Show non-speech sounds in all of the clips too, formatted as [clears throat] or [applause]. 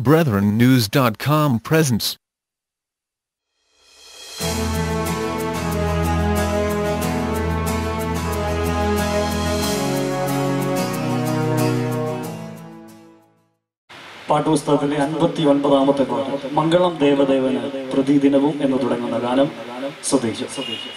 BrethrenNews.com presents. പാഠപുസ്തകത്തിലെ അൻപത്തി ഒൻപതാമത്തെ പാട്ട് മംഗളം ദേവദേവന് പ്രതിദിനവും എന്ന് തുടങ്ങുന്ന ഗാനം സ്വദേശം മംഗളം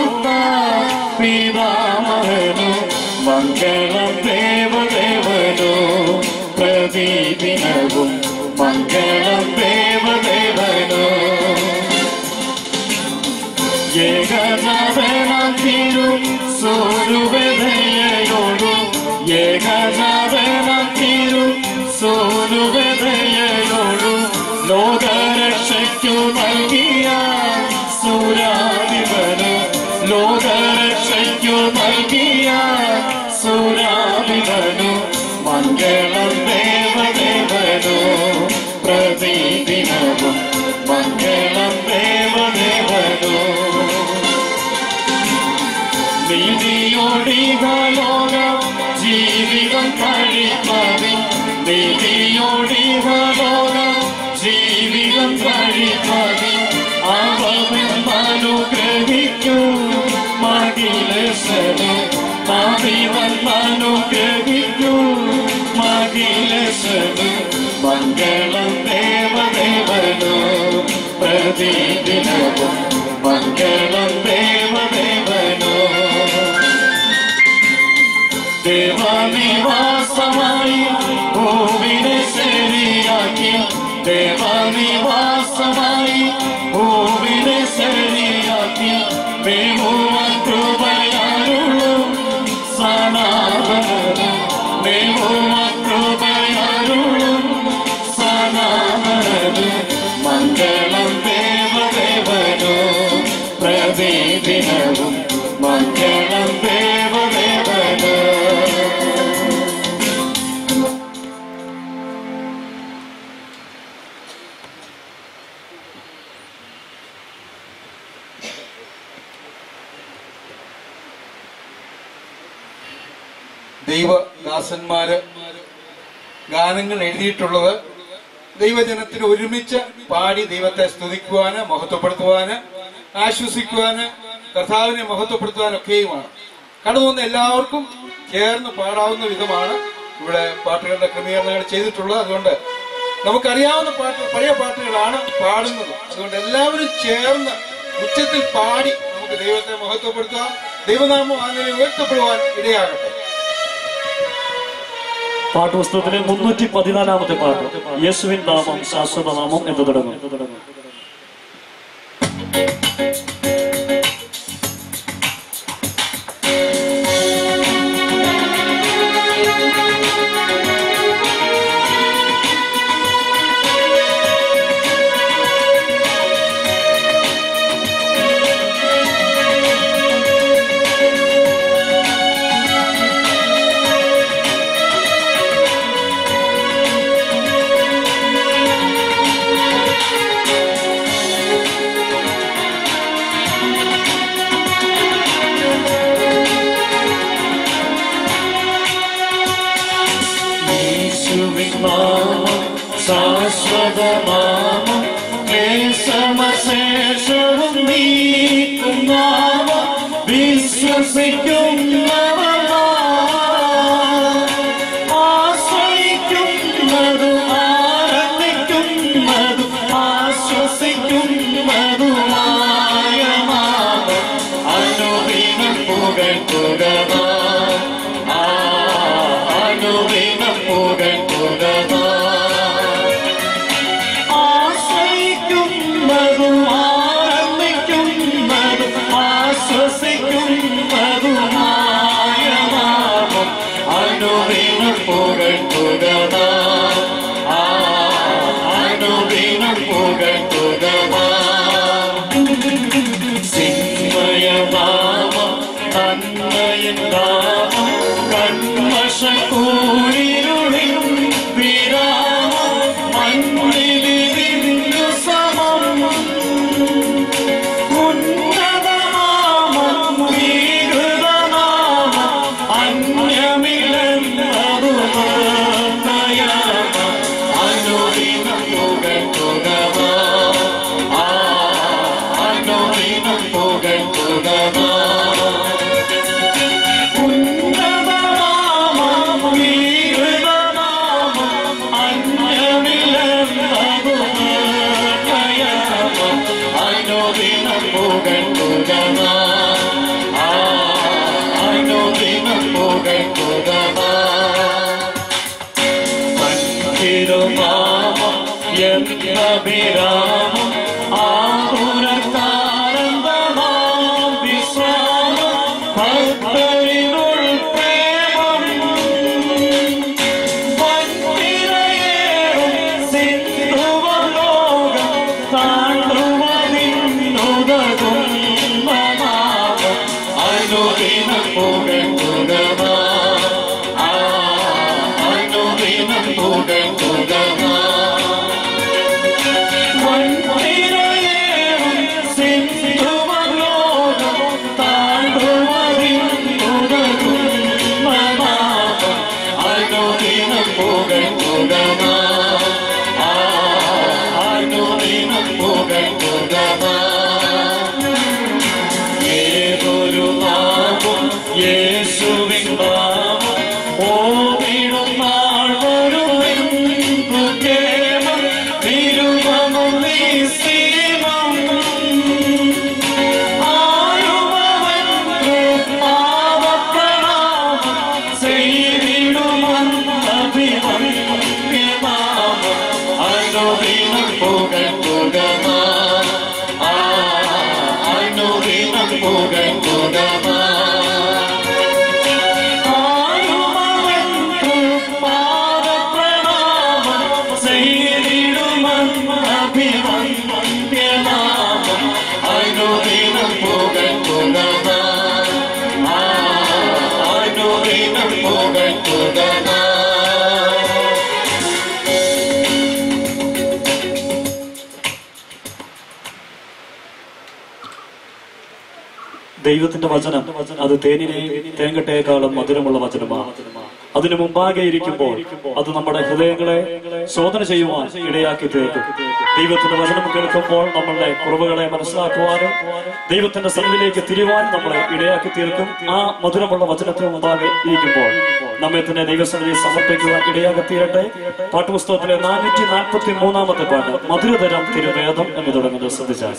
മംഗളം മംഗളം ദേവദേവനോ പ്രതിദിനവും മംഗളം ദേവദേവനോ ദേവനിവാസമായി ഭൂമിനെ ശരിയാക്കി ദേവനിവാസമായി ദൈവദാസന്മാര് ഗാനങ്ങൾ എഴുതിയിട്ടുള്ളത് ദൈവജനത്തിന് ഒരുമിച്ച് പാടി ദൈവത്തെ സ്തുതിക്കുവാന് മഹത്വപ്പെടുത്തുവാന് ആശ്വസിക്കുവാന് കർത്താവിനെ മഹത്വപ്പെടുത്തുവാനൊക്കെയുമാണ്. കടന്നു വന്ന എല്ലാവർക്കും ചേർന്ന് പാടാവുന്ന വിധമാണ് ഇവിടെ പാട്ടുകളുടെ ക്രമീകരണങ്ങൾ ചെയ്തിട്ടുള്ളത്. അതുകൊണ്ട് നമുക്കറിയാവുന്ന പാട്ട് പഴയ പാട്ടുകളാണ് പാടുന്നത്. അതുകൊണ്ട് എല്ലാവരും ചേർന്ന് ഉച്ചത്തിൽ പാടി നമുക്ക് ദൈവത്തെ മഹത്വപ്പെടുത്താം. ദൈവനാമം അങ്ങനെ ഉയർത്തപ്പെടുവാൻ ഇടയാകട്ടെ. പാഠപുസ്തകത്തിലെ മുന്നൂറ്റി പതിനാലാമത്തെ പാട്ട്. യേശുവിൻ നാമം ശാശ്വത നാമം എന്ന് തുടങ്ങും. ദൈവത്തിന്റെ വചനം. അത് തേനിനെ തേങ്കട്ടയേക്കാളും മധുരമുള്ള വചനമാണ് അതിനു മുമ്പാകെ ഇരിക്കുമ്പോൾ അത് നമ്മുടെ ഹൃദയങ്ങളെ ശോധന ചെയ്യുവാൻ ഇടയാക്കി തീർക്കും. ദൈവത്തിന്റെ വചനം കേൾക്കുമ്പോൾ നമ്മളുടെ കുറവുകളെ മനസ്സിലാക്കുവാനും ദൈവത്തിന്റെ സന്നിധിയിലേക്ക് തിരിവാനും നമ്മളെ ഇടയാക്കി തീർക്കും. ആ മധുരമുള്ള വചനത്തിന് മുമ്പാകെ ഇരിക്കുമ്പോൾ നമ്മെ തന്നെ ദൈവസന്നിധി സമർപ്പിക്കുവാൻ ഇടയാക്കി തീരട്ടെ. പാട്ടുപുസ്തകത്തിലെ നാനൂറ്റി നാൽപ്പത്തി മൂന്നാമത്തെ പാട്ട് മധുരതരം തിരുവേദം എന്ന് തുടങ്ങുന്നത് ശ്രദ്ധിച്ചാൽ.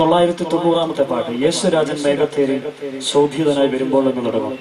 തൊള്ളായിരത്തി തൊണ്ണൂറാമത്തെ പാട്ട് യേശുരാജൻ മേഘത്തേരി ശോഭിതനായി വരുമ്പോൾ എന്ന് തുടങ്ങും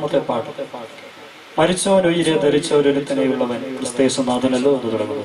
മൂന്നാമത്തെ പാട്ട് മരിച്ചവൻ ഉയരെ ധരിച്ചവരൊരുത്തനെയുള്ളവൻ ക്രിസ്തേശനാഥനല്ലോ എന്ന് തുടങ്ങുന്നു.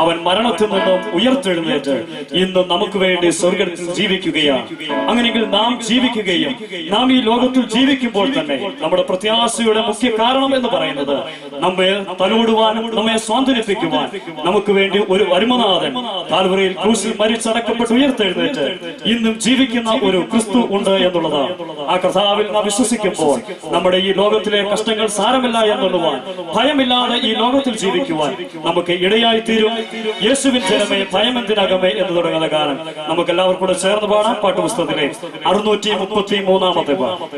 അവൻ മരണത്തിൽ നിന്നും ഉയർത്തെഴുന്നേറ്റ് ഇന്ന് നമുക്ക് വേണ്ടി സ്വർഗത്തിൽ ജീവിക്കുകയാണ് അങ്ങനെയെങ്കിൽ നാം ജീവിക്കുകയും നാം ഈ ലോകത്തിൽ ജീവിക്കുമ്പോൾ തന്നെ നമ്മുടെ പ്രത്യാശയുടെ മുഖ്യ കാരണം എന്ന് പറയുന്നത് നമ്മെ തലോടുവാനും നമ്മെ സ്വാതന്ത്ര്യപ്പിക്കുവാൻ നമുക്ക് വേണ്ടി ഒരു വരുമനാഥൻ താൽവരയിൽ ക്രൂശിൽ മരിച്ചടക്കപ്പെട്ട് ഉയർത്തെഴുന്നേറ്റ് ഇന്നും ജീവിക്കുന്ന ഒരു ക്രിസ്തു ഉണ്ട് എന്നുള്ളതാണ്. ആ കഥാവിൽ നാം വിശ്വസിക്കുമ്പോൾ നമ്മുടെ ഈ ലോകത്തിലെ കഷ്ടങ്ങൾ സാരമില്ല എന്നുള്ളുവാൻ ഭയമില്ലാതെ ഈ ലോകത്തിൽ ജീവിക്കുവാൻ നമുക്ക് ഇടയായി തീരും യേശുവിൻ ജനമേ ഭയമെന്തിനകമേ എന്ന് തുടങ്ങുന്ന ഗാനം നമുക്ക് എല്ലാവർക്കും കൂടെ ചേർന്ന് പാടാം. പാട്ടുപുസ്തകത്തിലെ അറുന്നൂറ്റി മുപ്പത്തി മൂന്നാമത്തെ പാഠം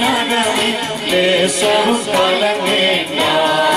Nagari, Le Sohutala Nenya.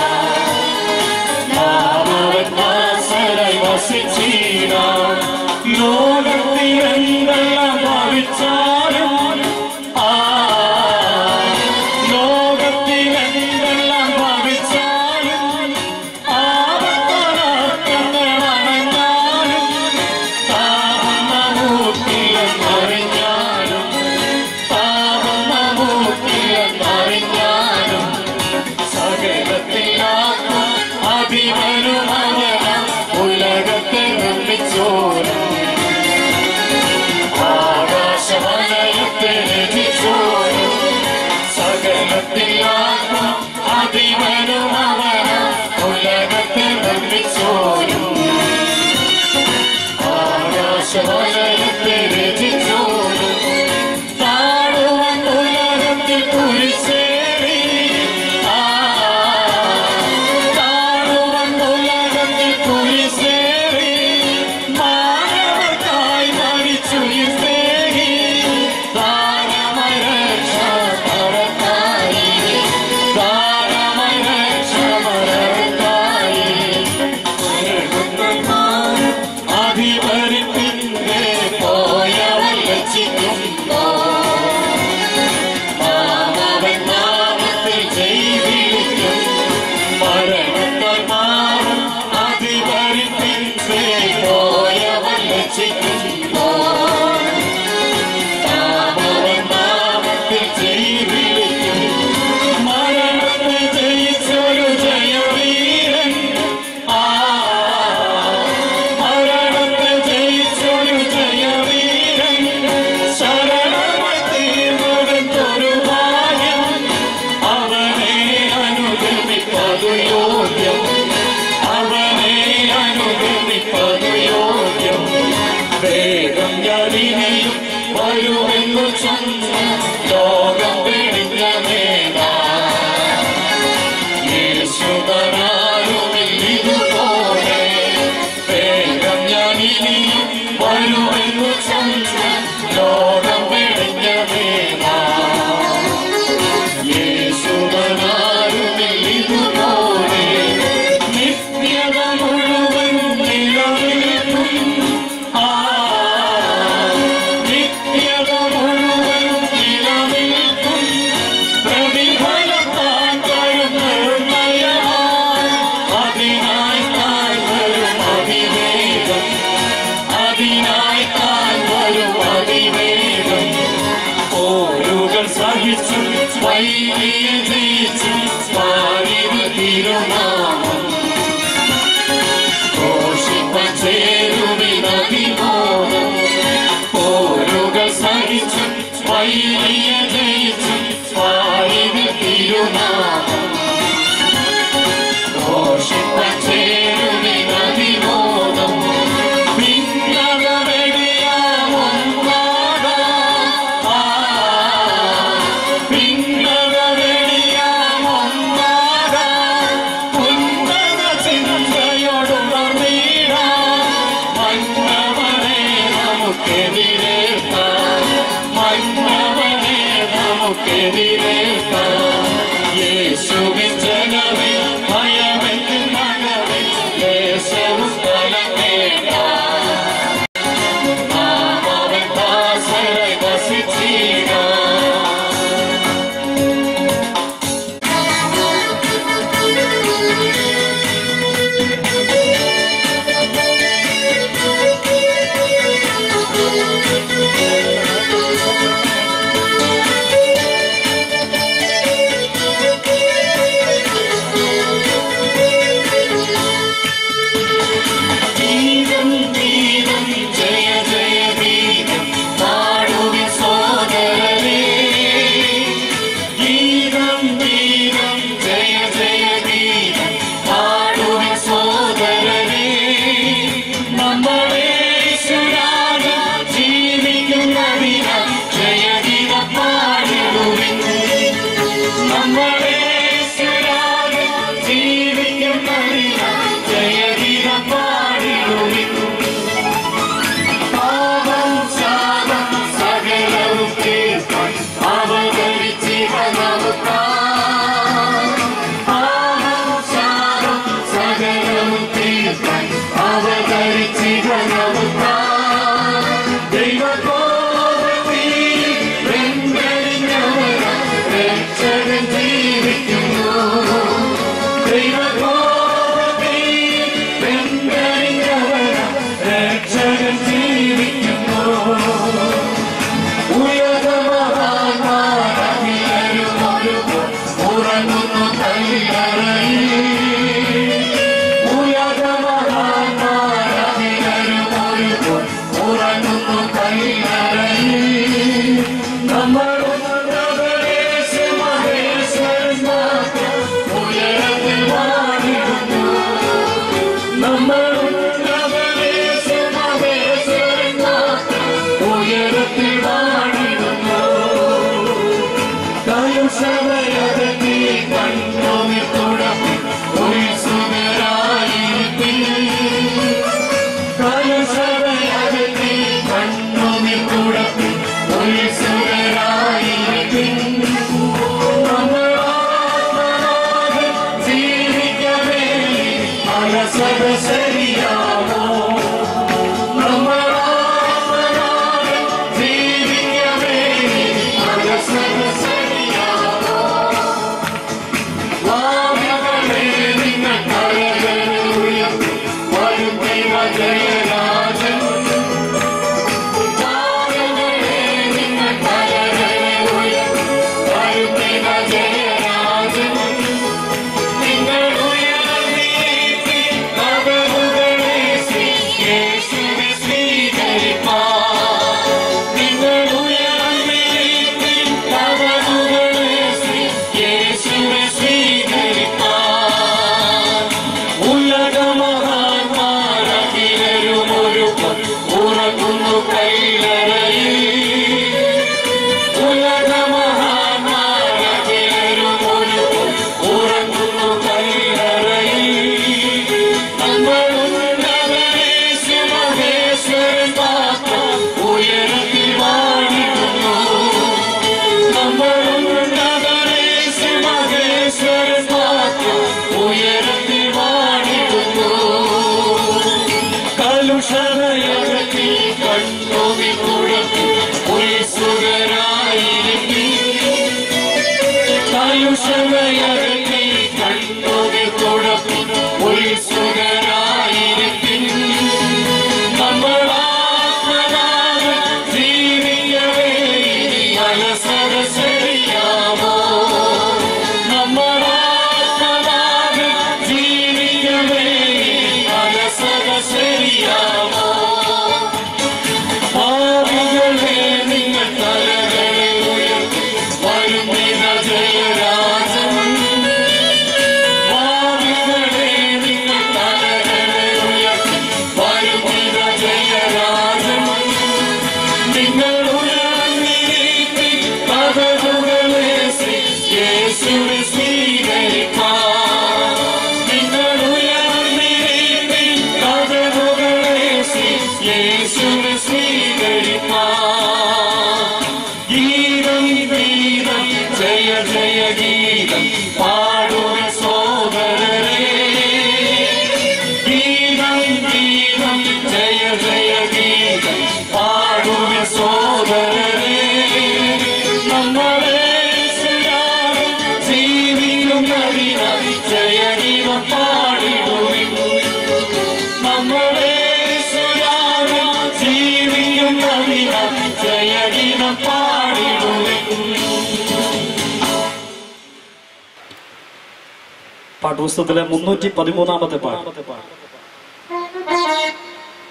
പാഠപുസ്തകത്തിലെ മുന്നൂറ്റി പതിമൂന്നാമത്തെ പാട്ട്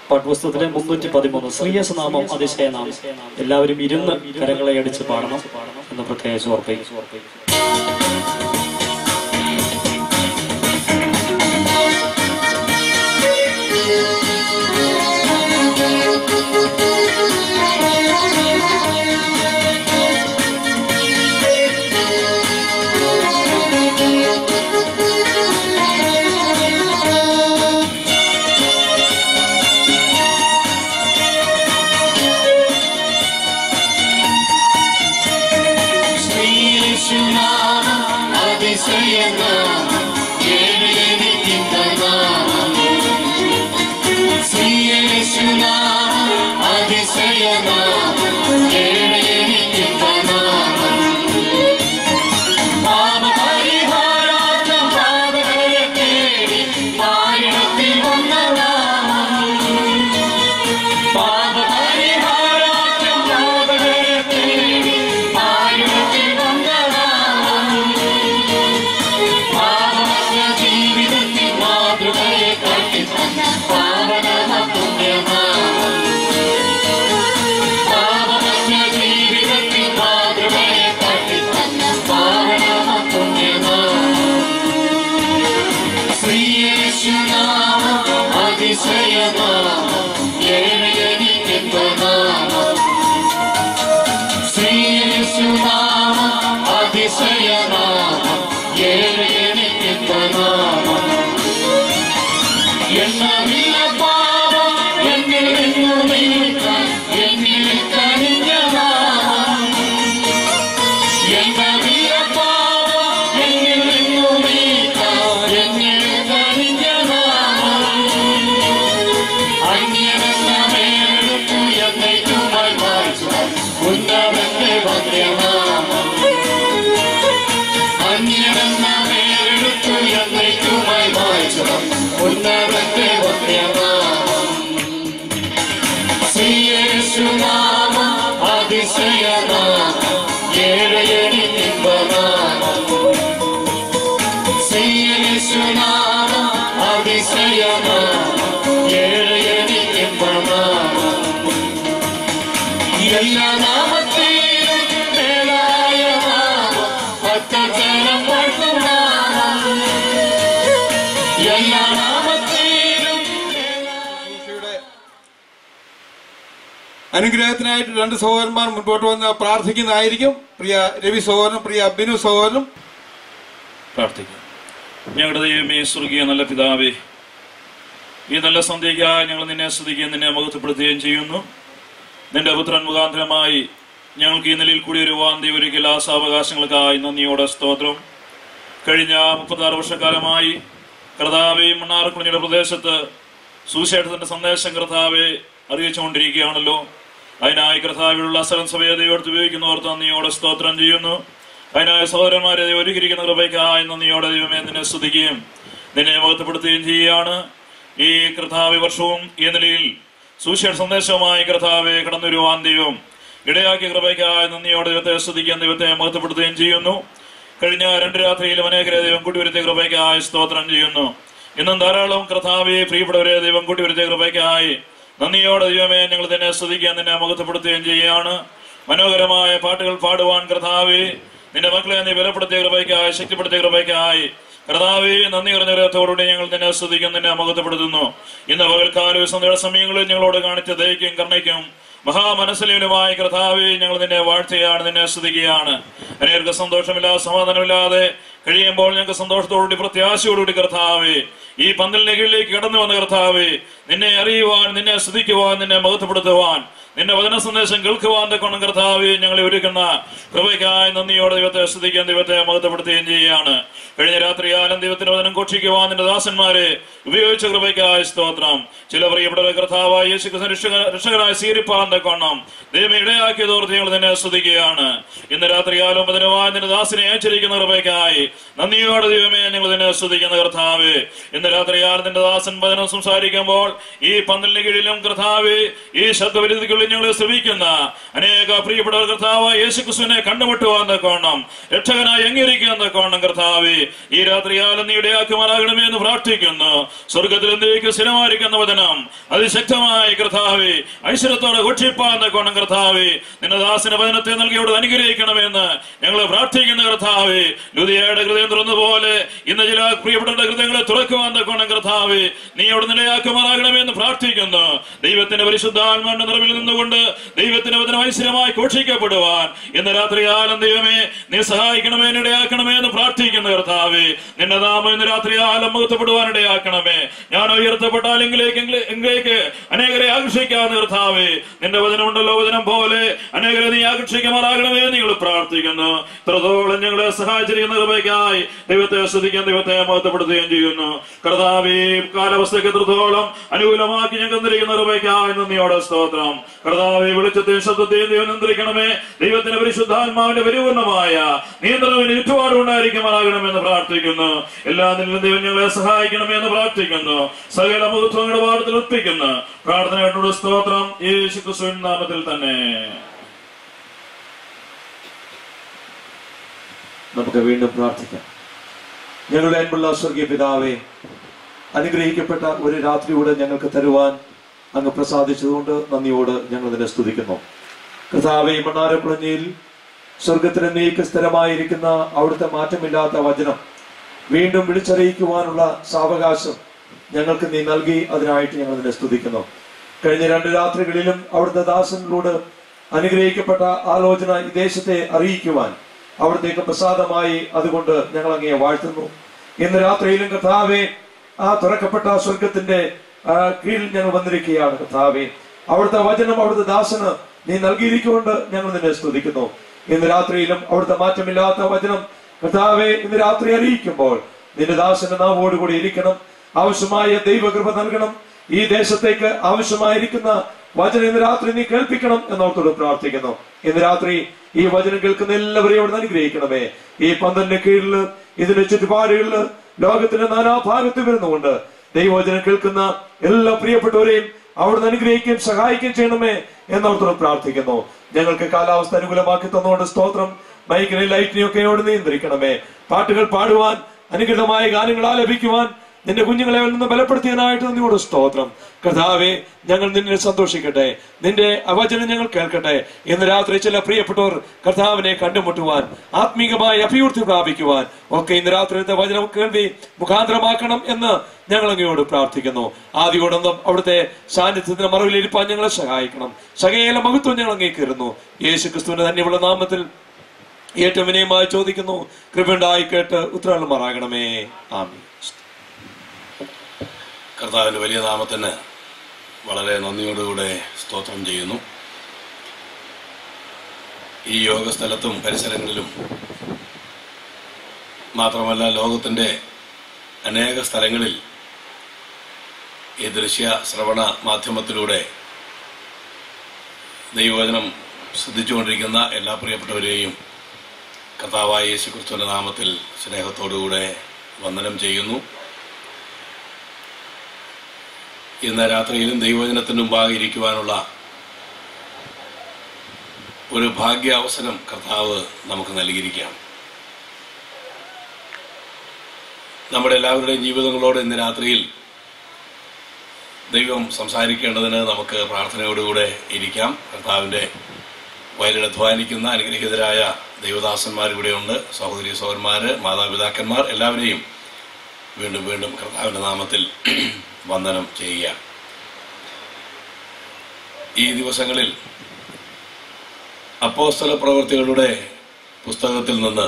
പാഠപുസ്തകത്തിലെ മുന്നൂറ്റി പതിമൂന്ന് ശ്രീയസ് നാമം അതിശയനാമം. എല്ലാവരും ഇരുന്ന് കരങ്ങളെ അടിച്ച് പാടണം എന്ന് പ്രത്യേകിച്ച് ഓർപ്പിക്കും അനുഗ്രഹത്തിനായിട്ട് രണ്ട് സഹോദരന്മാർ മുൻപോട്ട് വന്ന് പ്രാർത്ഥിക്കുന്നതായിരിക്കും. പ്രിയ രവി സഹോദരനും പ്രിയ അബിനു സഹോദരനും പ്രാർത്ഥിക്കും. ഞങ്ങളുടെ ദൈവമേ സ്വർഗീയ നല്ല പിതാവേ ഈ നല്ല സന്ധ്യയ്ക്കായി ഞങ്ങൾ നിന്നെ സ്തുതിക്കുകയും നിന്നെ മഹത്വപ്പെടുത്തുകയും ചെയ്യുന്നു. നിന്റെ പുത്രൻ മുഖാന്തരമായി ഞങ്ങൾക്ക് ഈ നിലയിൽ കൂടി ഒരു വാന്തി ഒരു കിലാസാവകാശങ്ങൾക്കായി നന്ദിയോടെ സ്തോത്രം. കഴിഞ്ഞ മുപ്പത്താറ് വർഷക്കാലമായി കർത്താവെ മണ്ണാർക്കുണിയുടെ പ്രദേശത്ത് സുവിശേഷത്തിന്റെ സന്ദേശം കർത്താവെ അറിയിച്ചുകൊണ്ടിരിക്കുകയാണല്ലോ. അതിനായി കർത്താവിലുള്ള അസലം സഭയെ ദൈവത്തെ ഉപയോഗിക്കുന്നവർ നന്ദിയോടെ സ്തോത്രം ചെയ്യുന്നു. അതിനായ സഹോദരന്മാരെ ഒരുക്കിയിരിക്കുന്ന കൃപയ്ക്കായി നന്ദിയോടെ ദൈവമേ നിന്നെ സ്തുതിക്കുകയും നിന്നെ ബോധ്യപ്പെടുത്തുകയും ചെയ്യുകയാണ്. ഈ കർത്താവ് വർഷവും ഈ നിലയിൽ സുവിശേഷ സന്ദേശവുമായി കർത്താവെ കടന്നു വരുവാൻ ദൈവം ഇടയാക്കിയ കൃപയ്ക്കായി നന്ദിയോടെ ദൈവത്തെ സ്തുതിക്കുകയും ദൈവത്തെ ബോധ്യപ്പെടുത്തുകയും ചെയ്യുന്നു. കഴിഞ്ഞ രണ്ട് രാത്രിയിലും അനേകരെ ദൈവം കൂട്ടിവരുത്തിയ കൃപയ്ക്കായി സ്തോത്രം ചെയ്യുന്നു. ഇന്നും ധാരാളം കർത്താവെ പ്രിയപ്പെട്ടവരെ ദൈവം കൂട്ടിവരുത്തിയ കൃപയ്ക്കായി നന്ദിയോടെ ദൈവമേ ഞങ്ങൾ തന്നെ സ്തുതിക്കാൻ തന്നെ മുഖത്തപ്പെടുത്തുകയും ചെയ്യുകയാണ് മനോഹരമായ പാട്ടുകൾ പാടുവാൻ കർത്താവെ നിന്റെ മക്കളെ നീ ബലപ്പെടുത്തിയ കൃപയ്ക്കായി ശക്തിപ്പെടുത്തിയ കൃപയ്ക്കായി. കർത്താവെ നന്ദി കുറഞ്ഞ ഹൃദയത്തോടുകൂടി ഞങ്ങൾ നിന്നെ സ്തുതിക്കും നിന്നെ മുഖത്തപ്പെടുത്തുന്നു ഇന്ന് പകൽക്കാലം സന്ധ്യ സമയങ്ങളിൽ ഞങ്ങളോട് കാണിച്ച ദയക്കും കരുണയ്ക്കും മഹാമനസ്സലിനുമായി കർത്താവെ ഞങ്ങൾ നിന്നെ വാഴ്ചയാണ് നിന്നെ സ്തുതിക്കുകയാണ്. അനേർക്ക് സന്തോഷമില്ലാതെ സമാധാനമില്ലാതെ കഴിയുമ്പോൾ ഞങ്ങൾക്ക് സന്തോഷത്തോടുകൂടി പ്രത്യാശയോടുകൂടി കർത്താവേ ഈ പന്തലിനെ കീഴിലേക്ക് കടന്നു വന്ന കർത്താവേ നിന്നെ അറിയുവാൻ നിന്നെ സ്തുതിക്കുവാൻ നിന്നെ മഹത്വപ്പെടുത്തുവാൻ നിന്റെ വചന സന്ദേശം കേൾക്കുവാൻ കൊണ്ടും കർത്താവെ ഞങ്ങളെ ഒരുക്കുന്ന കൃപയ്ക്കായി നന്ദിയോടെ ദൈവത്തെ ശ്രദ്ധിക്കാൻ ദൈവത്തെ മഹത്വപ്പെടുത്തുകയും ചെയ്യുകയാണ്. കഴിഞ്ഞ രാത്രി ആലം ദൈവത്തിന്റെ വചനം ഘോഷിക്കുവാൻ നിന്റെ ദാസന്മാരെ ഉപയോഗിച്ച കൃപയ്ക്കായ സ്തോത്രം. ചില പ്രിയപ്പെട്ട കർത്താവായി യേശു രക്ഷകനായ സ്വീകരിപ്പാന്റെ കൊണ്ണം ദൈവം ഇടയാക്കിയതോർത്ത് ഞങ്ങൾ നിന്നെ ശ്രദ്ധിക്കുകയാണ് ഇന്ന് രാത്രി ആലം പതിനുമായി നിന്റെ ദാസിനെ അയച്ചിരിക്കുന്ന കൃപയ്ക്കായി നന്ദിയോടെ ദൈവമേ ഞങ്ങൾ നിന്നെ ശ്രദ്ധിക്കുന്ന കർത്താവ്. ഇന്ന് രാത്രി നിന്റെ ദാസൻ വചനം സംസാരിക്കുമ്പോൾ ഈ പന്തലിന് കീഴിലും കർത്താവ് ഈ ശബ്ദപരിധിക്കുള്ളിൽ ഞങ്ങളെ ശ്രമിക്കുന്ന അനേക പ്രിയപ്പെട്ട കർത്താവ് യേശു ക്രിസ്തുവിനെ കോണം രക്ഷകനായി അംഗീകരിക്കുന്ന കോണം കർത്താവ് ഈ രാത്രികാലം നീ ഇടയാക്കുമാറാകണമേ എന്ന് പ്രാർത്ഥിക്കുന്നു. സ്വർഗത്തിൽ എന്തേക്ക് സ്ഥിരമായിരിക്കുന്ന വചനം അതിശക്തമായി കർത്താവ് ഐശ്വര്യത്തോടെ ഘോഷിപ്പാൻ കോണം കർത്താവ് നിന്റെ ദാസിന് വചനത്തെ നൽകി അവിടെ അനുഗ്രഹിക്കണമെന്ന് ഞങ്ങൾ പ്രാർത്ഥിക്കുന്ന കർത്താവ്. ലുതിയയുടെ ഹൃദയം തുറന്നതുപോലെ ഇന്ന് ചില പ്രിയപ്പെട്ട ഹൃദയങ്ങളെ തുറക്കുവാൻ കോണം കർത്താവ് നീ അവിടെ നിലയാക്കുമാറാകണമെന്ന് പ്രാർത്ഥിക്കുന്നു. ദൈവത്തിന്റെ പരിശുദ്ധാത്മാന്റെ നിറവിൽ നിന്നുകൊണ്ട് ദൈവത്തിന്റെ വചനം ഐശ്വര്യമായി ഘോഷിക്കപ്പെടുവാൻ. ഇന്ന് രാത്രികാലം ദൈവമേ നീ സഹായിക്കണമേ ഇടയാക്കണമേ എന്ന് പ്രാർത്ഥിക്കുന്ന കർത്താവേ നിന്റെ നാമം ഇന്ന് രാത്രികാലം മുഖത്തപ്പെടുവാൻ ഇടയാക്കണമേ. ഞാൻ ഉയർത്തപ്പെട്ടാൽ എങ്കിലേക്ക് എങ്കിലേക്ക് അനേകരെ ആകർഷിക്കാവുന്ന കർത്താവേ. നിന്റെ വചനമുണ്ടല്ലോ വചനം പോലെ അനേകരെ നീ ആകർഷിക്കുമാറാകണമേ നിങ്ങൾ പ്രാർത്ഥിക്കുന്നു. ഇത്രത്തോളം ഞങ്ങളെ സഹായിച്ചിരിക്കുന്ന കൃപയ്ക്കായി ദൈവത്തെ ശ്രദ്ധിക്കാൻ ദൈവത്തെ മഹത്വപ്പെടുത്തുകയും ചെയ്യുന്നു. കർത്താവേ കാലാവസ്ഥയ്ക്ക് എത്രത്തോളം അനുകൂലമാക്കി ഞങ്ങൾ തന്നിരിക്കുന്ന കൃപയ്ക്കായി നന്ദിയോടെ സ്തോത്രം. കർത്താവെ വെളിച്ചത്തെയും ശബ്ദത്തെയും ദൈവം നിയന്ത്രിക്കണമേ. ദൈവത്തിന്റെ പരിശുദ്ധാത്മാവിന്റെ പരിപൂർണമായ നിയന്ത്രണത്തിന് ചുറ്റുപാടും പ്രാർത്ഥിക്കുന്നു. എല്ലാ ദൈവം ഞങ്ങളെ സഹായിക്കണമേ എന്ന് പ്രാർത്ഥിക്കുന്നു. സകല മഹത്വങ്ങളുടെ പാഠത്തിൽ ഒപ്പിക്കുന്നു പ്രാർത്ഥനയായിട്ടുള്ള സ്തോത്രം. യേശു നാമത്തിൽ തന്നെ. നമുക്ക് വീണ്ടും പ്രാർത്ഥിക്കാം. ഞങ്ങളുടെ അൻപുള്ള സ്വർഗീയ പിതാവെ അനുഗ്രഹിക്കപ്പെട്ട ഒരു രാത്രിയോടെ ഞങ്ങൾക്ക് തരുവാൻ അങ്ങ് പ്രസാദിച്ചതുകൊണ്ട് നന്ദിയോട് ഞങ്ങൾ നിന്നെ സ്തുതിക്കുന്നു. കഥാവെ മണ്ണാരപ്പുഴഞ്ഞിയിൽ സ്വർഗത്തിലെ നീക്ക് സ്ഥിരമായിരിക്കുന്ന അവിടുത്തെ മാറ്റമില്ലാത്ത വചനം വീണ്ടും വിളിച്ചറിയിക്കുവാനുള്ള സാവകാശം ഞങ്ങൾക്ക് നീ നൽകി അതിനായിട്ട് ഞങ്ങൾ നിന്നെ സ്തുതിക്കുന്നു. കഴിഞ്ഞ രണ്ട് രാത്രികളിലും അവിടുത്തെ ദാസനിലൂടെ അനുഗ്രഹിക്കപ്പെട്ട ആലോചന ഈ ദേശത്തെ അറിയിക്കുവാൻ അവിടത്തേക്ക് പ്രസാദമായി അതുകൊണ്ട് ഞങ്ങൾ അങ്ങയെ വാഴ്ത്തുന്നു. ഇന്ന് രാത്രിയിലും കഥാവെ ആ തുറക്കപ്പെട്ട സ്വർഗത്തിന്റെ കീഴിൽ ഞങ്ങൾ വന്നിരിക്കുകയാണ് കർത്താവെ. അവിടുത്തെ വചനം അവിടുത്തെ ദാസന് നീ നൽകിയിരിക്കൊണ്ട് ഞങ്ങൾ നിന്നെ സ്തുതിക്കുന്നു. ഇന്ന് രാത്രിയിലും അവിടുത്തെ മാറ്റമില്ലാത്ത വചനം കർത്താവെ ഇന്ന് രാത്രി അറിയിക്കുമ്പോൾ നിന്റെ ദാസന്റെ നാവോടുകൂടി ഇരിക്കണം. ആവശ്യമായ ദൈവകൃപ നൽകണം. ഈ ദേശത്തേക്ക് ആവശ്യമായിരിക്കുന്ന വചനം ഇന്ന് രാത്രി നീ കേൾപ്പിക്കണം എന്നോർത്തോട് പ്രാർത്ഥിക്കുന്നു. ഇന്ന് രാത്രി ഈ വചനം കേൾക്കുന്ന എല്ലാവരെയും അവിടെ അനുഗ്രഹിക്കണമേ. ഈ പന്തലിന്റെ കീഴിൽ ഇതിന്റെ ചുറ്റുപാടുകളിൽ ലോകത്തിന്റെ നാനാഭാഗത്ത് വരുന്നുകൊണ്ട് ദൈവവചനം കേൾക്കുന്ന എല്ലാ പ്രിയപ്പെട്ടവരെയും അവിടുന്ന് അനുഗ്രഹിക്കുകയും സഹായിക്കുകയും ചെയ്യണമേ എന്നോർത്തോട് പ്രാർത്ഥിക്കുന്നു. ഞങ്ങൾക്ക് കാലാവസ്ഥ അനുകൂലമാക്കി തന്നുകൊണ്ട് സ്തോത്രം. മൈക്കിനെ ലൈറ്റിനെയൊക്കെ നിയന്ത്രിക്കണമേ. പാട്ടുകൾ പാടുവാൻ അനുകൃതമായ ഗാനങ്ങൾ ആലപിക്കുവാൻ നിന്റെ കുഞ്ഞുങ്ങളെ നിന്ന് ബലപ്പെടുത്തിയതിനായിട്ട് നിന്നോട് സ്തോത്രം. കഥാവേ ഞങ്ങൾ നിന്നെ സന്തോഷിക്കട്ടെ. നിന്റെ അവചനം ഞങ്ങൾ കേൾക്കട്ടെ. ഇന്ന് രാത്രി ചില പ്രിയപ്പെട്ടവർ കർത്താവിനെ കണ്ടുമുട്ടുവാൻ ആത്മീകമായ അഭിവൃദ്ധി പ്രാപിക്കുവാൻ ഒക്കെ ഇന്ന് രാത്രിത്തെ വചനം കേൾവി മുഖാന്തരമാക്കണം എന്ന് ഞങ്ങൾ അങ്ങയോട് പ്രാർത്ഥിക്കുന്നു. ആദ്യയോടൊന്നും അവിടുത്തെ സാന്നിധ്യത്തിന് മറവിലിരിപ്പാൻ ഞങ്ങളെ സഹായിക്കണം. സകേല മഹത്വം ഞങ്ങൾ അങ്ങേക്കിരുന്നു യേശു ക്രിസ്തുവിന്റെ തന്നെയുള്ള നാമത്തിൽ ഏറ്റവും വിനയമായി ചോദിക്കുന്നു. കൃപയുണ്ടായി കേട്ട് ഉത്തരവാദിത്തമാറാകണമേ ആമീൻ. കർത്താവിന്റെ വലിയ നാമത്തിന് വളരെ നന്ദിയോടുകൂടെ സ്തോത്രം ചെയ്യുന്നു. ഈ യോഗ സ്ഥലത്തും പരിസരങ്ങളിലും മാത്രമല്ല ലോകത്തിന്റെ അനേക സ്ഥലങ്ങളിൽ ഈ ദൃശ്യ ശ്രവണ മാധ്യമത്തിലൂടെ ദൈവവചനം ശ്രദ്ധിച്ചുകൊണ്ടിരിക്കുന്ന എല്ലാ പ്രിയപ്പെട്ടവരെയും കർത്താവായ യേശു ക്രിസ്തുവിന്റെ നാമത്തിൽ സ്നേഹത്തോടുകൂടെ വന്ദനം ചെയ്യുന്നു. ഇന്ന് രാത്രിയിലും ദൈവജനത്തിന് മുമ്പാകെ ഇരിക്കുവാനുള്ള ഒരു ഭാഗ്യ അവസരം കർത്താവ് നമുക്ക് നൽകിയിരിക്കാം നമ്മുടെ എല്ലാവരുടെയും ജീവിതങ്ങളോട് ഇന്ന് രാത്രിയിൽ ദൈവം സംസാരിക്കേണ്ടതിന് നമുക്ക് പ്രാർത്ഥനയോടുകൂടെ ഇരിക്കാം. കർത്താവിന്റെ വയലിലധ്വാനിക്കുന്ന അനുഗ്രഹീതരായ ദൈവദാസന്മാർ ഇവിടെയുണ്ട് സഹോദരി സഹോദരന്മാർ മാതാപിതാക്കന്മാർ എല്ലാവരെയും വീണ്ടും വീണ്ടും കർത്താവിന്റെ നാമത്തിൽ വന്ദനം ചെയ്യുക ഈ ദിവസങ്ങളിൽ അപ്പോസ്തല പ്രവൃത്തികളുടെ പുസ്തകത്തിൽ നിന്ന്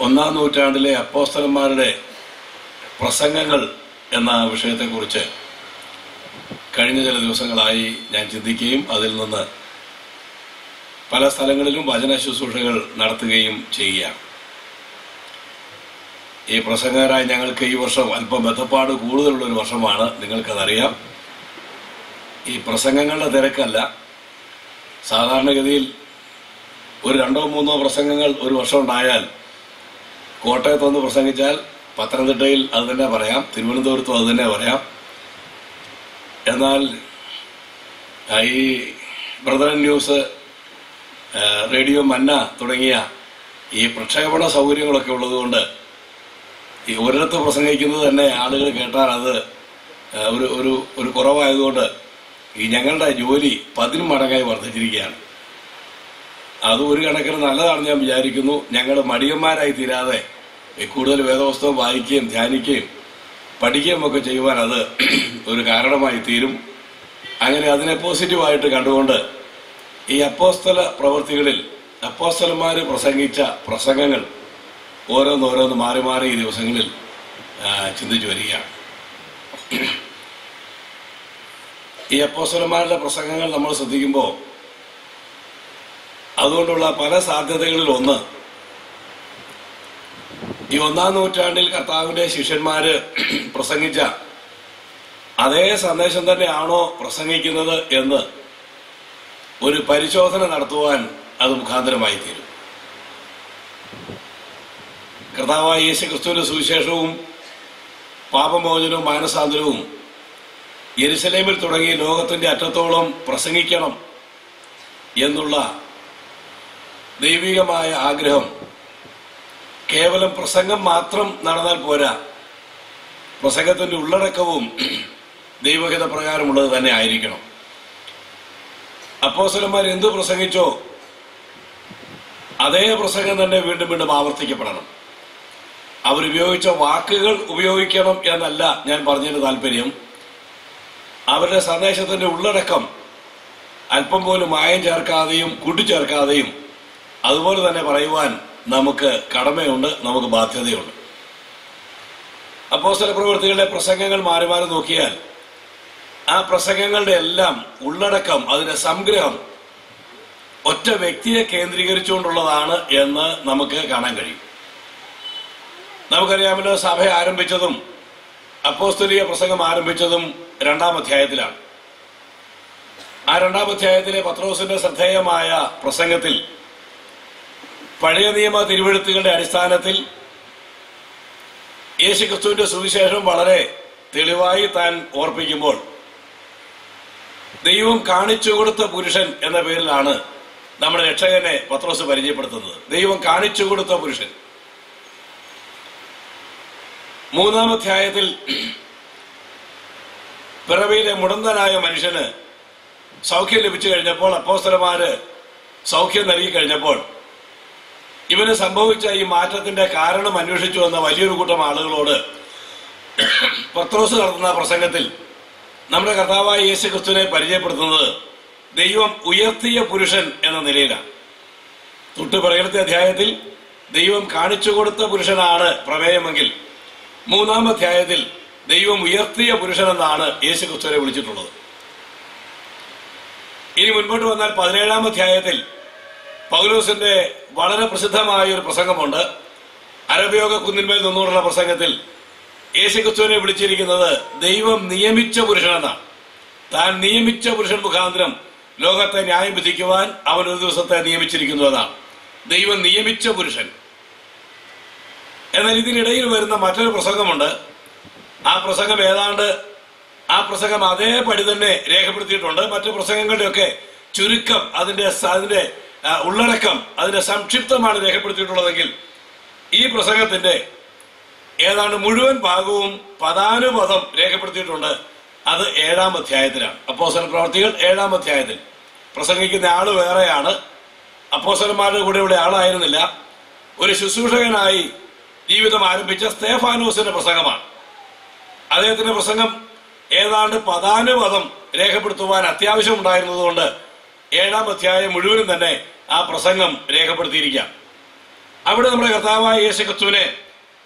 ഒന്നാം നൂറ്റാണ്ടിലെ അപ്പോസ്തലന്മാരുടെ പ്രസംഗങ്ങൾ എന്ന വിഷയത്തെക്കുറിച്ച് കഴിഞ്ഞ ചില ദിവസങ്ങളായി ഞാൻ ചിന്തിക്കുകയും അതിൽ നിന്ന് പല സ്ഥലങ്ങളിലും വചന ശുശ്രൂഷകൾ നടത്തുകയും ചെയ്യുകയാണ്. ഈ പ്രസംഗകരായ ഞങ്ങൾക്ക് ഈ വർഷം അല്പം ബന്ധപ്പാട് കൂടുതലുള്ള ഒരു വർഷമാണ്. നിങ്ങൾക്കതറിയാം. ഈ പ്രസംഗങ്ങളുടെ തിരക്കല്ല. സാധാരണഗതിയിൽ ഒരു രണ്ടോ മൂന്നോ പ്രസംഗങ്ങൾ ഒരു വർഷം ഉണ്ടായാൽ കോട്ടയത്ത് വന്ന് പ്രസംഗിച്ചാൽ പത്തനംതിട്ടയിൽ അത് തന്നെ പറയാം തിരുവനന്തപുരത്തും അത് തന്നെ പറയാം. എന്നാൽ ഈ ബ്രദർ ന്യൂസ് റേഡിയോ മന്ന തുടങ്ങിയ ഈ പ്രക്ഷേപണ സൗകര്യങ്ങളൊക്കെ ഉള്ളതുകൊണ്ട് ഈ ഒരിടത്ത് പ്രസംഗിക്കുന്നത് തന്നെ ആളുകൾ കേട്ടാൽ അത് ഒരു ഒരു ഒരു കുറവായതുകൊണ്ട് ഈ ഞങ്ങളുടെ ജോലി പതിനും മടങ്ങായി വർദ്ധിച്ചിരിക്കുകയാണ്. അത് ഒരു കണക്കിന് നല്ലതാണെന്ന് ഞാൻ വിചാരിക്കുന്നു. ഞങ്ങൾ മടിയന്മാരായി തീരാതെ കൂടുതൽ വേദവസ്തവം വായിക്കുകയും ധ്യാനിക്കുകയും പഠിക്കുകയും ഒക്കെ ചെയ്യുവാൻ അത് [clears throat] ഒരു കാരണമായി തീരും. അങ്ങനെ അതിനെ പോസിറ്റീവായിട്ട് കണ്ടുകൊണ്ട് ഈ അപ്പോസ്തല പ്രവൃത്തികളിൽ അപ്പോസ്തലന്മാർ പ്രസംഗിച്ച പ്രസംഗങ്ങൾ ഓരോന്നോരോന്ന് മാറി മാറി ഈ ദിവസങ്ങളിൽ ചിന്തിച്ചു വരികയാണ്. ഈ അപ്പോസ്വലന്മാരുടെ പ്രസംഗങ്ങൾ നമ്മൾ ശ്രദ്ധിക്കുമ്പോൾ അതുകൊണ്ടുള്ള പല സാധ്യതകളിൽ ഒന്ന് ഈ ഒന്നാം നൂറ്റാണ്ടിൽ കർത്താവിന്റെ ശിഷ്യന്മാര് പ്രസംഗിച്ച അതേ സന്ദേശം തന്നെയാണോ പ്രസംഗിക്കുന്നത് എന്ന് ഒരു പരിശോധന നടത്തുവാൻ അത് മുഖാന്തരമായി തീരും കർത്താവായ യേശു ക്രിസ്തുവിന്റെ സുവിശേഷവും പാപമോചനവും മാനസാന്തരവും യെരുസലേമിൽ തുടങ്ങി ലോകത്തിന്റെ അറ്റത്തോളം പ്രസംഗിക്കണം എന്നുള്ള ദൈവികമായ ആഗ്രഹം. കേവലം പ്രസംഗം മാത്രം നടന്നാൽ പോരാ. പ്രസംഗത്തിന്റെ ഉള്ളടക്കവും ദൈവഹിത പ്രകാരമുള്ളത് തന്നെ ആയിരിക്കണം. അപ്പോസലന്മാർ എന്തു പ്രസംഗിച്ചോ അതേ പ്രസംഗം തന്നെ വീണ്ടും വീണ്ടും ആവർത്തിക്കപ്പെടണം. അവരുപയോഗിച്ച വാക്കുകൾ ഉപയോഗിക്കണം എന്നല്ല ഞാൻ പറഞ്ഞതിന് താല്പര്യം. അവരുടെ സന്ദേശത്തിന്റെ ഉള്ളടക്കം അല്പം പോലും മായം ചേർക്കാതെയും കൂട്ടിച്ചേർക്കാതെയും അതുപോലെ തന്നെ പറയുവാൻ നമുക്ക് കടമയുണ്ട് നമുക്ക് ബാധ്യതയുണ്ട്. അപ്പോസ്തല പ്രവൃത്തികളുടെ പ്രസംഗങ്ങൾ മാറി മാറി നോക്കിയാൽ ആ പ്രസംഗങ്ങളുടെ എല്ലാം ഉള്ളടക്കം അതിന്റെ സംഗ്രഹം ഒറ്റ വ്യക്തിയെ കേന്ദ്രീകരിച്ചുകൊണ്ടുള്ളതാണ് എന്ന് നമുക്ക് കാണാൻ കഴിയും. നമുക്കറിയാമല്ലോ സഭ ആരംഭിച്ചതും അപ്പോസ്തുലീയ പ്രസംഗം ആരംഭിച്ചതും രണ്ടാം അധ്യായത്തിലാണ്. ആ രണ്ടാം അധ്യായത്തിലെ പത്രോസിന്റെ ശ്രദ്ധേയമായ പ്രസംഗത്തിൽ പഴയ നിയമ തിരുവഴുത്തുകളുടെ അടിസ്ഥാനത്തിൽ യേശുക്രിസ്തുവിന്റെ സുവിശേഷം വളരെ തെളിവായി താൻ ഓർപ്പിക്കുമ്പോൾ ദൈവം കാണിച്ചു കൊടുത്ത പുരുഷൻ എന്ന പേരിലാണ് നമ്മുടെ രക്ഷകനെ പത്രോസ് പരിചയപ്പെടുത്തുന്നത്. ദൈവം കാണിച്ചു കൊടുത്ത പുരുഷൻ മൂന്നാം അധ്യായത്തിൽ പിറവിയിലെ മുടന്തനായ മനുഷ്യന് സൗഖ്യം ലഭിച്ചു കഴിഞ്ഞപ്പോൾ അപ്പോസ്തലമാര് സൗഖ്യം നൽകി കഴിഞ്ഞപ്പോൾ ഇവന് സംഭവിച്ച ഈ മാറ്റത്തിന്റെ കാരണം അന്വേഷിച്ചു വന്ന വലിയൊരു കൂട്ടം ആളുകളോട് പത്രോസ് നടത്തുന്ന പ്രസംഗത്തിൽ നമ്മുടെ കർത്താവായ യേശു ക്രിസ്തുവിനെ പരിചയപ്പെടുത്തുന്നത് ദൈവം ഉയർത്തിയ പുരുഷൻ എന്ന നിലയിലാണ്. തൊട്ട് പിറകിലത്തെ അധ്യായത്തിൽ ദൈവം കാണിച്ചു കൊടുത്ത പുരുഷനാണ് പ്രമേയമെങ്കിൽ മൂന്നാം അധ്യായത്തിൽ ദൈവം ഉയർത്തിയ പുരുഷനെന്നാണ് യേശു ക്രിസ്തുവിനെ വിളിച്ചിട്ടുള്ളത്. ഇനി മുൻപോട്ട് വന്നാൽ പതിനേഴാം അധ്യായത്തിൽ പൗലോസിന്റെ വളരെ പ്രസിദ്ധമായ ഒരു പ്രസംഗമുണ്ട്. അരബയോഗ കുന്നിന്മേൽ നിന്നുകൊണ്ടുള്ള പ്രസംഗത്തിൽ യേശുക്രിസ്തുവിനെ വിളിച്ചിരിക്കുന്നത് ദൈവം നിയമിച്ച പുരുഷനെന്നാണ്. താൻ നിയമിച്ച പുരുഷൻ മുഖാന്തരം ലോകത്തെ ന്യായം വിധിക്കുവാൻ അവൻ ഒരു ദിവസത്തെ നിയമിച്ചിരിക്കുന്നു എന്നാണ്. ദൈവം നിയമിച്ച പുരുഷൻ. എന്നാൽ ഇതിനിടയിൽ വരുന്ന മറ്റൊരു പ്രസംഗമുണ്ട്. ആ പ്രസംഗം ഏതാണ്ട് ആ പ്രസംഗം അതേപടി തന്നെ രേഖപ്പെടുത്തിയിട്ടുണ്ട്. മറ്റു പ്രസംഗങ്ങളുടെയൊക്കെ ചുരുക്കം അതിന്റെ അതിന്റെ ഉള്ളടക്കം അതിന്റെ സംക്ഷിപ്തമാണ് രേഖപ്പെടുത്തിയിട്ടുള്ളതെങ്കിൽ ഈ പ്രസംഗത്തിന്റെ ഏതാണ്ട് മുഴുവൻ ഭാഗവും പദാനുപദം രേഖപ്പെടുത്തിയിട്ടുണ്ട്. അത് ഏഴാം അധ്യായത്തിലാണ്. അപ്പോസന പ്രവർത്തികൾ ഏഴാം അധ്യായത്തിൽ. പ്രസംഗിക്കുന്ന ആൾ വേറെയാണ്. അപ്പോസന്മാരുടെ കൂടെ ഇവിടെ ആളായിരുന്നില്ല. ഒരു ശുശ്രൂഷകനായി ജീവിതം ആരംഭിച്ച സ്തേഫാനോസിന്റെ പ്രസംഗമാണ്. അദ്ദേഹത്തിന്റെ പ്രസംഗം ഏതാണ്ട് പദാനുപദം രേഖപ്പെടുത്തുവാൻ അത്യാവശ്യമുണ്ടായിരുന്നതുകൊണ്ട് ഏഴാം അധ്യായം മുഴുവനും തന്നെ ആ പ്രസംഗം രേഖപ്പെടുത്തിയിരിക്കാം അവിടെ നമ്മുടെ കർത്താവായ യേശു ക്രിസ്തുവിനെ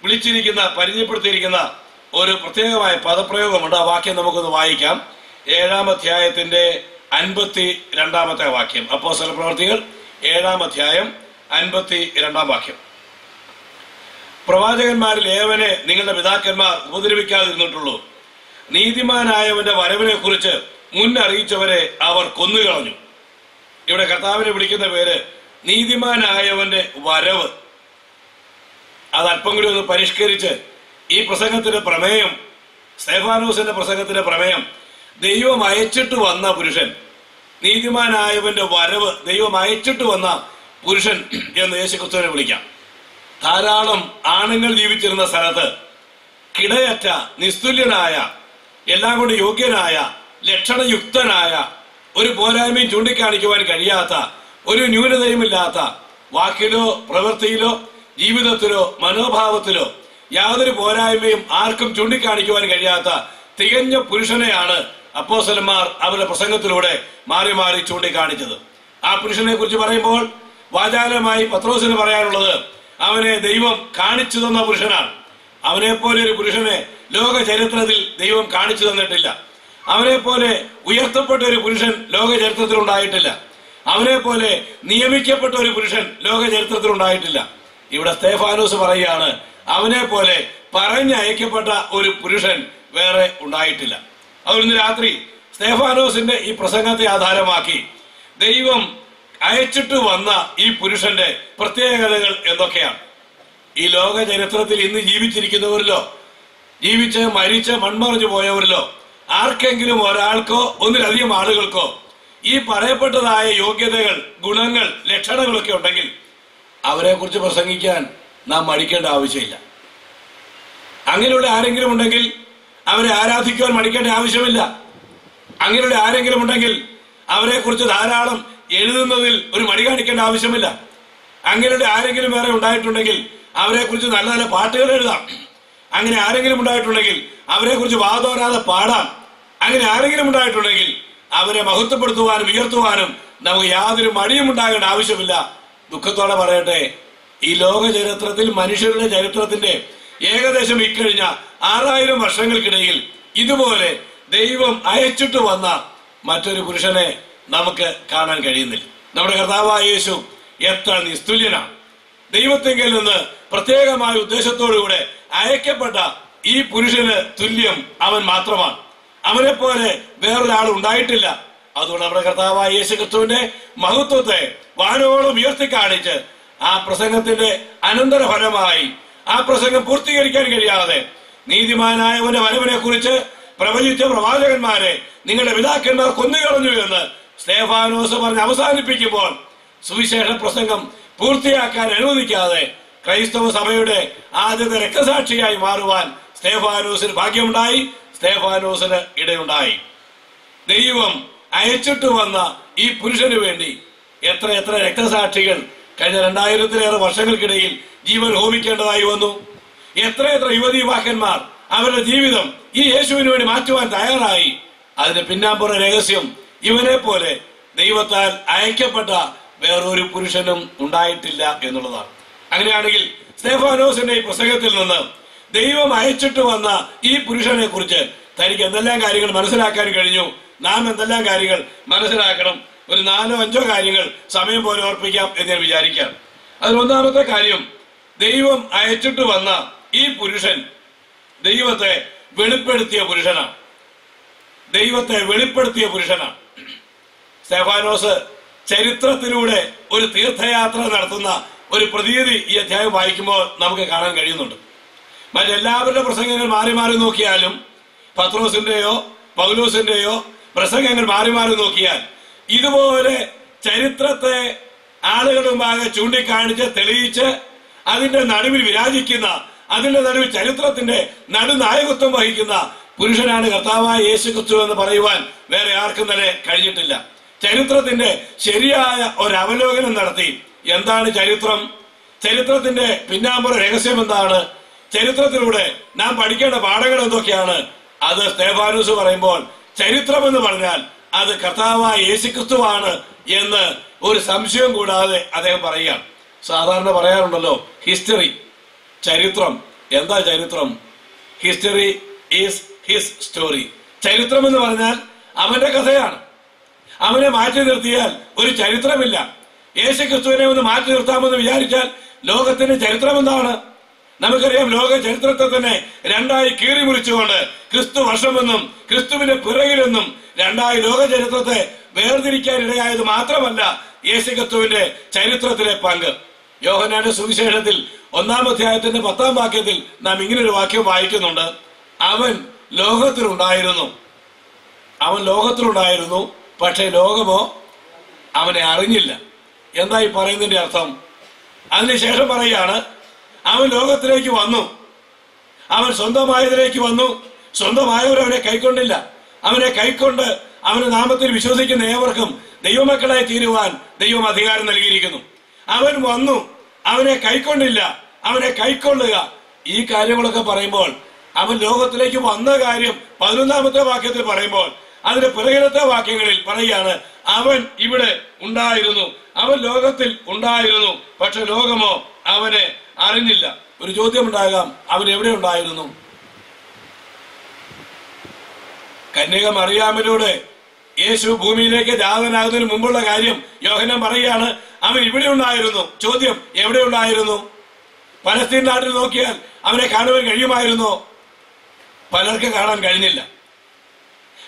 വിളിച്ചിരിക്കുന്ന പരിചയപ്പെടുത്തിയിരിക്കുന്ന ഒരു പ്രത്യേകമായ പദപ്രയോഗമുണ്ട്. ആ വാക്യം നമുക്കൊന്ന് വായിക്കാം. ഏഴാം അധ്യായത്തിന്റെ അൻപത്തി രണ്ടാമത്തെ വാക്യം. അപ്പോ പ്രവർത്തികൾ ഏഴാം അധ്യായം അൻപത്തി രണ്ടാം വാക്യം. പ്രവാചകന്മാരിൽ ഏവനെ നിങ്ങളുടെ പിതാക്കന്മാർ ഉപദ്രവിക്കാതിരുന്നിട്ടുള്ളൂ. നീതിമാനായവന്റെ വരവിനെ കുറിച്ച് മുന്നറിയിച്ചവരെ അവർ കൊന്നുകളഞ്ഞു. ഇവിടെ കർത്താവിനെ വിളിക്കുന്ന പേര് നീതിമാനായവന്റെ വരവ്. അത് അല്പം കൂടി ഒന്ന് പരിഷ്കരിച്ച് ഈ പ്രസംഗത്തിന്റെ പ്രമേയം സ്തേഫാനോസിന്റെ പ്രസംഗത്തിന്റെ പ്രമേയം ദൈവം അയച്ചിട്ട് വന്ന പുരുഷൻ നീതിമാനായവന്റെ വരവ് ദൈവം അയച്ചിട്ട് വന്ന പുരുഷൻ എന്ന് യേശുക്രിസ്തുവിനെ വിളിക്കാം. ധാരാളം ആണുങ്ങൾ ജീവിച്ചിരുന്ന സ്ഥലത്ത് കിടയറ്റ നിസ്തുല്യനായ എല്ലാം കൊണ്ട് യോഗ്യനായ ലക്ഷണയുക്തനായ ഒരു പോരായ്മയും ചൂണ്ടിക്കാണിക്കുവാൻ കഴിയാത്ത ഒരു ന്യൂനതയുമില്ലാത്ത വാക്കിലോ പ്രവൃത്തിയിലോ ജീവിതത്തിലോ മനോഭാവത്തിലോ യാതൊരു പോരായ്മയും ആർക്കും ചൂണ്ടിക്കാണിക്കുവാൻ കഴിയാത്ത തികഞ്ഞ പുരുഷനെയാണ് അപ്പോസലന്മാർ അവരുടെ പ്രസംഗത്തിലൂടെ മാറി മാറി ചൂണ്ടിക്കാണിച്ചത്. ആ പുരുഷനെ കുറിച്ച് പറയുമ്പോൾ വാചാലമായി പത്രോസിന് പറയാനുള്ളത് അവനെ ദൈവം കാണിച്ചു തന്ന പുരുഷനാണ്. അവനെ പോലെ ഒരു പുരുഷനെ ലോക ചരിത്രത്തിൽ ദൈവം കാണിച്ചു തന്നിട്ടില്ല. അവനെ പോലെ ഉയർത്തപ്പെട്ട ഒരു പുരുഷൻ ലോക ചരിത്രത്തിൽ ഉണ്ടായിട്ടില്ല. അവനെ പോലെ നിയമിക്കപ്പെട്ട ഒരു പുരുഷൻ ലോക ചരിത്രത്തിൽ ഉണ്ടായിട്ടില്ല. ഇവിടെ സ്തേഫാനോസ് പറയുകയാണ് അവനെ പോലെ പറഞ്ഞയക്കപ്പെട്ട ഒരു പുരുഷൻ വേറെ ഉണ്ടായിട്ടില്ല. അതുകൊണ്ട് രാത്രി സ്തേഫാനോസിന്റെ ഈ പ്രസംഗത്തെ ആധാരമാക്കി ദൈവം അയച്ചിട്ട് വന്ന ഈ പുരുഷന്റെ പ്രത്യേകതകൾ എന്തൊക്കെയാണ്? ഈ ലോക ചരിത്രത്തിൽ ഇന്ന് ജീവിച്ചിരിക്കുന്നവരിലോ ജീവിച്ച് മരിച്ച് മൺമറിഞ്ഞു പോയവരിലോ ആർക്കെങ്കിലും ഒരാൾക്കോ ഒന്നിലധികം ആളുകൾക്കോ ഈ പറയപ്പെട്ടതായ യോഗ്യതകൾ ഗുണങ്ങൾ ലക്ഷണങ്ങളൊക്കെ ഉണ്ടെങ്കിൽ അവരെ കുറിച്ച് പ്രസംഗിക്കാൻ നാം മടിക്കേണ്ട ആവശ്യമില്ല. അങ്ങനെയുള്ള ആരെങ്കിലും ഉണ്ടെങ്കിൽ അവരെ ആരാധിക്കുവാൻ മടിക്കേണ്ട ആവശ്യമില്ല. അങ്ങനെയുള്ള ആരെങ്കിലും ഉണ്ടെങ്കിൽ അവരെ കുറിച്ച് ധാരാളം എഴുതുന്നതിൽ ഒരു മടി കാണിക്കേണ്ട ആവശ്യമില്ല. അങ്ങനെ ആരെങ്കിലും വേറെ ഉണ്ടായിട്ടുണ്ടെങ്കിൽ അവരെ കുറിച്ച് നല്ല നല്ല പാട്ടുകൾ എഴുതാം. അങ്ങനെ ആരെങ്കിലും ഉണ്ടായിട്ടുണ്ടെങ്കിൽ അവരെ കുറിച്ച് വാദോരാതെ പാടാം. അങ്ങനെ ആരെങ്കിലും ഉണ്ടായിട്ടുണ്ടെങ്കിൽ അവരെ മഹത്വപ്പെടുത്തുവാനും ഉയർത്തുവാനും നമുക്ക് യാതൊരു മടിയും ഉണ്ടാകേണ്ട ആവശ്യമില്ല. ദുഃഖത്തോടെ പറയട്ടെ ഈ ലോക ചരിത്രത്തിൽ മനുഷ്യരുടെ ചരിത്രത്തിന്റെ ഏകദേശം ഇക്കഴിഞ്ഞ ആറായിരം വർഷങ്ങൾക്കിടയിൽ ഇതുപോലെ ദൈവം അയച്ചിട്ട് വന്ന മറ്റൊരു പുരുഷനെ നമുക്ക് കാണാൻ കഴിയുന്നില്ല. നമ്മുടെ കർത്താവായ യേശു എത്ര നിസ്തുല്യനാണ് ദൈവത്തെങ്കിൽ നിന്ന് പ്രത്യേകമായ ഉദ്ദേശത്തോടുകൂടെ അയക്കപ്പെട്ട ഈ പുരുഷന് തുല്യം അവൻ മാത്രമാണ്. അവനെ പോലെ വേറൊരാൾ ഉണ്ടായിട്ടില്ല. അതുകൊണ്ട് നമ്മുടെ കർത്താവായ യേശു ക്രിസ്തുവിന്റെ മഹത്വത്തെ വാനോളം ഉയർത്തി കാണിച്ച് ആ പ്രസംഗത്തിന്റെ അനന്തരഫലമായി ആ പ്രസംഗം പൂർത്തീകരിക്കാൻ കഴിയാതെ നീതിമാനായവന്റെ വരവിനെ കുറിച്ച് പ്രവചിച്ച പ്രവാചകന്മാരെ നിങ്ങളുടെ പിതാക്കന്മാർ കൊന്നുകളഞ്ഞു എന്ന് സ്തേഫാനോസ് പറഞ്ഞ് അവസാനിപ്പിക്കുമ്പോൾ സുവിശേഷ പ്രസംഗം പൂർത്തിയാക്കാൻ അനുവദിക്കാതെ ക്രൈസ്തവ സഭയുടെ ആദ്യത്തെ രക്തസാക്ഷിയായി മാറുവാൻ സ്തേഫാനോസിന് ഭാഗ്യമുണ്ടായി സ്തേഫാനോസിന് ഇടയുണ്ടായി. ദൈവം അയച്ചിട്ട് വന്ന ഈ പുരുഷന് വേണ്ടി എത്ര എത്ര രക്തസാക്ഷികൾ കഴിഞ്ഞ രണ്ടായിരത്തിലേറെ വർഷങ്ങൾക്കിടയിൽ ജീവൻ ഹോമിക്കേണ്ടതായി വന്നു. എത്ര എത്ര യുവതി യുവാക്കന്മാർ അവരുടെ ജീവിതം ഈ യേശുവിന് വേണ്ടി മാറ്റുവാൻ തയ്യാറായി. അതിന് പിന്നാമ്പുറ രഹസ്യം ഇവനെ പോലെ ദൈവത്താൽ അയക്കപ്പെട്ട വേറൊരു പുരുഷനും ഉണ്ടായിട്ടില്ല എന്നുള്ളതാണ്. അങ്ങനെയാണെങ്കിൽ സ്റ്റെഫാനോസിന്റെ ഈ പുസ്തകത്തിൽ നിന്ന് ദൈവം അയച്ചിട്ട് വന്ന ഈ പുരുഷനെ കുറിച്ച് തനിക്ക് എന്തെല്ലാം കാര്യങ്ങൾ മനസ്സിലാക്കാൻ കഴിഞ്ഞു? നാം എന്തെല്ലാം കാര്യങ്ങൾ മനസ്സിലാക്കണം? ഒരു നാലോ അഞ്ചോ കാര്യങ്ങൾ സമയം പോലെ ഓർപ്പിക്കാം എന്ന് ഞാൻ വിചാരിക്കാം അതിൽ ഒന്നാമത്തെ കാര്യം ദൈവം അയച്ചിട്ട് വന്ന ഈ പുരുഷൻ ദൈവത്തെ വെളിപ്പെടുത്തിയ പുരുഷനാണ്. ദൈവത്തെ വെളിപ്പെടുത്തിയ പുരുഷനാണ്. സ്തേഫാനോസ് ചരിത്രത്തിലൂടെ ഒരു തീർത്ഥയാത്ര നടത്തുന്ന ഒരു പ്രതീതി ഈ അധ്യായം വായിക്കുമ്പോൾ നമുക്ക് കാണാൻ കഴിയുന്നുണ്ട്. മറ്റെല്ലാവരുടെ പ്രസംഗങ്ങൾ മാറി മാറി നോക്കിയാലും പത്രോസിന്റെയോ പൗലോസിന്റെയോ പ്രസംഗങ്ങൾ മാറി മാറി നോക്കിയാൽ ഇതുപോലെ ചരിത്രത്തെ ആളുകളുടെ മുമ്പാകെ ചൂണ്ടിക്കാണിച്ച് തെളിയിച്ച് അതിന്റെ നടുവിൽ വിരാജിക്കുന്ന അതിന്റെ നടുവിൽ ചരിത്രത്തിന്റെ നടുനായകത്വം വഹിക്കുന്ന പുരുഷനാണ് കർത്താവായ യേശു ക്രിസ്തു എന്ന് പറയുവാൻ വേറെ ആർക്കും തന്നെ കഴിഞ്ഞിട്ടില്ല. ചരിത്രത്തിന്റെ ശരിയായ ഒരു അവലോകനം നടത്തി. എന്താണ് ചരിത്രം? ചരിത്രത്തിന്റെ പിന്നാമ്പുറ രഹസ്യം എന്താണ്? ചരിത്രത്തിലൂടെ നാം പഠിക്കേണ്ട പാഠങ്ങൾ എന്തൊക്കെയാണ്? അത് സ്തേഫാനൂസ് പറയുമ്പോൾ ചരിത്രം എന്ന് പറഞ്ഞാൽ അത് കർത്താവായ യേശുക്രിസ്തുവാണ് എന്ന് ഒരു സംശയം കൂടാതെ അദ്ദേഹം പറയുക സാധാരണ പറയാറുണ്ടല്ലോ ഹിസ്റ്ററി ചരിത്രം. എന്താ ചരിത്രം? History is his story. ചരിത്രം എന്ന് പറഞ്ഞാൽ അവന്റെ കഥയാണ്. അവനെ മാറ്റി നിർത്തിയാൽ ഒരു ചരിത്രമില്ല. യേശു ക്രിസ്തുവിനെ ഒന്ന് മാറ്റി നിർത്താമെന്ന് വിചാരിച്ചാൽ ലോകത്തിന്റെ ചരിത്രം എന്താണ്? നമുക്കറിയാം ലോക ചരിത്രത്തെ തന്നെ രണ്ടായി കീറി മുറിച്ചുകൊണ്ട് ക്രിസ്തു വർഷമെന്നും ക്രിസ്തുവിന്റെ പിറകിലെന്നും രണ്ടായി ലോക ചരിത്രത്തെ വേർതിരിക്കാൻ ഇടയായത് മാത്രമല്ല യേശു ക്രിസ്തുവിന്റെ ചരിത്രത്തിലെ പങ്ക്. യോഹനാന്റെ സുവിശേഷത്തിൽ ഒന്നാം അധ്യായത്തിന്റെ പത്താം വാക്യത്തിൽ നാം ഇങ്ങനൊരു വാക്യം വായിക്കുന്നുണ്ട്. അവൻ ലോകത്തിലുണ്ടായിരുന്നു. അവൻ ലോകത്തിലുണ്ടായിരുന്നു. പക്ഷേ ലോകമോ അവനെ അറിഞ്ഞില്ല. എന്തായി പറയുന്നതിന്റെ അർത്ഥം? അതിനുശേഷം പറയുകയാണ് അവൻ ലോകത്തിലേക്ക് വന്നു. അവൻ സ്വന്തമായതിലേക്ക് വന്നു. സ്വന്തമായവർ അവനെ കൈക്കൊണ്ടില്ല. അവനെ കൈക്കൊണ്ട് അവന്റെ നാമത്തിൽ വിശ്വസിക്കുന്ന ഏവർക്കും ദൈവമക്കളായി തീരുവാൻ ദൈവം അധികാരം നൽകിയിരിക്കുന്നു. അവൻ വന്നു. അവനെ കൈക്കൊണ്ടില്ല. അവനെ കൈക്കൊള്ളുക. ഈ കാര്യങ്ങളൊക്കെ പറയുമ്പോൾ അവൻ ലോകത്തിലേക്ക് വന്ന കാര്യം പതിനൊന്നാമത്തെ വാക്യത്തിൽ പറയുമ്പോൾ അതിന്റെ പിറകിലത്തെ വാക്യങ്ങളിൽ പറയുകയാണ് അവൻ ഇവിടെ ഉണ്ടായിരുന്നു അവൻ ലോകത്തിൽ ഉണ്ടായിരുന്നു പക്ഷെ ലോകമോ അവനെ അറിഞ്ഞില്ല. ഒരു ചോദ്യം ഉണ്ടാകാം അവൻ എവിടെ ഉണ്ടായിരുന്നു? കന്യക മറിയാമിലൂടെ യേശു ഭൂമിയിലേക്ക് ജാതനാകുന്നതിന് മുമ്പുള്ള കാര്യം യോഹനം പറയുകയാണ് അവൻ ഇവിടെ ഉണ്ടായിരുന്നു. ചോദ്യം എവിടെ ഉണ്ടായിരുന്നു? പലസ്തീൻ നാട്ടിൽ നോക്കിയാൽ അവനെ കാണുവാൻ കഴിയുമായിരുന്നോ? പലർക്കും കാണാൻ കഴിഞ്ഞില്ല.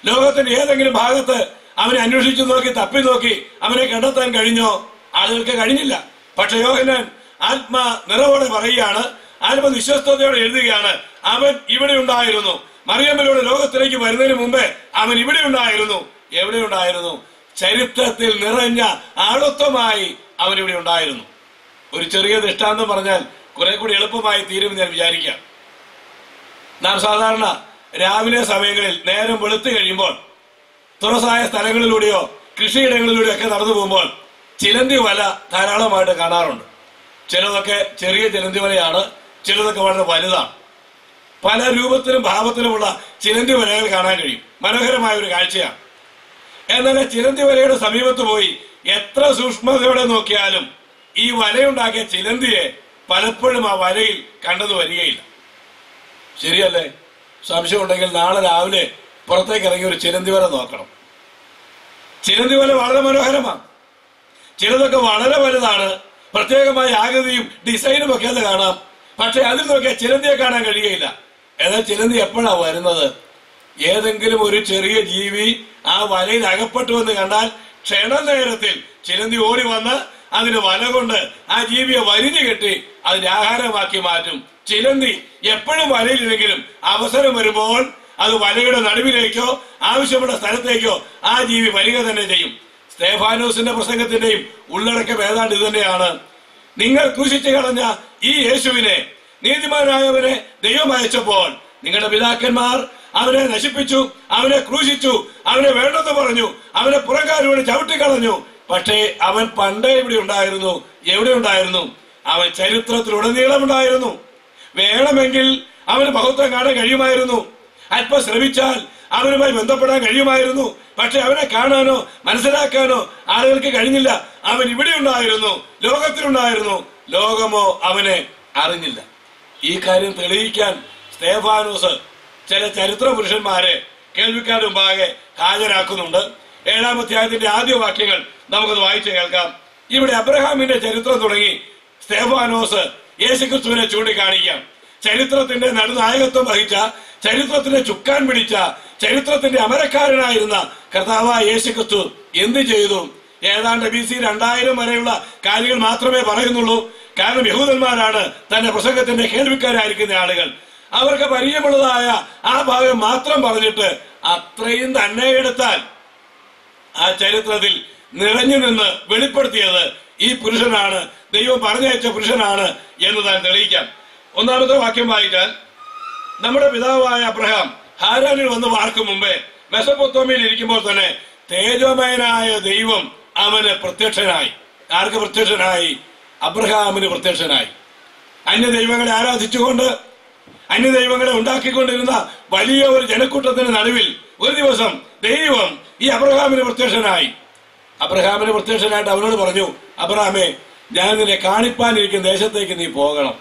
ലോകത്തിന്റെ ഏതെങ്കിലും ഭാഗത്ത് അവനെ അന്വേഷിച്ചു നോക്കി തപ്പി നോക്കി അവനെ കണ്ടെത്താൻ കഴിഞ്ഞോ? ആളുകൾക്ക് കഴിഞ്ഞില്ല. പക്ഷെ യോഹനാൻ ആത്മ നിറവോടെ പറയുകയാണ് ആത്മവിശ്വസ്തയോടെ എഴുതുകയാണ് അവൻ ഇവിടെ ഉണ്ടായിരുന്നു. മറിയമ്മയുടെ ലോകത്തിലേക്ക് വരുന്നതിന് മുമ്പേ അവൻ ഇവിടെ ഉണ്ടായിരുന്നു. എവിടെ ഉണ്ടായിരുന്നു? ചരിത്രത്തിൽ നിറഞ്ഞ ആളുത്വമായി അവൻ ഇവിടെ ഉണ്ടായിരുന്നു. ഒരു ചെറിയ ദൃഷ്ടാന്തം പറഞ്ഞാൽ കുറെ കൂടി എളുപ്പമായി തീരുമെന്ന് ഞാൻ വിചാരിക്കാം. നാം സാധാരണ രാവിലെ സമയങ്ങളിൽ നേരം വെളുത്തു കഴിയുമ്പോൾ തുറസായ സ്ഥലങ്ങളിലൂടെയോ കൃഷിയിടങ്ങളിലൂടെയോ ഒക്കെ നടന്നു പോകുമ്പോൾ ചിലന്തി വല ധാരാളമായിട്ട് കാണാറുണ്ട്. ചിലതൊക്കെ ചെറിയ ചിലന്തി വലയാണ് ചിലതൊക്കെ വളരെ വലുതാണ്. പല രൂപത്തിലും ഭാവത്തിലുമുള്ള ചിലന്തി വലകൾ കാണാൻ കഴിയും. മനോഹരമായ ഒരു കാഴ്ചയാണ്. എന്നാൽ ചിലന്തി വലയുടെ സമീപത്ത് പോയി എത്ര സൂക്ഷ്മതയോടെ നോക്കിയാലും ഈ വലയുണ്ടാക്കിയ ചിലന്തിയെ പലപ്പോഴും ആ വലയിൽ കണ്ടെന്ന് വരികയില്ല. ശരിയല്ലേ? സംശയം ഉണ്ടെങ്കിൽ നാളെ രാവിലെ പുറത്തേക്ക് ഇറങ്ങി ഒരു ചിലന്തി വല നോക്കണം. ചിലന്തി വല വളരെ മനോഹരമാണ്. ചിലതൊക്കെ വളരെ വലുതാണ്. പ്രത്യേകമായ ആകൃതിയും ഡിസൈനും ഒക്കെ അത് കാണാം. പക്ഷെ അതിൽ നോക്കിയാൽ ചിലന്തിയെ കാണാൻ കഴിയുകയില്ല. എന്നാൽ ചിലന്തി എപ്പോഴാണ് വരുന്നത്? ഏതെങ്കിലും ഒരു ചെറിയ ജീവി ആ വലയിൽ അകപ്പെട്ടു എന്ന് കണ്ടാൽ ക്ഷണനേരത്തിൽ ചിലന്തി ഓടി വന്ന് അതിന് വല കൊണ്ട് ആ ജീവിയെ വലിഞ്ഞു കെട്ടി അതിനെ ആഹാരമാക്കി മാറ്റും. ചിലന്തി എപ്പോഴും വലയിലില്ലെങ്കിലും അവസരം വരുമ്പോൾ അത് വലയുടെ നടുവിലേക്കോ ആവശ്യമുള്ള സ്ഥലത്തേക്കോ ആ ജീവി വരിക തന്നെ ചെയ്യും. സ്തേഫാനോസിന്റെ പ്രസംഗത്തിന്റെയും ഉള്ളടക്കം ഏതാണ്ട് ഇത് തന്നെയാണ് നിങ്ങൾ ക്രൂശിച്ചു കളഞ്ഞ ഈ യേശുവിനെ നീതിമാനായവനെ ദൈവം അയച്ചപ്പോൾ നിങ്ങളുടെ പിതാക്കന്മാർ അവനെ നശിപ്പിച്ചു അവനെ ക്രൂശിച്ചു അവനെ വേണ്ടെന്ന് പറഞ്ഞു അവനെ പുറക്കാരോട് ചവിട്ടിക്കളഞ്ഞു പക്ഷേ അവൻ പണ്ടേ ഇവിടെ ഉണ്ടായിരുന്നു എവിടെ ഉണ്ടായിരുന്നു? അവൻ ചരിത്രത്തിലുടനീളം ഉണ്ടായിരുന്നു വേണമെങ്കിൽ അവന് മഹത്വം കാണാൻ കഴിയുമായിരുന്നു. അല്പം ശ്രമിച്ചാൽ അവരുമായി ബന്ധപ്പെടാൻ കഴിയുമായിരുന്നു. പക്ഷെ അവനെ കാണാനോ മനസ്സിലാക്കാനോ ആളുകൾക്ക് കഴിഞ്ഞില്ല. അവൻ ഇവിടെ ഉണ്ടായിരുന്നു ലോകത്തിലുണ്ടായിരുന്നു. ലോകമോ അവനെ അറിഞ്ഞില്ല. ഈ കാര്യം തെളിയിക്കാൻ സ്തേഫാനോസ് ചില ചരിത്ര പുരുഷന്മാരെ കേൾവിക്കാരുടെ മുമ്പാകെ ഹാജരാക്കുന്നുണ്ട്. ഏഴാം അധ്യായത്തിന്റെ ആദ്യ വാക്യങ്ങൾ നമുക്കത് വായിച്ചു കേൾക്കാം. ഇവിടെ അബ്രഹാമിന്റെ ചരിത്രം തുടങ്ങി സ്തേഫാനോസ് യേശുക്രിസ്തുവിനെ ചൂണ്ടിക്കാണിക്കാം. ചരിത്രത്തിന്റെ നടുനായകത്വം വഹിച്ച ചരിത്രത്തിന്റെ ചുക്കാൻ പിടിച്ച ചരിത്രത്തിന്റെ അമരക്കാരനായിരുന്ന കർത്താവ യേശുക്രിസ്തു എന്ത് ചെയ്തു? ഏതാണ്ട് ബി സി രണ്ടായിരം വരെയുള്ള കാര്യങ്ങൾ മാത്രമേ പറയുന്നുള്ളൂ. കാരണം യഹൂദന്മാരാണ് തന്റെ പ്രസംഗത്തിന്റെ കേൾവിക്കാരായിരിക്കുന്ന ആളുകൾ. അവർക്ക് പരിചയമുള്ളതായ ആ ഭാഗം മാത്രം പറഞ്ഞിട്ട് അത്രയും തന്നെ എടുത്താൽ ആ ചരിത്രത്തിൽ നിറഞ്ഞു നിന്ന് വെളിപ്പെടുത്തിയത് ഈ പുരുഷനാണ് ദൈവം പറഞ്ഞയച്ച പുരുഷനാണ് എന്ന് താൻ തെളിയിക്കാം. ഒന്നാമത്തെ വാക്യം വായിച്ചാൽ നമ്മുടെ പിതാവായ അബ്രഹാം ഹാരാനിൽ വന്ന് വാർക്കും മുമ്പേ മെസപ്പൊത്തോമയിൽ ഇരിക്കുമ്പോൾ തന്നെ തേജോമയനായ ദൈവം അവന് പ്രത്യക്ഷനായി. ആർക്ക് പ്രത്യക്ഷനായി? അബ്രഹാമിന് പ്രത്യക്ഷനായി. അന്യ ദൈവങ്ങളെ ആരാധിച്ചുകൊണ്ട് അന്യ ദൈവങ്ങളെ ഉണ്ടാക്കിക്കൊണ്ടിരുന്ന വലിയ ഒരു ജനക്കൂട്ടത്തിന് നടുവിൽ ഒരു ദിവസം ദൈവം ഈ അബ്രഹാമിന് പ്രത്യക്ഷനായി. അബ്രഹാമിന് പ്രത്യക്ഷനായിട്ട് അവനോട് പറഞ്ഞു അബ്രഹാമേ ഞാൻ നിന്നെ കാണിപ്പാനിരിക്കുന്ന ദേശത്തേക്ക് നീ പോകണം.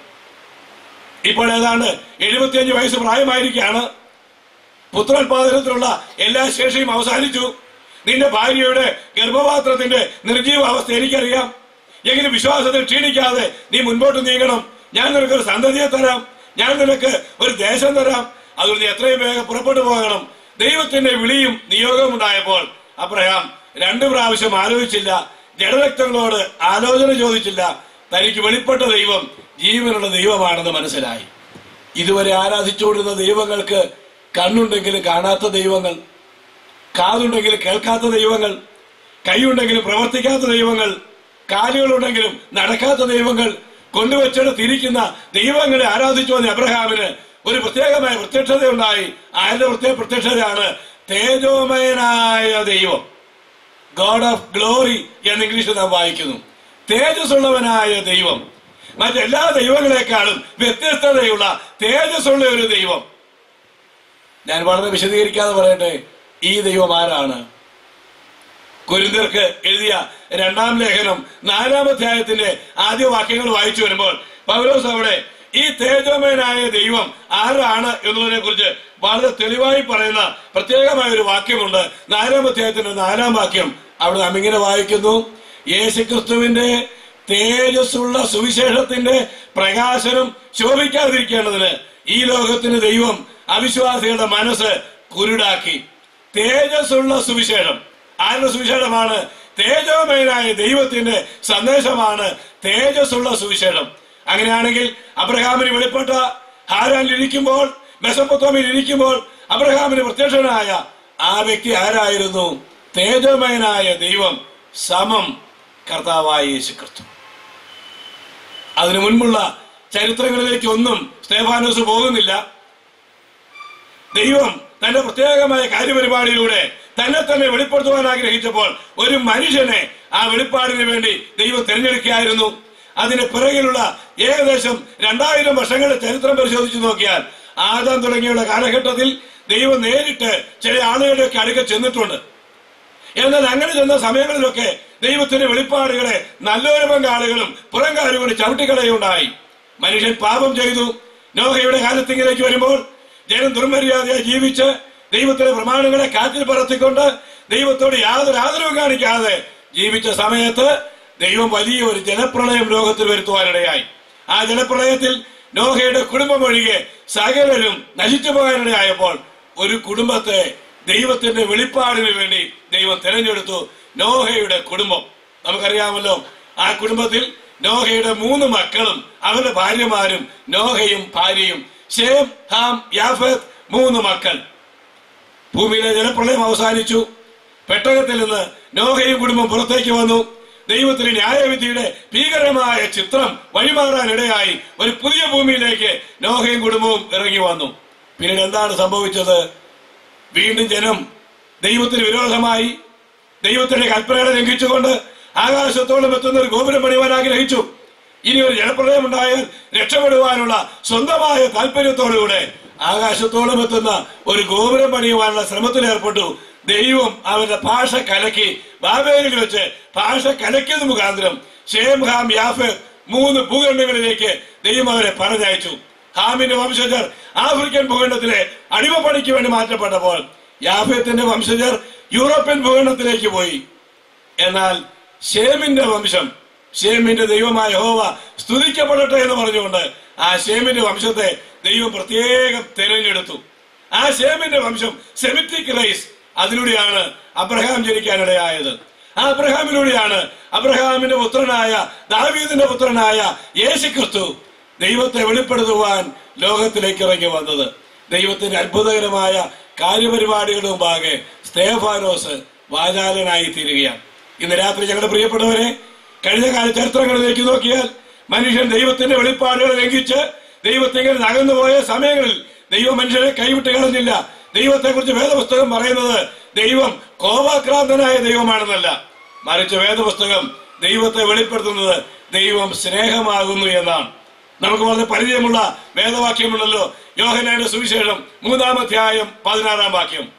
ഇപ്പോൾ ഏതാണ്ട് എഴുപത്തിയഞ്ച് വയസ്സ് പ്രായമായിരിക്കാണ് പുത്രോത്പാദനത്തിലുള്ള എല്ലാ ശേഷിയും അവസാനിച്ചു. നിന്റെ ഭാര്യയുടെ ഗർഭപാത്രത്തിന്റെ നിർജീവാവസ്ഥ എനിക്കറിയാം. എങ്കിലും വിശ്വാസത്തിൽ ക്ഷീണിക്കാതെ നീ മുൻപോട്ട് നീങ്ങണം. ഞാൻ നിനക്ക് ഒരു സന്തതിയെ തരാം. ഞാൻ നിനക്ക് ഒരു ദേശം തരാം. അതുകൊണ്ട് എത്രയും വേഗം പുറപ്പെട്ടു പോകണം. ദൈവത്തിന്റെ വിളിയും നിയോഗവും ഉണ്ടായപ്പോൾ അബ്രഹാം രണ്ടു പ്രാവശ്യം ആലോചിച്ചില്ല. ജഡരക്തങ്ങളോട് ആലോചന ചോദിച്ചില്ല. തനിക്ക് വെളിപ്പെട്ട ദൈവം ജീവനുള്ള ദൈവമാണെന്ന് മനസ്സിലായി. ഇതുവരെ ആരാധിച്ചുകൊണ്ടിരുന്ന ദൈവങ്ങൾക്ക് കണ്ണുണ്ടെങ്കിലും കാണാത്ത ദൈവങ്ങൾ കാതുണ്ടെങ്കിലും കേൾക്കാത്ത ദൈവങ്ങൾ കൈയുണ്ടെങ്കിലും പ്രവർത്തിക്കാത്ത ദൈവങ്ങൾ കാലുകളുണ്ടെങ്കിലും നടക്കാത്ത ദൈവങ്ങൾ കൊണ്ടുവച്ചിടത്തിരിക്കുന്ന ദൈവങ്ങളെ ആരാധിച്ചു വന്ന അബ്രഹാമിന് ഒരു പ്രത്യേകമായ പ്രത്യക്ഷതയുണ്ടായി. ആരുടെ പ്രത്യേക പ്രത്യക്ഷതയാണ്? തേജോമയനായ ദൈവം. ഗോഡ് ഓഫ് ഗ്ലോറി എന്ന് ഇംഗ്ലീഷിൽ നാം വായിക്കുന്നു. തേജസ് ഉള്ളവനായ ദൈവം. മറ്റെല്ലാ ദൈവങ്ങളെക്കാളും വ്യത്യസ്തതയുള്ള തേജസ് ഉള്ള ഒരു ദൈവം. ഞാൻ വളരെ വിശദീകരിക്കാതെ പറയട്ടെ ഈ ദൈവം ആരാണ്? കുരുന്തർക്ക് എഴുതിയ രണ്ടാം ലേഖനം നാലാം അധ്യായത്തിന്റെ ആദ്യ വാക്യങ്ങൾ വായിച്ചു വരുമ്പോൾ പൗലോസ് അവിടെ ഈ തേജോമയനായ ദൈവം ആരാണ്? എന്നതിനെ കുറിച്ച് വളരെ തെളിവായി പറയുന്ന പ്രത്യേകമായ ഒരു വാക്യമുണ്ട്. നാലാം അധ്യായത്തിന്റെ നാലാം വാക്യം അവിടെ നാം ഇങ്ങനെ വായിക്കുന്നു. യേശുക്രിസ്തുവിന്റെ തേജസ്സുള്ള സുവിശേഷത്തിന്റെ പ്രകാശനം ശോഭിക്കാതിരിക്കേണ്ടതിന് ഈ ലോകത്തിന് ദൈവം അവിശ്വാസികളുടെ മനസ്സ് കുരുടാക്കി. തേജസ്സുള്ള സുവിശേഷം. ആരുടെ സുവിശേഷമാണ്? തേജോമയനായ ദൈവത്തിന്റെ സന്ദേശമാണ് തേജസ്സുള്ള സുവിശേഷം. അങ്ങനെയാണെങ്കിൽ അബ്രഹാമിന് വെളിപ്പെട്ട ഹാരാനിൽ ഇരിക്കുമ്പോൾ മെസപ്പൊത്തോമിൽ ഇരിക്കുമ്പോൾ അബ്രഹാമിന് പ്രത്യക്ഷനായ ആ വ്യക്തി ആരായിരുന്നു? തേജോമയനായ ദൈവം സമം കർത്താവായ യേശു ക്രിസ്തു അതിനു മുൻപുള്ള ചരിത്രങ്ങളിലേക്ക് ഒന്നും സ്റ്റേഫാനോസ് പോകുന്നില്ല. ദൈവം തന്റെ പ്രത്യേകമായ കാര്യപരിപാടിയിലൂടെ തന്നെ തന്നെ വെളിപ്പെടുത്തുവാൻ ആഗ്രഹിച്ചപ്പോൾ ഒരു മനുഷ്യനെ ആ വെളിപ്പാടിന് വേണ്ടി ദൈവം തിരഞ്ഞെടുക്കുകയായിരുന്നു. അതിന് പിറകിലുള്ള ഏകദേശം രണ്ടായിരം വർഷങ്ങളുടെ ചരിത്രം പരിശോധിച്ചു നോക്കിയാൽ ആദാം തുടങ്ങിയുള്ള കാലഘട്ടത്തിൽ ദൈവം നേരിട്ട് ചില ആളുകളുടെയൊക്കെ അടുക്ക ചെന്നിട്ടുണ്ട്. എന്നാൽ അങ്ങനെ ചെന്ന സമയങ്ങളിലൊക്കെ ദൈവത്തിന്റെ വെളിപ്പാടുകളെ നല്ലൊരു പങ്കാളികളും ആളുകളും പുറംകാലുകൊണ്ട് ചവിട്ടിക്കളയുണ്ടായി മനുഷ്യൻ പാപം ചെയ്തു. നോഹയുടെ കാലത്തിങ്കിലേക്ക് വരുമ്പോൾ ജനം ദുർമര്യാദയായി ജീവിച്ച് ദൈവത്തിന്റെ പ്രമാണങ്ങളെ കാറ്റിൽ പറത്തിക്കൊണ്ട് ദൈവത്തോട് യാതൊരു ആദരവും കാണിക്കാതെ ജീവിച്ച സമയത്ത് ദൈവം വലിയ ഒരു ജലപ്രളയം ലോകത്തിൽ വരുത്തുവാനിടയായി. ആ ജലപ്രളയത്തിൽ നോഹയുടെ കുടുംബം ഒഴികെ സകലരും നശിച്ചു പോകാനിടയായപ്പോൾ ഒരു കുടുംബത്തെ ദൈവത്തിന്റെ വെളിപ്പാടിന് വേണ്ടി ദൈവം തിരഞ്ഞെടുത്തു നോഹയുടെ കുടുംബം. നമുക്കറിയാമല്ലോ ആ കുടുംബത്തിൽ നോഹയുടെ മൂന്ന് മക്കളും അവരുടെ ഭാര്യമാരും നോഹയും ഭാര്യയും ഷേം ഹാം യാഫത്ത് മൂന്ന് മക്കൾ. ഭൂമിയിലെ ജലപ്രളയം അവസാനിച്ചു. പെട്ടകത്തിൽ നിന്ന് നോഹയും കുടുംബം പുറത്തേക്ക് വന്നു. ദൈവത്തിന് ന്യായവിധിയുടെ ഭീകരമായ ചിത്രം വഴിമാറാനിടയായി ഒരു പുതിയ ഭൂമിയിലേക്ക് നോഹയും കുടുംബവും ഇറങ്ങി വന്നു. പിന്നീട് എന്താണ് സംഭവിച്ചത്? വീണ്ടും ജനം ദൈവത്തിന് വിരോധമായി ദൈവത്തിന്റെ കൽപ്പനകളെ ലംഘിച്ചുകൊണ്ട് ആകാശത്തോളം എത്തുന്ന ഒരു ഗോപുരം പണിയുവാൻ ആഗ്രഹിച്ചു. ഇനി ഒരു ജലപ്രളയം ഉണ്ടായാൽ രക്ഷപ്പെടുവാനുള്ള സ്വന്തമായ താല്പര്യത്തോടുകൂടെ ആകാശത്തോളം എത്തുന്ന ഒരു ഗോപുരം പണിയുവാനുള്ള ശ്രമത്തിൽ ഏർപ്പെട്ടു. ദൈവം അവരുടെ ഭാഷ കലക്കി ബാബേലിൽ വെച്ച് ഭാഷ കലക്കിയത് മുഖാന്തരം ഷേം ഹാം മൂന്ന് ഭൂഖണ്ഡങ്ങളിലേക്ക് ദൈവം അവരെ പറഞ്ഞയച്ചു. ഹാമിന്റെ വംശജർ ആഫ്രിക്കൻ ഭൂഖണ്ഡത്തിലെ അടിമപ്പണിക്ക് വേണ്ടി മാറ്റപ്പെട്ടപ്പോൾ യാഫത്തിന്റെ വംശജർ യൂറോപ്യൻ ഭൂഖണ്ഡത്തിലേക്ക് പോയി. എന്നാൽ ഷേമിന്റെ വംശം ഷേമിന്റെ ദൈവമായ ഹോവ സ്തുതിക്കപ്പെടട്ടെ എന്ന് പറഞ്ഞുകൊണ്ട് ആ ഷേമിന്റെ വംശത്തെ ദൈവം പ്രത്യേകം തിരഞ്ഞെടുത്തു. ആ ഷേമിന്റെ വംശം സെമിറ്റിക് റൈസ് അതിലൂടെയാണ് അബ്രഹാം ജനിക്കാനിടയായത്. ആ അബ്രഹാമിലൂടെയാണ് അബ്രഹാമിന്റെ പുത്രനായ ദാവീദിന്റെ പുത്രനായ യേശു ക്രിസ്തു ദൈവത്തെ വെളിപ്പെടുത്തുവാൻ ലോകത്തിലേക്ക് ഇറങ്ങി വന്നത്. ദൈവത്തിന്റെ അത്ഭുതകരമായ കാര്യപരിപാടികളുടെ മുമ്പാകെ സ്തേഫാനോസ് വാചാലനായി തീരുകയാണ്. ഇന്ന് രാത്രി ഞങ്ങളുടെ പ്രിയപ്പെട്ടവരെ കഴിഞ്ഞ കാല ചരിത്രങ്ങളിലേക്ക് നോക്കിയാൽ മനുഷ്യൻ ദൈവത്തിന്റെ വെളിപ്പാടുകൾ ലംഘിച്ച് ദൈവത്തിങ്ങനെ നകന്നുപോയ സമയങ്ങളിൽ ദൈവം മനുഷ്യരെ കൈവിട്ട് കളഞ്ഞില്ല. ദൈവത്തെ കുറിച്ച് വേദപുസ്തകം പറയുന്നത് ദൈവം കോപാക്രാന്തനായ ദൈവമാണെന്നല്ല. മറിച്ച് വേദപുസ്തകം ദൈവത്തെ വെളിപ്പെടുത്തുന്നത് ദൈവം സ്നേഹമാകുന്നു എന്നാണ്. നമുക്ക് വളരെ പരിചയമുള്ള വേദവാക്യമുണ്ടല്ലോ യോഹനായുടെ സുവിശേഷം മൂന്നാം അധ്യായം പതിനാറാം വാക്യം.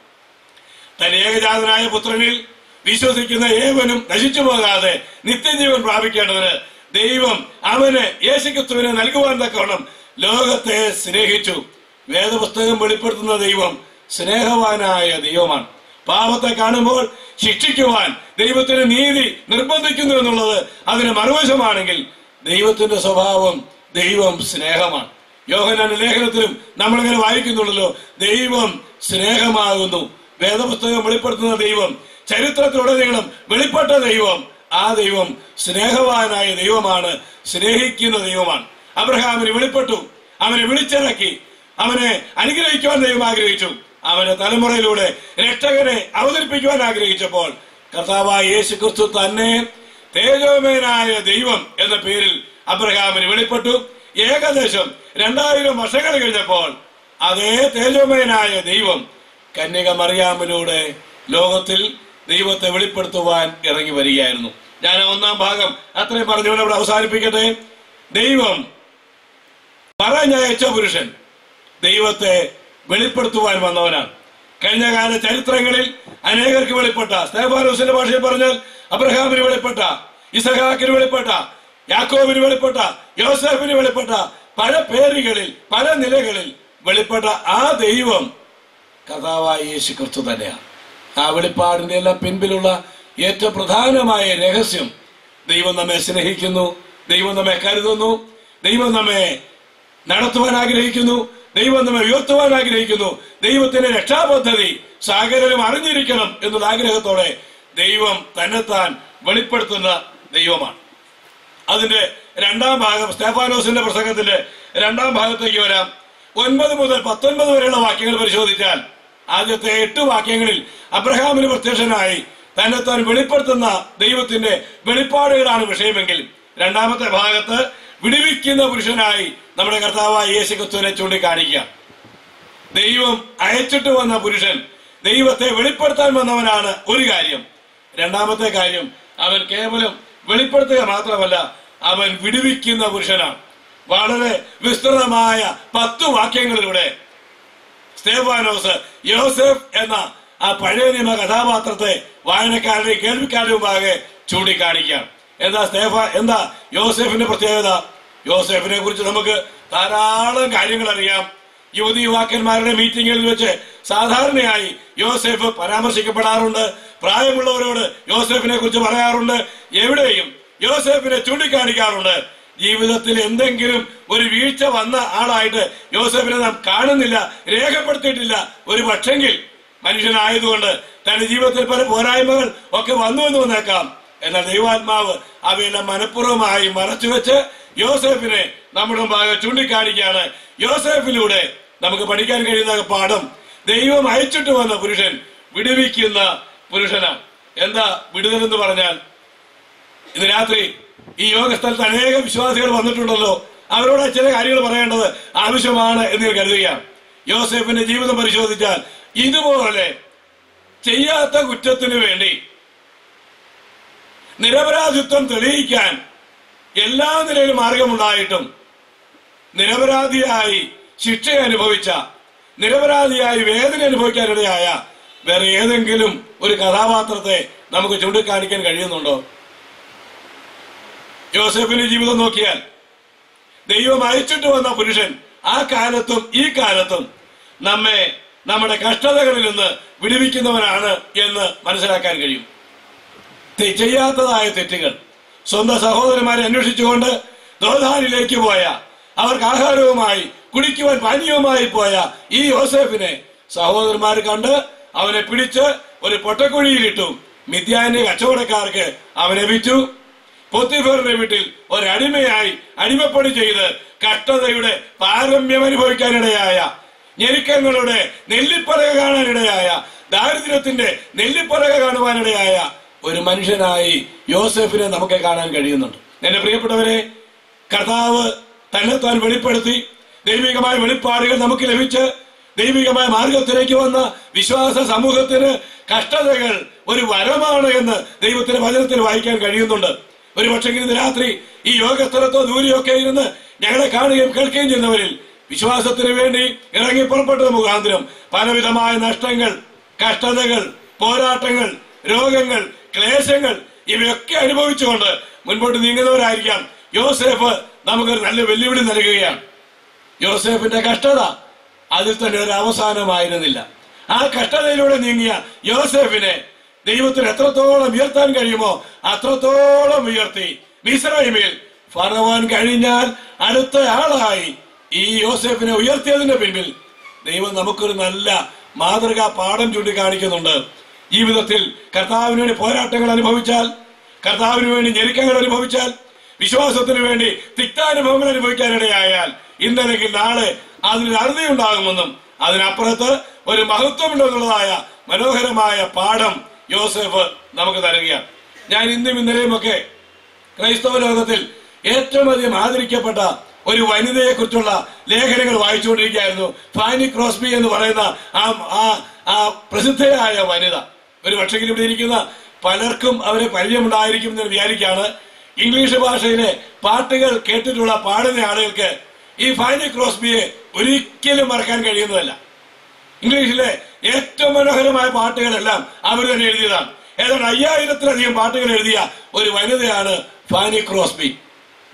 തന്റെ ഏകജാതനായ പുത്രനിൽ വിശ്വസിക്കുന്ന ഏവനും നശിച്ചു പോകാതെ നിത്യജീവൻ പ്രാപിക്കേണ്ടതിന് ദൈവം അവന് യേശുക്രിസ്തുവിനെ നൽകുവാൻ തക്കവണ്ണം ലോകത്തെ സ്നേഹിച്ചു. വേദപുസ്തകം വെളിപ്പെടുത്തുന്ന ദൈവം സ്നേഹവാനായ ദൈവമാണ്. പാപത്തെ കാണുമ്പോൾ ശിക്ഷിക്കുവാൻ ദൈവത്തിന് നീതി നിർബന്ധിക്കുന്നു എന്നുള്ളത് അതിന് മറുവശമാണെങ്കിൽ ദൈവത്തിന്റെ സ്വഭാവം ദൈവം സ്നേഹമാണ്. യോഹനാന്റെ ലേഖനത്തിലും നമ്മളിങ്ങനെ വായിക്കുന്നുണ്ടല്ലോ ദൈവം സ്നേഹമാകുന്നു. വേദപുസ്തകം വെളിപ്പെടുത്തുന്ന ദൈവം ചരിത്രത്തിലുടനീളം വെളിപ്പെട്ട ദൈവം ആ ദൈവം സ്നേഹവാനായ ദൈവമാണ് സ്നേഹിക്കുന്ന ദൈവമാണ്. അബ്രഹാമിന് വെളിപ്പെട്ടു അവനെ വിളിച്ചിറക്കി അവനെ അനുഗ്രഹിക്കുവാൻ ദൈവം ആഗ്രഹിച്ചു. അവന്റെ തലമുറയിലൂടെ രക്ഷകനെ അവതരിപ്പിക്കുവാൻ ആഗ്രഹിച്ചപ്പോൾ കർത്താവായ യേശു ക്രിസ്തു തന്നെ തേജോമേനായ ദൈവം എന്ന പേരിൽ അബ്രഹാമിന് വെളിപ്പെട്ടു. ഏകദേശം രണ്ടായിരം വർഷങ്ങൾ കഴിഞ്ഞപ്പോൾ അതേ തേജോമയനായ ദൈവം കന്യക മറിയാമിലൂടെ ലോകത്തിൽ ദൈവത്തെ വെളിപ്പെടുത്തുവാൻ ഇറങ്ങി വരികയായിരുന്നു. ഞാൻ ഒന്നാം ഭാഗം അത്രയും പറഞ്ഞുകൊണ്ട് അവിടെ അവസാനിപ്പിക്കട്ടെ. ദൈവം പറഞ്ഞയച്ച പുരുഷൻ ദൈവത്തെ വെളിപ്പെടുത്തുവാൻ വന്നവനാണ്. കഴിഞ്ഞ കാല ചരിത്രങ്ങളിൽ അനേകർക്ക് വെളിപ്പെട്ട സ്തേഫാനോസിന്റെ ഭാഷയിൽ പറഞ്ഞാൽ അബ്രഹാമിന് വെളിപ്പെട്ട ഇസഹാക്കിന് വെളിപ്പെട്ട യാക്കോബിന് വെളിപ്പെട്ട യോസഫിന് വെളിപ്പെട്ട പല പേരുകളിൽ പല നിലകളിൽ വെളിപ്പെട്ട ആ ദൈവം കഥാവായ യേശു ക്രിസ്തു തന്നെയാണ്. ആ വെളിപ്പാടിന്റെ എല്ലാം പിൻപിലുള്ള ഏറ്റവും പ്രധാനമായ രഹസ്യം ദൈവം നമ്മെ സ്നേഹിക്കുന്നു ദൈവം നമ്മെ കരുതുന്നു ദൈവം നമ്മെ നടത്തുവാൻ ആഗ്രഹിക്കുന്നു ദൈവം നമ്മെ ഉയർത്തുവാൻ ആഗ്രഹിക്കുന്നു ദൈവത്തിന്റെ രക്ഷാപദ്ധതി സാഗരം അറിഞ്ഞിരിക്കണം എന്നുള്ള ആഗ്രഹത്തോടെ ദൈവം തന്നെത്താൻ വെളിപ്പെടുത്തുന്ന ദൈവമാണ്. അതിന്റെ രണ്ടാം ഭാഗം സ്റ്റേഫാനോസിന്റെ പ്രസംഗത്തിന്റെ രണ്ടാം ഭാഗത്തേക്ക് വരാം. ഒൻപത് മുതൽ പത്തൊൻപത് വരെയുള്ള വാക്യങ്ങൾ പരിശോധിച്ചാൽ ആദ്യത്തെ എട്ട് വാക്യങ്ങളിൽ അബ്രഹാമിന് പ്രത്യക്ഷനായി തന്നെ താൻ വെളിപ്പെടുത്തുന്ന ദൈവത്തിന്റെ വെളിപ്പാടുകളാണ് വിഷയമെങ്കിൽ രണ്ടാമത്തെ ഭാഗത്ത് വിടിവിക്കുന്ന പുരുഷനായി നമ്മുടെ കർത്താവായ യേശു ക്രിസ്തുവിനെ ചൂണ്ടിക്കാണിക്കുക. ദൈവം അയച്ചിട്ട് വന്ന പുരുഷൻ ദൈവത്തെ വെളിപ്പെടുത്താൻ വന്നവനാണ് ഒരു കാര്യം. രണ്ടാമത്തെ കാര്യം അവൻ കേവലം വെളിപ്പെടുത്തുക മാത്രമല്ല അവൻ വിടുവിക്കുന്ന പുരുഷനാണ്. വളരെ വിസ്തൃതമായ പത്ത് വാക്യങ്ങളിലൂടെ സ്തേഫാനോസ് യോസെഫ് എന്ന ആ പഴയ നിയമ കഥാപാത്രത്തെ വായനക്കാരുടെയും കേൾവിക്കാരുടെ മുമ്പാകെ ചൂണ്ടിക്കാണിക്കാം. എന്താ സ്തേഫ എന്താ യോസെഫിന്റെ പ്രത്യേകത? യോസെഫിനെ കുറിച്ച് നമുക്ക് ധാരാളം കാര്യങ്ങൾ അറിയാം. യുവതി യുവാക്കന്മാരുടെ മീറ്റിംഗിൽ വെച്ച് സാധാരണയായി യോസെഫ് പരാമർശിക്കപ്പെടാറുണ്ട്. പ്രായമുള്ളവരോട് യോസഫിനെ കുറിച്ച് പറയാറുണ്ട്. എവിടെയും യോസഫിനെ ചൂണ്ടിക്കാണിക്കാറുണ്ട്. ജീവിതത്തിൽ എന്തെങ്കിലും ഒരു വീഴ്ച വന്ന ആളായിട്ട് യോസഫിനെ നാം കാണുന്നില്ല രേഖപ്പെടുത്തിയിട്ടില്ല. ഒരു പക്ഷെങ്കിൽ മനുഷ്യനായതുകൊണ്ട് തന്റെ ജീവിതത്തിൽ പല പോരായ്മകൾ ഒക്കെ വന്നു എന്ന് വന്നേക്കാം. എന്നാൽ ദൈവാത്മാവ് അവയെല്ലാം മനഃപൂർവമായി മറച്ചുവെച്ച് യോസഫിനെ നമ്മുടെ മുമ്പാകെ ചൂണ്ടിക്കാണിക്കുകയാണ്. യോസഫിലൂടെ നമുക്ക് പഠിക്കാൻ കഴിയുന്ന പാഠം ദൈവം അയച്ചിട്ട് വന്ന പുരുഷൻ വിടുവിക്കുന്ന പുരുഷനാണ് എന്താ വിടുതലെന്ന് പറഞ്ഞാൽ ഇന്ന് രാത്രി ഈ യോഗ സ്ഥലത്ത് അനേകം വിശ്വാസികൾ വന്നിട്ടുണ്ടല്ലോ. അവരോട് ചില കാര്യങ്ങൾ പറയേണ്ടത് ആവശ്യമാണ് എന്ന് കരുതുകയാണ്. യോസെഫിന്റെ ജീവിതം പരിശോധിച്ചാൽ ഇതുപോലെ ചെയ്യാത്ത കുറ്റത്തിനു വേണ്ടി നിരപരാധിത്വം തെളിയിക്കാൻ എല്ലാ നിലയിലും മാർഗമുണ്ടായിട്ടും നിരപരാധിയായി ശിക്ഷ അനുഭവിച്ച നിരപരാധിയായി വേദന അനുഭവിക്കാനിടയായ വേറെ ഏതെങ്കിലും ഒരു കഥാപാത്രത്തെ നമുക്ക് ചൂണ്ടിക്കാണിക്കാൻ കഴിയുന്നുണ്ടോ? ജോസഫിന്റെ ജീവിതം നോക്കിയാൽ ദൈവം അയച്ചിട്ട് വന്ന പുരുഷൻ ആ കാലത്തും ഈ കാലത്തും നമ്മെ നമ്മുടെ കഷ്ടതകളിൽ നിന്ന് വിടുവിക്കുന്നവനാണ് എന്ന് മനസ്സിലാക്കാൻ കഴിയും. ചെയ്യാത്തതായ തെറ്റുകൾ സ്വന്തം സഹോദരന്മാരെ അന്വേഷിച്ചുകൊണ്ട് ദോധാനിലേക്ക് പോയ അവർക്ക് ആഹാരവുമായി കുടിക്കുവാൻ പാനീയവുമായി പോയ ഈ യോസേഫിനെ സഹോദരന്മാർ കണ്ട് അവനെ പിടിച്ച് ഒരു പൊട്ടക്കുഴിയിലിട്ടു. മിഥ്യാന്റെ കച്ചവടക്കാർക്ക് അവനെ വിറ്റു. പൊത്തിഫറിന്റെ വീട്ടിൽ ഒരടിമയായി അടിമപ്പണി ചെയ്ത് കഷ്ടതയുടെ പാരമ്യം അനുഭവിക്കാനിടയായ ഞെരുക്കങ്ങളുടെ നെല്ലിപ്പലക കാണാനിടയായ ദാരിദ്ര്യത്തിന്റെ നെല്ലിപ്പലക കാണുവാനിടയായ ഒരു മനുഷ്യനായി യോസെഫിനെ നമുക്ക് കാണാൻ കഴിയുന്നുണ്ട്. എന്റെ പ്രിയപ്പെട്ടവരെ കർത്താവ് തന്നെത്താൻ വെളിപ്പെടുത്തി ദൈവികമായ വെളിപ്പാടുകൾ നമുക്ക് ലഭിച്ച് ദൈവികമായ മാർഗത്തിലേക്ക് വന്ന വിശ്വാസ സമൂഹത്തിന് കഷ്ടതകൾ ഒരു വരമാണ് എന്ന് ദൈവത്തിന്റെ വചനത്തിൽ വായിക്കാൻ കഴിയുന്നുണ്ട്. ഒരു പക്ഷേ ഇന്ന് രാത്രി ഈ യോഗസ്ഥലത്തോ ദൂരെയൊക്കെ ഇരുന്ന് ഞങ്ങളെ കാണുകയും കേൾക്കുകയും ചെയ്യുന്നവരിൽ വിശ്വാസത്തിന് വേണ്ടി ഇറങ്ങി പുറപ്പെട്ടത് മുഖാന്തരം പലവിധമായ നഷ്ടങ്ങൾ കഷ്ടതകൾ പോരാട്ടങ്ങൾ രോഗങ്ങൾ ക്ലേശങ്ങൾ ഇവയൊക്കെ അനുഭവിച്ചുകൊണ്ട് മുൻപോട്ട് നീങ്ങുന്നവരായിരിക്കാം. യോസേഫ് നമുക്കൊരു നല്ല വെല്ലുവിളി നൽകുകയാണ്. യോസേഫിന്റെ കഷ്ടത അതിൽ തന്നെ ഒരു അവസാനമായിരുന്നില്ല. ആ കഷ്ടതയിലൂടെ നീങ്ങിയ യോസെഫിനെ ദൈവത്തിന് എത്രത്തോളം ഉയർത്താൻ കഴിയുമോ അത്രത്തോളം ഉയർത്തി. മിസ്രൈമിൽ ഫറവാൻ കഴിഞ്ഞാൽ അടുത്ത ആളായി ഈ യോസെഫിനെ ഉയർത്തിയതിന്റെ പിന്നിൽ ദൈവം നമുക്കൊരു നല്ല മാതൃകാ പാഠം ചൂണ്ടിക്കാണിക്കുന്നുണ്ട്. ജീവിതത്തിൽ കർത്താവിന് വേണ്ടി പോരാട്ടങ്ങൾ അനുഭവിച്ചാൽ കർത്താവിന് വേണ്ടി ഞെരുക്കങ്ങൾ അനുഭവിച്ചാൽ വിശ്വാസത്തിന് വേണ്ടി തിക്താനുഭവങ്ങൾ അനുഭവിക്കാനിടയായാൽ ഇന്നല്ലെങ്കിൽ നാളെ അതിനൊരു അറുതി ഉണ്ടാകുമെന്നും അതിനപ്പുറത്ത് ഒരു മഹത്വമുണ്ടെന്നുള്ളതായ മനോഹരമായ പാഠം യോസെഫ് നമുക്ക് തരുകയാണ്. ഞാൻ ഇന്നും ഇന്നലെയും ഒക്കെ ക്രൈസ്തവ ലോകത്തിൽ ഏറ്റവും അധികം ആദരിക്കപ്പെട്ട ഒരു വനിതയെ കുറിച്ചുള്ള ലേഖനങ്ങൾ വായിച്ചുകൊണ്ടിരിക്കുകയായിരുന്നു. ഫാനി ക്രോസ്ബി എന്ന് പറയുന്ന ആ ആ ആ പ്രസിദ്ധയായ വനിത. ഒരു പക്ഷെങ്കിൽ ഇവിടെ ഇരിക്കുന്ന പലർക്കും അവരെ പരിചയമുണ്ടായിരിക്കും എന്ന് വിചാരിക്കുകയാണ്. ഇംഗ്ലീഷ് ഭാഷയിലെ പാട്ടുകൾ കേട്ടിട്ടുള്ള പാടുന്ന ആളുകൾക്ക് ഈ ഫാനി ക്രോസ്ബിയെ ഒരിക്കലും മറക്കാൻ കഴിയുന്നതല്ല. ഇംഗ്ലീഷിലെ ഏറ്റവും മനോഹരമായ പാട്ടുകളെല്ലാം അവർ തന്നെ എഴുതിയതാണ്. ഏതാണ്ട് അയ്യായിരത്തിലധികം പാട്ടുകൾ എഴുതിയ ഒരു വനിതയാണ് ഫാനി ക്രോസ്ബി.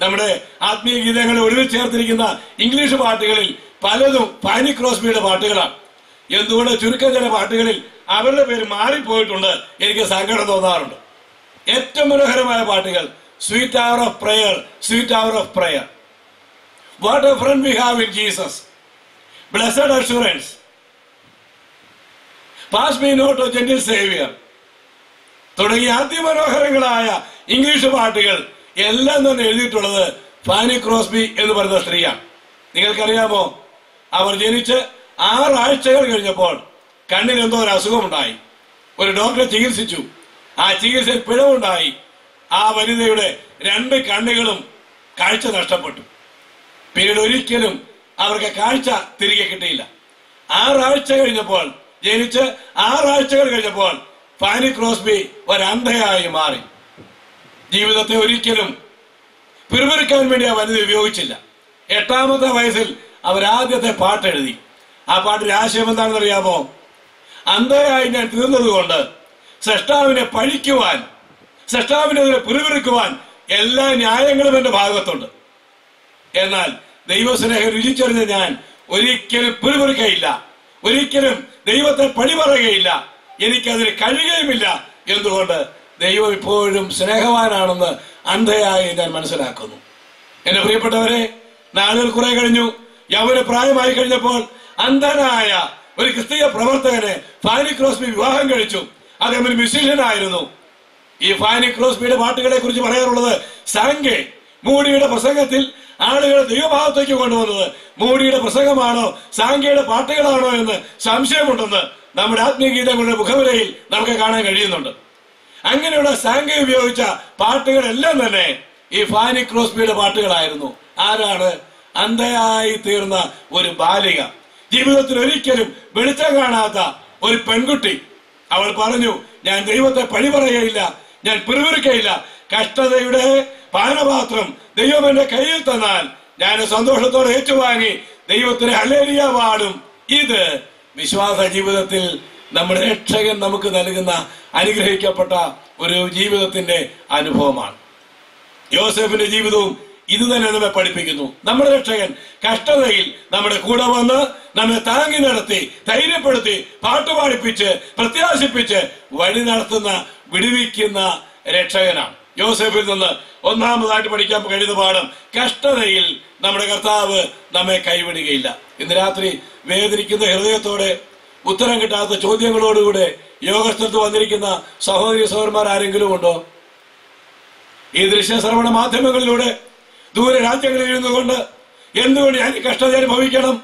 നമ്മുടെ ആത്മീയ ഗീതങ്ങളെ ഒരുമിച്ച് ചേർത്തിരിക്കുന്ന ഇംഗ്ലീഷ് പാട്ടുകളിൽ പലതും ഫാനി ക്രോസ്ബിയുടെ പാട്ടുകളാണ്. എന്തുകൊണ്ട് ചുരുക്കം ചില പാട്ടുകളിൽ അവരുടെ പേര് മാറിപ്പോയിട്ടുണ്ട് എനിക്ക് സങ്കടം തോന്നാറുണ്ട്. ഏറ്റവും മനോഹരമായ പാട്ടുകൾ sweet hour of prayer sweet hour of prayer what a friend we have in Jesus blessed assurance pass me not gentle saviour തുടങ്ങിയ അതിമനോഹരങ്ങളായ ഇംഗ്ലീഷ് പാട്ടുകൾ എല്ലാം തന്നെ എഴുതിയിട്ടുള്ളത് ഫാനി ക്രോസ്ബി എന്ന് പറയുന്ന സ്ത്രീയാണ്. നിങ്ങൾക്കറിയാമോ? അവർ ജനിച്ച് ആറാഴ്ചകൾ കഴിഞ്ഞപ്പോൾ കണ്ണിൽ എന്തോ ഒരു അസുഖമുണ്ടായി. ഒരു ഡോക്ടറെ ചികിത്സിച്ചു. ആ ചികിത്സയിൽ പിഴവുണ്ടായി. ആ വനിതയുടെ രണ്ട് കണ്ണുകളും കാഴ്ച നഷ്ടപ്പെട്ടു. പിന്നീട് ഒരിക്കലും അവർക്ക് കാഴ്ച തിരികെ കിട്ടിയില്ല. ആറാഴ്ച കഴിഞ്ഞപ്പോൾ ജനിച്ച് ആറാഴ്ചകൾ കഴിഞ്ഞപ്പോൾ ഫാനി ക്രോസ്ബി ഒരന്ധയായി മാറി. ജീവിതത്തെ ഒരിക്കലും പിറുപിറുക്കാൻ വേണ്ടി ആ വനിത ഉപയോഗിച്ചില്ല. എട്ടാമത്തെ വയസ്സിൽ അവരാദ്യത്തെ പാട്ട് എഴുതി. ആ പാട്ടിന്റെ ആശയം എന്താണെന്ന് അറിയാമോ അന്ധയായി ഞാൻ തീർന്നതുകൊണ്ട് സൃഷ്ടാവിനെ പഴിക്കുവാൻ സൃഷ്ടാവിനെതിരെ പിറുപിറുക്കുവാൻ എല്ലാ ന്യായങ്ങളും എന്റെ ഭാഗത്തുണ്ട്. എന്നാൽ ദൈവസ്നേഹം രുചിച്ചറിഞ്ഞ ഞാൻ ഒരിക്കലും പിറുപിറുക്കയില്ല. ഒരിക്കലും ദൈവത്തെ പണിപറയുകയില്ല എനിക്കതിന് കഴിയുകയുമില്ല എന്തുകൊണ്ട്? ദൈവം ഇപ്പോഴും സ്നേഹവാനാണെന്ന് അന്ധയായി ഞാൻ മനസ്സിലാക്കുന്നു. എന്റെ പ്രിയപ്പെട്ടവരെ നാളുകൾ കുറെ കഴിഞ്ഞു. യൗവന പ്രായമായി കഴിഞ്ഞപ്പോൾ അന്ധനായ ഒരു ക്രിസ്തീയ പ്രവർത്തകനെ ഫാനി ക്രോസ്ബി വിവാഹം കഴിച്ചു. അദ്ദേഹം ഒരു മ്യൂസീഷ്യനായിരുന്നു. ഈ ഫാനി ക്രോസ്ബിയുടെ പാട്ടുകളെ കുറിച്ച് പറയാറുള്ളത് സാങ്കെ മൂടിയുടെ പ്രസംഗത്തിൽ ആളുകൾ ദൈവഭാഗത്തേക്ക് കൊണ്ടുവന്നത് മോഡിയുടെ പ്രസംഗമാണോ സാങ്കേയുടെ പാട്ടുകളാണോ എന്ന് സംശയമുണ്ടെന്ന് നമ്മുടെ ആത്മീയഗീതങ്ങളുടെ മുഖവിലയിൽ നമുക്ക് കാണാൻ കഴിയുന്നുണ്ട്. അങ്ങനെയുള്ള സാങ്കേ ഉപയോഗിച്ച പാട്ടുകളെല്ലാം തന്നെ ഈ ഫാനി ക്രോസ്ബിയുടെ പാട്ടുകളായിരുന്നു. ആരാണ്? അന്ധയായി തീർന്ന ഒരു ബാലിക. ജീവിതത്തിൽ ഒരിക്കലും വെളിച്ചം കാണാത്ത ഒരു പെൺകുട്ടി. അവൾ പറഞ്ഞു ഞാൻ ദൈവത്തെ പഴി പറയുകയില്ല ഞാൻ പിറുവിറുക്കയില്ല കഷ്ടതയുടെ പാനപാത്രം ദൈവം എന്റെ കയ്യിൽ തന്നാൽ ഞാൻ സന്തോഷത്തോടെ ഏറ്റുവാങ്ങി ദൈവത്തിന് അലേലിയ പാടും ഇത് വിശ്വാസ ജീവിതത്തിൽ നമ്മുടെ രക്ഷകൻ നമുക്ക് നൽകുന്ന അനുഗ്രഹിക്കപ്പെട്ട ഒരു ജീവിതത്തിന്റെ അനുഭവമാണ്. യോസഫിന്റെ ജീവിതവും ഇത് തന്നെ നമ്മെ പഠിപ്പിക്കുന്നു. നമ്മുടെ രക്ഷകൻ കഷ്ടതയിൽ നമ്മുടെ കൂടെ വന്ന് നമ്മെ താങ്ങി നടത്തി ധൈര്യപ്പെടുത്തി പാട്ടുപാടിപ്പിച്ച് പ്രത്യാശിപ്പിച്ച് വഴി നടത്തുന്ന വിടുവിക്കുന്ന രക്ഷകനാണ്. യോസെഫിൽ നിന്ന് ഒന്നാമതായിട്ട് പഠിക്കാൻ കഴിയുന്ന പാഠം കഷ്ടതയിൽ നമ്മുടെ കർത്താവ് നമ്മെ കൈവിടുകയില്ല. ഇന്ന് രാത്രി വേദനിക്കുന്ന ഹൃദയത്തോടെ ഉത്തരം കിട്ടാത്ത ചോദ്യങ്ങളോടുകൂടെ യോഗസ്ഥലത്ത് വന്നിരിക്കുന്ന സഹോദരി സഹോദരന്മാർ ആരെങ്കിലും ഉണ്ടോ? ഈ ദൃശ്യ ശ്രവണ മാധ്യമങ്ങളിലൂടെ ദൂര രാജ്യങ്ങളിൽ ഇരുന്നുകൊണ്ട് എന്തുകൊണ്ട് ഞാൻ കഷ്ടത അനുഭവിക്കണം?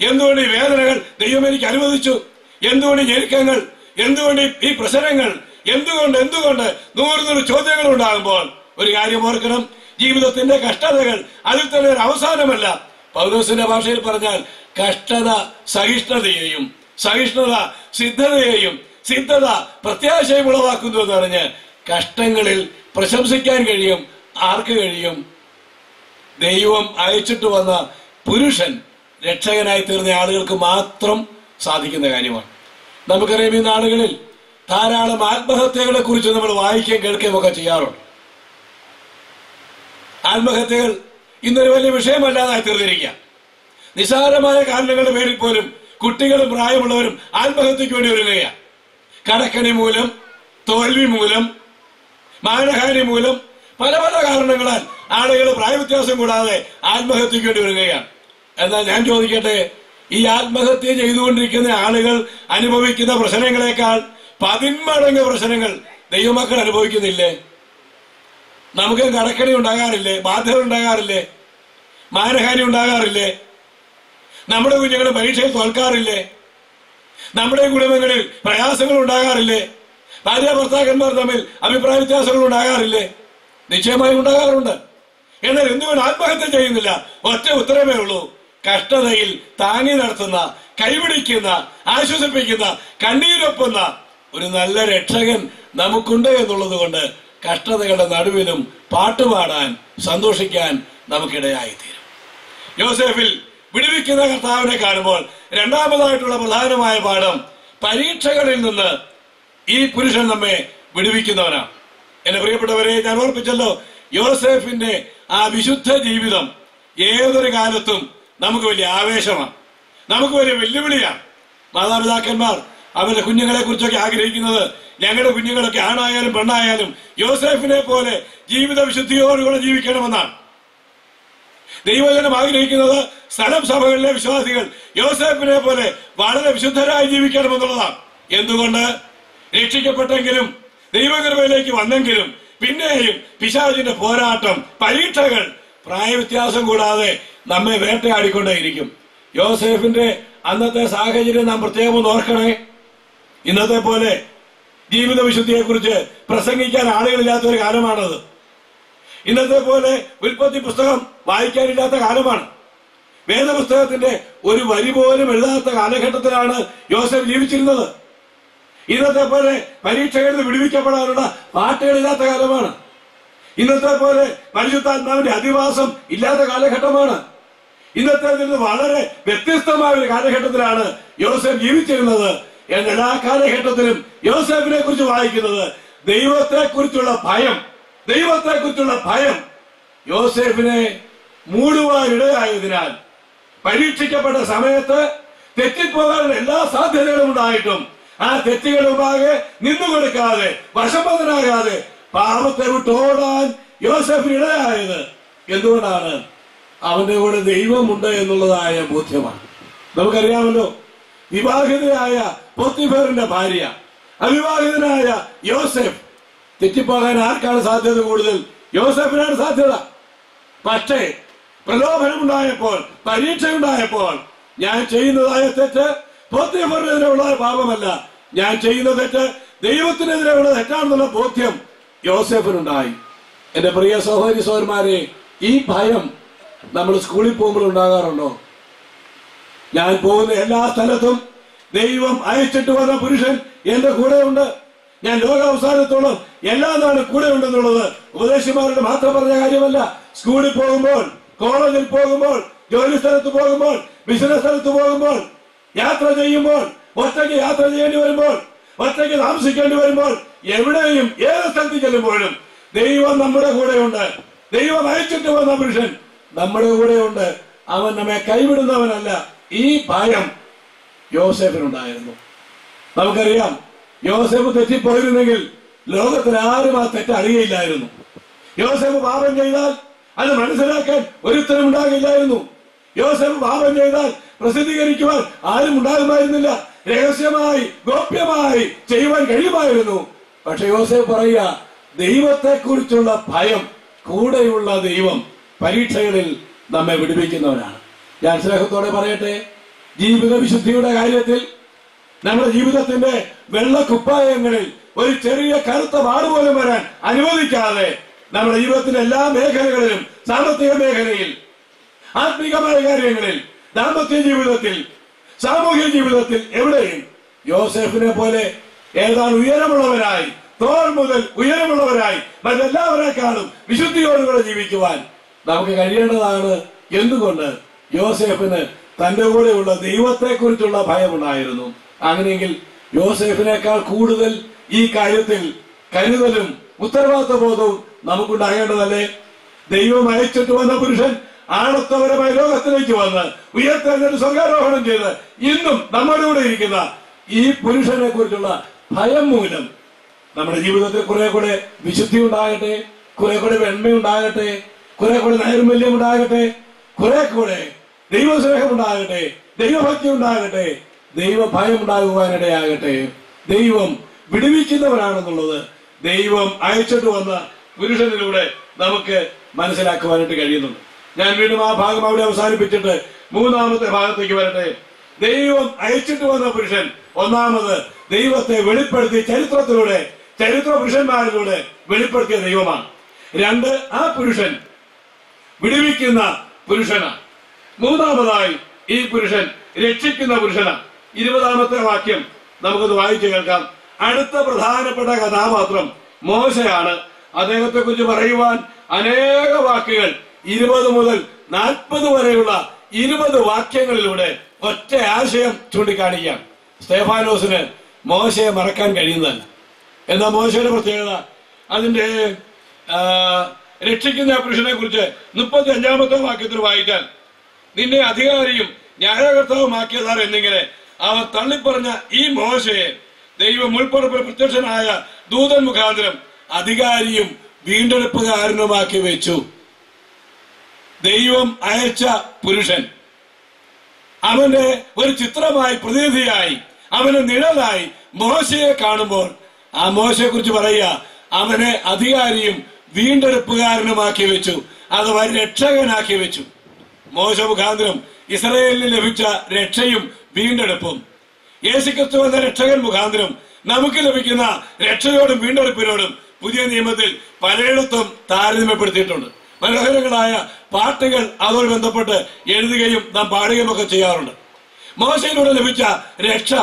എന്തുകൊണ്ട് ഈ വേദനകൾ ദൈവം എനിക്ക് അനുവദിച്ചു? എന്തുകൊണ്ട് ഞെരുക്കങ്ങൾ? എന്തുകൊണ്ട് ഈ പ്രശ്നങ്ങൾ? എന്തുകൊണ്ട് എന്തുകൊണ്ട് നൂറ് നൂറ് ചോദ്യങ്ങൾ ഉണ്ടാകുമ്പോൾ ഒരു കാര്യം ഓർക്കണം. ജീവിതത്തിന്റെ കഷ്ടതകൾ അതിൽ തന്നെ ഒരു അവസാനമല്ല. പൗലോസിന്റെ ഭാഷയിൽ പറഞ്ഞാൽ കഷ്ടത സഹിഷ്ണുതയെയും സഹിഷ്ണുത സിദ്ധതയെയും സിദ്ധത പ്രത്യാശയും ഉളവാക്കുന്നു എന്ന് പറഞ്ഞ് കഷ്ടങ്ങളിൽ പ്രശംസിക്കാൻ കഴിയും. ആർക്ക് കഴിയും? ദൈവം അയച്ചിട്ട് വന്ന പുരുഷൻ രക്ഷകനായി തീർന്ന ആളുകൾക്ക് മാത്രം സാധിക്കുന്ന കാര്യമാണ്. നമുക്കറിയാം ഈ നാടുകളിൽ ധാരാളം ആത്മഹത്യകളെ കുറിച്ച് നമ്മൾ വായിക്കുകയും കേൾക്കുകയും ഒക്കെ ചെയ്യാറുണ്ട്. ആത്മഹത്യകൾ ഇന്നൊരു വലിയ വിഷയമല്ലാതായി തീർന്നിരിക്കുക. നിസാരമായ കാരണങ്ങളുടെ പേരിൽ പോലും കുട്ടികളും പ്രായമുള്ളവരും ആത്മഹത്യക്ക് വേണ്ടി ഒരുങ്ങുകയാണ്. കടക്കണി മൂലം തോൽവി മൂലം മാനഹാനി മൂലം പല പല കാരണങ്ങളാൽ ആളുകൾ പ്രായവ്യത്യാസം കൂടാതെ ആത്മഹത്യക്ക് വേണ്ടി ഒരുങ്ങുകയാണ്. എന്നാൽ ഞാൻ ചോദിക്കട്ടെ ഈ ആത്മഹത്യ ചെയ്തുകൊണ്ടിരിക്കുന്ന ആളുകൾ അനുഭവിക്കുന്ന പ്രശ്നങ്ങളെക്കാൾ പതിന്മടങ്ങ് പ്രശ്നങ്ങൾ ദൈവമക്കൾ അനുഭവിക്കുന്നില്ലേ? നമുക്ക് കടക്കണി ഉണ്ടാകാറില്ലേ? ബാധ്യത ഉണ്ടാകാറില്ലേ? മാനഹാനി ഉണ്ടാകാറില്ലേ? നമ്മുടെ കുഞ്ഞുങ്ങൾ പരീക്ഷയിൽ തോൽക്കാറില്ലേ? നമ്മുടെ കുടുംബങ്ങളിൽ പ്രയാസങ്ങൾ ഉണ്ടാകാറില്ലേ? ഭാര്യ ഭർത്താക്കന്മാർ തമ്മിൽ അഭിപ്രായ വ്യത്യാസങ്ങൾ ഉണ്ടാകാറില്ലേ? നിശ്ചയമായി ഉണ്ടാകാറുണ്ട്. എന്നാൽ എന്തുകൊണ്ട് ആത്മഹത്യ ചെയ്യുന്നില്ല? ഒറ്റ ഉത്തരമേ ഉള്ളൂ. കഷ്ടതയിൽ താങ്ങി നടത്തുന്ന കൈപിടിക്കുന്ന ആശ്വസിപ്പിക്കുന്ന കണ്ണീരൊപ്പുന്ന ഒരു നല്ല രക്ഷകൻ നമുക്കുണ്ട് എന്നുള്ളത് കൊണ്ട് കഷ്ടതകളുടെ നടുവിലും പാട്ടുപാടാൻ സന്തോഷിക്കാൻ നമുക്കിടയായിത്തീരും. യോസേഫിൽ വിടുവിക്കുന്ന കർത്താവിനെ കാണുമ്പോൾ രണ്ടാമതായിട്ടുള്ള പ്രധാനമായ പാഠം പരീക്ഷകളിൽ നിന്ന് ഈ പുരുഷൻ നമ്മെ വിടുവിക്കുന്നവനാണ്. എന്റെ പ്രിയപ്പെട്ടവരെ ഞാൻ ഓർപ്പിച്ചല്ലോ യോസേഫിന്റെ ആ വിശുദ്ധ ജീവിതം ഏതൊരു കാലത്തും നമുക്ക് വലിയ ആവേശമാണ്. നമുക്ക് വലിയ വെല്ലുവിളിയാണ്. മാതാപിതാക്കന്മാർ അവരുടെ കുഞ്ഞുങ്ങളെ കുറിച്ചൊക്കെ ആഗ്രഹിക്കുന്നത് ഞങ്ങളുടെ കുഞ്ഞുങ്ങളൊക്കെ ആണായാലും പെണ്ണായാലും യോസഫിനെ പോലെ ജീവിത വിശുദ്ധിയോടുകൂടെ ജീവിക്കണമെന്നാണ്. ദൈവജനം ആഗ്രഹിക്കുന്നത് സ്ഥലം സഭകളിലെ വിശ്വാസികൾ യോസഫിനെ പോലെ വളരെ വിശുദ്ധരായി ജീവിക്കണമെന്നുള്ളതാണ്. എന്തുകൊണ്ട്? രക്ഷിക്കപ്പെട്ടെങ്കിലും ദൈവകൃപയിലേക്ക് വന്നെങ്കിലും പിന്നെയും പിശാചിന്റെ പോരാട്ടം പരീക്ഷകൾ പ്രായവ്യത്യാസം കൂടാതെ നമ്മെ വേട്ടയാടിക്കൊണ്ടേയിരിക്കും. യോസേഫിന്റെ അന്നത്തെ സാഹചര്യം നാം പ്രത്യേകം ഓർക്കണേ. ഇന്നത്തെ പോലെ ജീവിത വിശുദ്ധിയെ കുറിച്ച് പ്രസംഗിക്കാൻ ആളുകളില്ലാത്ത ഒരു കാലമാണത്. ഇന്നത്തെ പോലെ ഉൽപ്പത്തി പുസ്തകം വായിക്കാനില്ലാത്ത കാലമാണ്. വേദപുസ്തകത്തിന്റെ ഒരു വരി പോലും എഴുതാത്ത കാലഘട്ടത്തിലാണ് യോസഫ് ജീവിച്ചിരുന്നത്. ഇന്നത്തെ പോലെ പരീക്ഷകളിൽ വിടുവിക്കപ്പെടാനുള്ള പാട്ടുകളില്ലാത്ത കാലമാണ്. ഇന്നത്തെ പോലെ പരിശുദ്ധാത്മാവിന്റെ അധിവാസം ഇല്ലാത്ത കാലഘട്ടമാണ്. ഇന്നത്തെ നിന്ന് വളരെ വ്യത്യസ്തമായ ഒരു കാലഘട്ടത്തിലാണ് യോസഫ് ജീവിച്ചിരുന്നത്. ആ കാലഘട്ടത്തിലും യോസഫിനെ കുറിച്ച് വായിക്കുന്നത് ദൈവത്തെ കുറിച്ചുള്ള ഭയം ദൈവത്തെ കുറിച്ചുള്ള ഭയം യോസേഫിനെ മൂടുവാനിടയായതിനാൽ പരീക്ഷിക്കപ്പെട്ട സമയത്ത് തെറ്റിപ്പോകാനുള്ള എല്ലാ സാധ്യതകളും ഉണ്ടായിട്ടും ആ തെറ്റുകളുമാകെ നിന്നുകൊടുക്കാതെ വശംബദ്ധനാകാതെ പാപത്തെ വിട്ടോടാൻ യോസഫിന് ഇടയായത് എന്തുകൊണ്ടാണ്? അവന്റെ കൂടെ ദൈവമുണ്ട് എന്നുള്ളതായ ബോധ്യമാണ്. നമുക്കറിയാമല്ലോ വിവാഹിതയായ പൊത്തിഫറിന്റെ ഭാര്യ അവിവാഹിതനായ യോസെഫ്. തെറ്റിപ്പോകാൻ ആർക്കാണ് സാധ്യത കൂടുതൽ? യോസെഫിനാണ് സാധ്യത. പക്ഷേ പ്രലോഭനമുണ്ടായപ്പോൾ പരീക്ഷയുണ്ടായപ്പോൾ ഞാൻ ചെയ്യുന്നതായ തെറ്റ് പൊത്തിഫറിനെതിരെയുള്ള പാപമല്ല. ഞാൻ ചെയ്യുന്ന തെറ്റ് ദൈവത്തിനെതിരെയുള്ള തെറ്റാണെന്നുള്ള ബോധ്യം യോസെഫിനുണ്ടായി. എന്റെ പ്രിയ സഹോദരി സഹോദരന്മാരെ ഈ ഭയം നമ്മൾ സ്കൂളിൽ പോകുമ്പോൾ ഉണ്ടാകാറുണ്ടോ? ഞാൻ പോകുന്ന എല്ലാ സ്ഥലത്തും ദൈവം അയച്ചിട്ട് വന്ന പുരുഷൻ എന്റെ കൂടെ ഉണ്ട് ഞാൻ ലോകാവസാനത്തോളം എല്ലാ നാളും കൂടെ ഉണ്ടെന്നുള്ളത് ഉപദേശിമാരുടെ മാത്രം പറഞ്ഞ കാര്യമല്ല. സ്കൂളിൽ പോകുമ്പോൾ കോളേജിൽ പോകുമ്പോൾ ജോലി സ്ഥലത്ത് പോകുമ്പോൾ ബിസിനസ് സ്ഥലത്ത് പോകുമ്പോൾ യാത്ര ചെയ്യുമ്പോൾ ഒറ്റയ്ക്ക് യാത്ര ചെയ്യേണ്ടി വരുമ്പോൾ ഒറ്റയ്ക്ക് താമസിക്കേണ്ടി വരുമ്പോൾ എവിടെയും ഏത് സ്ഥലത്ത് ചെല്ലുമ്പോഴും ദൈവം നമ്മുടെ കൂടെ ഉണ്ട് ദൈവം അയച്ചിട്ട് വന്ന പുരുഷൻ നമ്മുടെ കൂടെ ഉണ്ട് അവൻ നമ്മെ കൈവിടുന്നവനല്ല. ഈ ഭയം യോസേഫിനുണ്ടായിരുന്നു. നമുക്കറിയാം യോസെഫ് തെറ്റിപ്പോയിരുന്നെങ്കിൽ ലോകത്തിൽ ആരും ആ തെറ്റ് അറിയില്ലായിരുന്നു യോസേഫ് പാപം ചെയ്താൽ അത് മനസ്സിലാക്കാൻ ഒരുത്തരും ഉണ്ടാകില്ലായിരുന്നു. യോസെഫ് പാപം ചെയ്താൽ പ്രസിദ്ധീകരിക്കുവാൻ ആരും ഉണ്ടാകുമായിരുന്നില്ല. രഹസ്യമായി ഗോപ്യമായി ചെയ്യുവാൻ കഴിയുമായിരുന്നു. പക്ഷെ യോസെഫ് പറയുക ദൈവത്തെ കുറിച്ചുള്ള ഭയം കൂടെയുള്ള ദൈവം പരീക്ഷകളിൽ നമ്മെ വിടുവിക്കുന്നവനാണ്. ഞാൻ സ്നേഹത്തോടെ പറയട്ടെ ജീവിത വിശുദ്ധിയുടെ കാര്യത്തിൽ നമ്മുടെ ജീവിതത്തിന്റെ വെള്ള കുപ്പായങ്ങളിൽ ഒരു ചെറിയ കറുത്ത പാട് പോലും വരാൻ അനുവദിക്കാതെ നമ്മുടെ ജീവിതത്തിന്റെ എല്ലാ മേഖലകളിലും സാമ്പത്തിക മേഖലയിൽ ആത്മീകമായ കാര്യങ്ങളിൽ ദാമ്പത്യ ജീവിതത്തിൽ സാമൂഹ്യ ജീവിതത്തിൽ എവിടെയും യോസെഫിനെ പോലെ ഏതാണ്ട് ഉയരമുള്ളവരായി തോൽ മുതൽ ഉയരമുള്ളവരായി മറ്റെല്ലാവരെക്കാളും വിശുദ്ധിയോടുകൂടെ ജീവിക്കുവാൻ നമുക്ക് കഴിയേണ്ടതാണ്. എന്തുകൊണ്ട്? യോസെഫിന് തന്റെ കൂടെയുള്ള ദൈവത്തെ കുറിച്ചുള്ള ഭയമുണ്ടായിരുന്നു. അങ്ങനെയെങ്കിൽ യോസേഫിനേക്കാൾ കൂടുതൽ ഈ കാര്യത്തിൽ കരുതലും ഉത്തരവാദിത്വ ബോധവും നമുക്കുണ്ടാകേണ്ടതല്ലേ? ദൈവം അയച്ചിട്ട് വന്ന പുരുഷൻ ആണത്തവരമായ ലോകത്തിലേക്ക് വന്ന് ഉയർത്തെഴുന്നേറ്റ് സ്വർഗാരോഹണം ചെയ്ത് ഇന്നും നമ്മുടെ കൂടെ ഇരിക്കുന്ന ഈ പുരുഷനെ കുറിച്ചുള്ള ഭയം മൂലം നമ്മുടെ ജീവിതത്തിൽ കുറെ കൂടെ വിശുദ്ധി ഉണ്ടാകട്ടെ കുറെ കൂടെ വെണ്മയുണ്ടാകട്ടെ കുറെ കൂടെ നൈർമല്യം ഉണ്ടാകട്ടെ കുറെ കൂടെ ദൈവസ്നേഹം ഉണ്ടാകട്ടെ ദൈവഭക്തി ഉണ്ടാകട്ടെ ദൈവഭയം ഉണ്ടാകുവാനിടയാകട്ടെ ദൈവം വിടുവിക്കുന്നവരാണെന്നുള്ളത് ദൈവം അയച്ചിട്ട് വന്ന പുരുഷനിലൂടെ നമുക്ക് മനസ്സിലാക്കുവാനായിട്ട് കഴിയുന്നുണ്ട്. ഞാൻ വീണ്ടും ആ ഭാഗം അവിടെ അവസാനിപ്പിച്ചിട്ട് മൂന്നാമത്തെ ഭാഗത്തേക്ക് വരട്ടെ. ദൈവം അയച്ചിട്ട് വന്ന പുരുഷൻ ഒന്നാമത് ദൈവത്തെ വെളിപ്പെടുത്തി ചരിത്രത്തിലൂടെ ചരിത്ര പുരുഷന്മാരിലൂടെ വെളിപ്പെടുത്തിയ ദൈവമാണ്. രണ്ട് ആ പുരുഷൻ വിടുവിക്കുന്ന പുരുഷനാണ്. മൂന്നാമതായി ഈ പുരുഷൻ രക്ഷിക്കുന്ന പുരുഷനാണ്. ഇരുപതാമത്തെ വാക്യം നമുക്കത് വായിച്ചു കേൾക്കാം. അടുത്ത പ്രധാനപ്പെട്ട കഥാപാത്രം മോശയാണ്. അദ്ദേഹത്തെ കുറിച്ച് പറയുവാൻ അനേക വാക്കുകൾ ഇരുപത് മുതൽ നാൽപ്പത് വരെയുള്ള ഇരുപത് വാക്യങ്ങളിലൂടെ ഒറ്റ ആശയം ചൂണ്ടിക്കാണിക്കാം. സ്തേഫാനോസിന് മോശയെ മറക്കാൻ കഴിയുന്നതല്ല. എന്നാ മോശയുടെ പ്രത്യേകത? അതിന്റെ രക്ഷിക്കുന്ന പുരുഷനെ കുറിച്ച് മുപ്പത്തി അഞ്ചാമത്തെ വാക്യത്തിൽ വായിച്ചാൽ നിന്നെ അധികാരിയും ന്യായകർത്താവുമാക്കിയതാർ എന്നിങ്ങനെ അവർ തള്ളിപ്പറഞ്ഞ ഈ മോശയെ ദൈവം മുൾപ്പറപ്പിൽ പ്രത്യക്ഷനായ ദൂതൻ മുഖാന്തരം അധികാരിയും വീണ്ടെടുപ്പുകാരനുമാക്കി വെച്ചു. ദൈവം അയച്ച പുരുഷൻ അവന്റെ ഒരു ചിത്രമായി പ്രതിനിധിയായി അവന് നിഴലായി മോശയെ കാണുമ്പോൾ ആ മോശയെ കുറിച്ച് പറയുക അവനെ അധികാരിയും വീണ്ടെടുപ്പുകാരനുമാക്കി വെച്ചു അഥവാ രക്ഷകനാക്കി വെച്ചു. മോശ മുഖാന്തരം ഇസ്രയേലിന് ലഭിച്ച രക്ഷയും വീണ്ടെടുപ്പും. യേശുക്രിസ്തു എന്ന രക്ഷകൻ മുഖാന്തരം നമുക്ക് ലഭിക്കുന്ന രക്ഷയോടും വീണ്ടെടുപ്പിനോടും പുതിയ നിയമത്തിൽ പലയിടത്തും താരതമ്യപ്പെടുത്തിയിട്ടുണ്ട്. മനോഹരങ്ങളായ പാട്ടുകൾ അതോട് ബന്ധപ്പെട്ട് എഴുതുകയും നാം പാടുകയും ഒക്കെ ചെയ്യാറുണ്ട്. മോശയിലൂടെ ലഭിച്ച രക്ഷ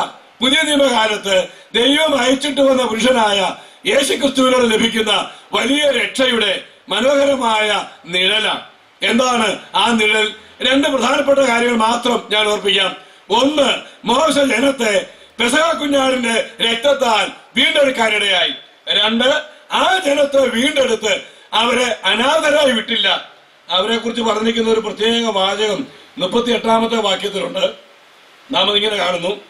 പുതിയ നിയമകാലത്ത് ദൈവം അയച്ചിട്ട് വന്ന പുരുഷനായ യേശുക്രിസ്തുവിനോട് ലഭിക്കുന്ന വലിയ രക്ഷയുടെ മനോഹരമായ നിഴലാണ്. എന്താണ് ആ നിഴൽ? രണ്ട് പ്രധാനപ്പെട്ട കാര്യങ്ങൾ മാത്രം ഞാൻ ഓർപ്പിക്കാം. ഒന്ന് മോശ ജനത്തെ പെസഹ കുഞ്ഞാടിന്റെ രക്തത്താൽ വീണ്ടെടുക്കാനിടയായി. രണ്ട് ആ ജനത്തെ വീണ്ടെടുത്ത് അവരെ അനാഥരായി വിട്ടില്ല. അവരെ കുറിച്ച് പറഞ്ഞിരിക്കുന്ന ഒരു പ്രത്യേക വാചകം മുപ്പത്തി എട്ടാമത്തെ വാക്യത്തിലുണ്ട്. നാം അതിങ്ങനെ കാണുന്നു.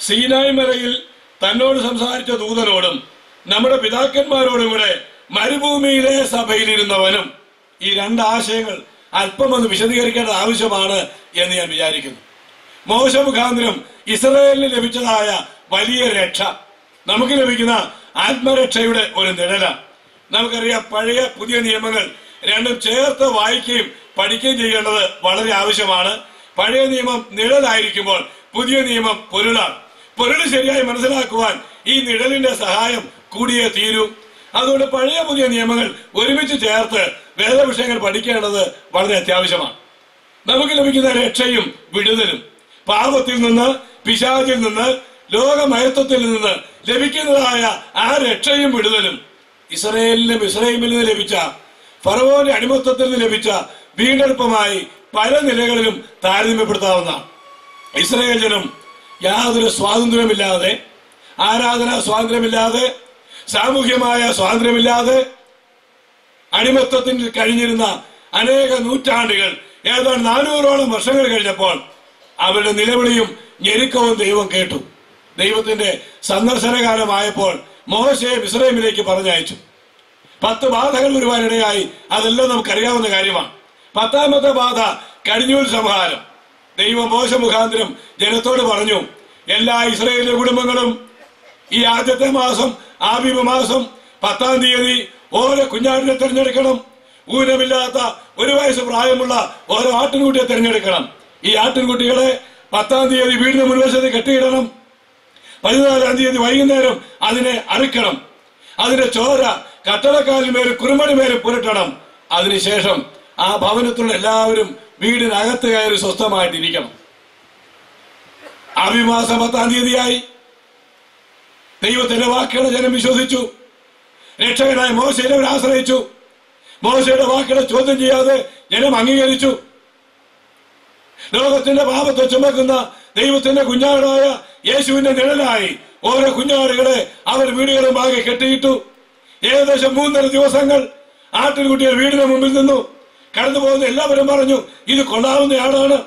സീനായ് മലയിൽ തന്നോട് സംസാരിച്ച ദൂതനോടും നമ്മുടെ പിതാക്കന്മാരോടും കൂടെ മരുഭൂമിയിലെ സഭയിലിരുന്നവനും ഈ രണ്ട് ആശയങ്ങൾ അല്പം ഒന്ന് വിശദീകരിക്കേണ്ട ആവശ്യമാണ് എന്ന് ഞാൻ വിചാരിക്കുന്നു. മോശ മുഖാന്തരം ഇസ്രയേലിന് ലഭിച്ചതായ വലിയ രക്ഷ. നമുക്ക് ലഭിക്കുന്ന ആത്മരക്ഷയുടെ ഒരു നിഴല. നമുക്കറിയാം പഴയ പുതിയ നിയമങ്ങൾ രണ്ടും ചേർത്ത് വായിക്കുകയും പഠിക്കുകയും ചെയ്യേണ്ടത് വളരെ ആവശ്യമാണ്. പഴയ നിയമം നിഴലായിരിക്കുമ്പോൾ പുതിയ നിയമം പൊരുളാണ്. പൊരുൾ ശരിയായി മനസ്സിലാക്കുവാൻ ഈ നിഴലിന്റെ സഹായം കൂടിയേ തീരൂ. അതുകൊണ്ട് പഴയ പുതിയ നിയമങ്ങൾ ഒരുമിച്ച് ചേർത്ത് വേദവിഷയങ്ങൾ പഠിക്കേണ്ടത് വളരെ അത്യാവശ്യമാണ്. നമുക്ക് ലഭിക്കുന്ന രക്ഷയും വിടുതലും. പാപത്തിൽ നിന്ന് പിശാചിൽ നിന്ന് ലോകമയത്വത്തിൽ നിന്ന് ലഭിക്കുന്നതായ ആ രക്ഷയും വിടുതലും. ഇസ്രയേലിനും ഇസ്രൈമിൽ നിന്ന് ലഭിച്ച ഫറവോന്റെ അടിമത്തത്തിൽ നിന്ന് ലഭിച്ച വീണ്ടെടുപ്പുമായി പല നിലകളിലും താരതമ്യപ്പെടുത്താവുന്നതാണ്. ഇസ്രയേൽ ജനം യാതൊരു സ്വാതന്ത്ര്യമില്ലാതെ ആരാധനാ സ്വാതന്ത്ര്യമില്ലാതെ സാമൂഹ്യമായ സ്വാതന്ത്ര്യമില്ലാതെ അടിമത്തത്തിൽ കഴിഞ്ഞിരുന്ന അനേക നൂറ്റാണ്ടുകൾ ഏതാണ്ട് നാനൂറോളം വർഷങ്ങൾ കഴിഞ്ഞപ്പോൾ അവരുടെ നിലവിളിയും ഞെരുക്കവും ദൈവം കേട്ടു. ദൈവത്തിന്റെ സന്ദർശനകാലമായപ്പോൾ മോശയെ ഇസ്രയേമിലേക്ക് പറഞ്ഞയച്ചു. പത്ത് ബാധകൾ വരുവാനിടയായി അതെല്ലാം നമുക്കറിയാവുന്ന കാര്യമാണ്. പത്താമത്തെ ബാധ കടിഞ്ഞൂൽ സംഹാരം. ദൈവം മോശ മുഖാന്തരം ജനത്തോട് പറഞ്ഞു എല്ലാ ഇസ്രയേലിലെ കുടുംബങ്ങളും ഈ ആദ്യത്തെ മാസം ആബിബ് മാസം പത്താം തീയതി ഓരോ കുഞ്ഞാടിനെ തിരഞ്ഞെടുക്കണം. ഊനമില്ലാത്ത ഒരു വയസ്സ് പ്രായമുള്ള ഓരോ ആട്ടിൻകുട്ടിയെ തിരഞ്ഞെടുക്കണം. ഈ ആട്ടിൻകുട്ടികളെ പത്താം തീയതി വീടിന് മുൻവശത്ത് കെട്ടിയിടണം. പതിനാലാം തീയതി വൈകുന്നേരം അതിനെ അറുക്കണം. അതിന്റെ ചോര കട്ടളക്കാലിന്മേലും കുറുമണി മേലും പുരട്ടണം. അതിനുശേഷം ആ ഭവനത്തിലുള്ള എല്ലാവരും വീടിനകത്ത് കയറി സ്വസ്ഥമായിട്ടിരിക്കണം. അഭിമാസം പത്താം തീയതിയായി. ദൈവത്തിന്റെ വാക്കുകളെ ജനം വിശ്വസിച്ചു. രക്ഷകനായ മോശയെ അവർ ആശ്രയിച്ചു. മോശയുടെ വാക്കുകളെ ചോദ്യം ചെയ്യാതെ ജനം അംഗീകരിച്ചു. ലോകത്തിന്റെ പാപത്തെ ചുമക്കുന്ന ദൈവത്തിന്റെ കുഞ്ഞാടായ യേശുവിന്റെ നിഴലായി ഓരോ കുഞ്ഞാടുകളെ അവർ വീടുകളും ആകെ കെട്ടിയിട്ടു. ഏകദേശം മൂന്നര ദിവസങ്ങൾ ആട്ടിൻകുട്ടികൾ വീടിന് മുമ്പിൽ നിന്നു. കടന്നു പോകുന്ന എല്ലാവരും പറഞ്ഞു ഇത് കൊള്ളാവുന്ന ആടാണ്.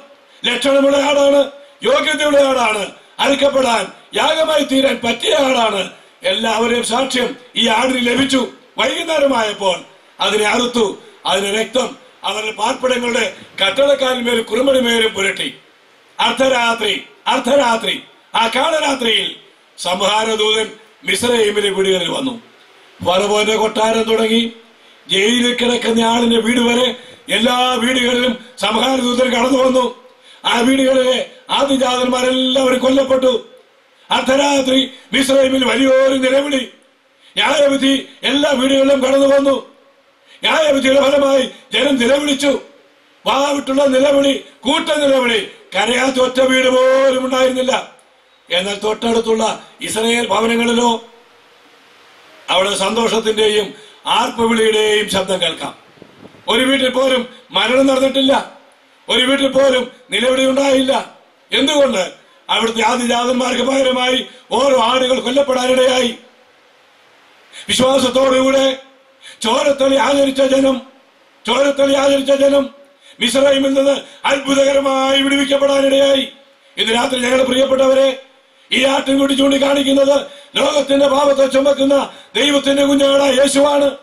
ലക്ഷണമുള്ള ആടാണ്. യോഗ്യതയുള്ള ആടാണ്. അറുക്കപ്പെടാൻ യാഗമായി തീരാൻ പറ്റിയ ആടാണ് എല്ലാവരെയും സാക്ഷ്യം ഈ ആടിന് ലഭിച്ചു. വൈകുന്നേരമായപ്പോൾ അതിനെ അറുത്തു. അതിന് രക്തം അവരുടെ പാർപ്പിടങ്ങളുടെ കട്ടളക്കാലിന്മേലും കുറുമണിമേലും പുരട്ടി. അർദ്ധരാത്രി അർദ്ധരാത്രി ആ കാലരാത്രിയിൽ സംഹാരദൂതൻ മിശ്രയിമിലെ വീടുകളിൽ വന്നു. ഫറവോന്റെ കൊട്ടാരം തുടങ്ങി. ജയിലിൽ കിടക്കുന്ന ആളിന്റെ വീട് വരെ എല്ലാ വീടുകളിലും സംഹാരദൂതൻ കടന്നു വന്നു ആ വീടുകളിലെ ആദിജാതന്മാരെല്ലാവരും കൊല്ലപ്പെട്ടു. അർദ്ധരാത്രി മിസ്രൈമിൽ വലിയൊരു നിലവിളി. ന്യായവിധി എല്ലാ വീടുകളിലും കടന്നു വന്നു. ന്യായവിധിയുടെ ഫലമായി ജനം നിലവിളിച്ചു. വാവിട്ടുള്ള നിലവിളി കൂട്ട നിലവിളി കരയാത്ത ഒറ്റ വീട് പോലും ഉണ്ടായിരുന്നില്ല. എന്നാൽ തൊട്ടടുത്തുള്ള ഇസ്രയേൽ ഭവനങ്ങളിലോ അവിടെ സന്തോഷത്തിന്റെയും ആർപ്പവിളിയുടെയും ശബ്ദം കേൾക്കാം. ഒരു വീട്ടിൽ പോലും മരണം നടന്നിട്ടില്ല. ഒരു വീട്ടിൽ പോലും നിലവിളി ഉണ്ടായില്ല. എന്തുകൊണ്ട് അവിടുത്തെ ആദിജാതന്മാർക്ക് പകരമായി ഓരോ ആടുകൾ കൊല്ലപ്പെടാനിടയായി. വിശ്വാസത്തോടുകൂടെ ചോരത്തളി ആചരിച്ച ജനം ചോരത്തളി ആചരിച്ച ജനം മിശ്രൈമിൽ നിന്ന് അത്ഭുതകരമായി വിടുവിക്കപ്പെടാനിടയായി. ഇന്ന് രാത്രി ഞങ്ങളുടെ പ്രിയപ്പെട്ടവരെ ഈ ആട്ടിൻകുട്ടി ചൂണ്ടിക്കാണിക്കുന്നത് ലോകത്തിന്റെ പാപത്തെ ചുമക്കുന്ന ദൈവത്തിന്റെ കുഞ്ഞാടായ യേശുവാണ്.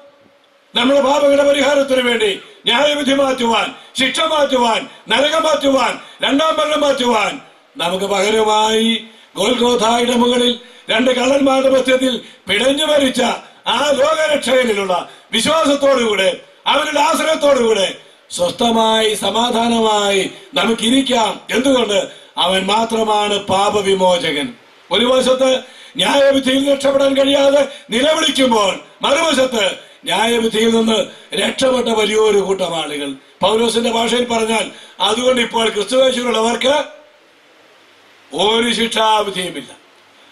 നമ്മുടെ പാപങ്ങളുടെ പരിഹാരത്തിന് വേണ്ടി ന്യായവിധി മാറ്റുവാൻ ശിക്ഷ മാറ്റുവാൻ നരകം മാറ്റുവാൻ രണ്ടാം മരണം മാറ്റുവാൻ നമുക്ക് പകരമായി ഗോൽഗോഥായുടെ മുകളിൽ രണ്ട് കള്ളന്മാരുടെ മധ്യത്തിൽ പിടഞ്ഞു മരിച്ച ആ ലോകരക്ഷകനിലുള്ള വിശ്വാസത്തോടുകൂടെ അവരുടെ ആശ്രയത്തോടുകൂടെ സ്വസ്ഥമായി സമാധാനമായി നമുക്കിരിക്കാം. എന്തുകൊണ്ട്? അവൻ മാത്രമാണ് പാപവിമോചകൻ. ഒരു വശത്ത് ന്യായവിധിയിൽ രക്ഷപ്പെടാൻ കഴിയാതെ നിലവിളിക്കുമ്പോൾ മറുവശത്ത് ന്യായവിധിയിൽ നിന്ന് രക്ഷപ്പെട്ട വലിയൊരു കൂട്ടം ആളുകൾ. പൗലോസിന്റെ ഭാഷയിൽ പറഞ്ഞാൽ അതുകൊണ്ട് ഇപ്പോൾ ക്രിസ്തുവേശുള്ളവർക്ക് ഒരു ശിക്ഷാവിധിയുമില്ല.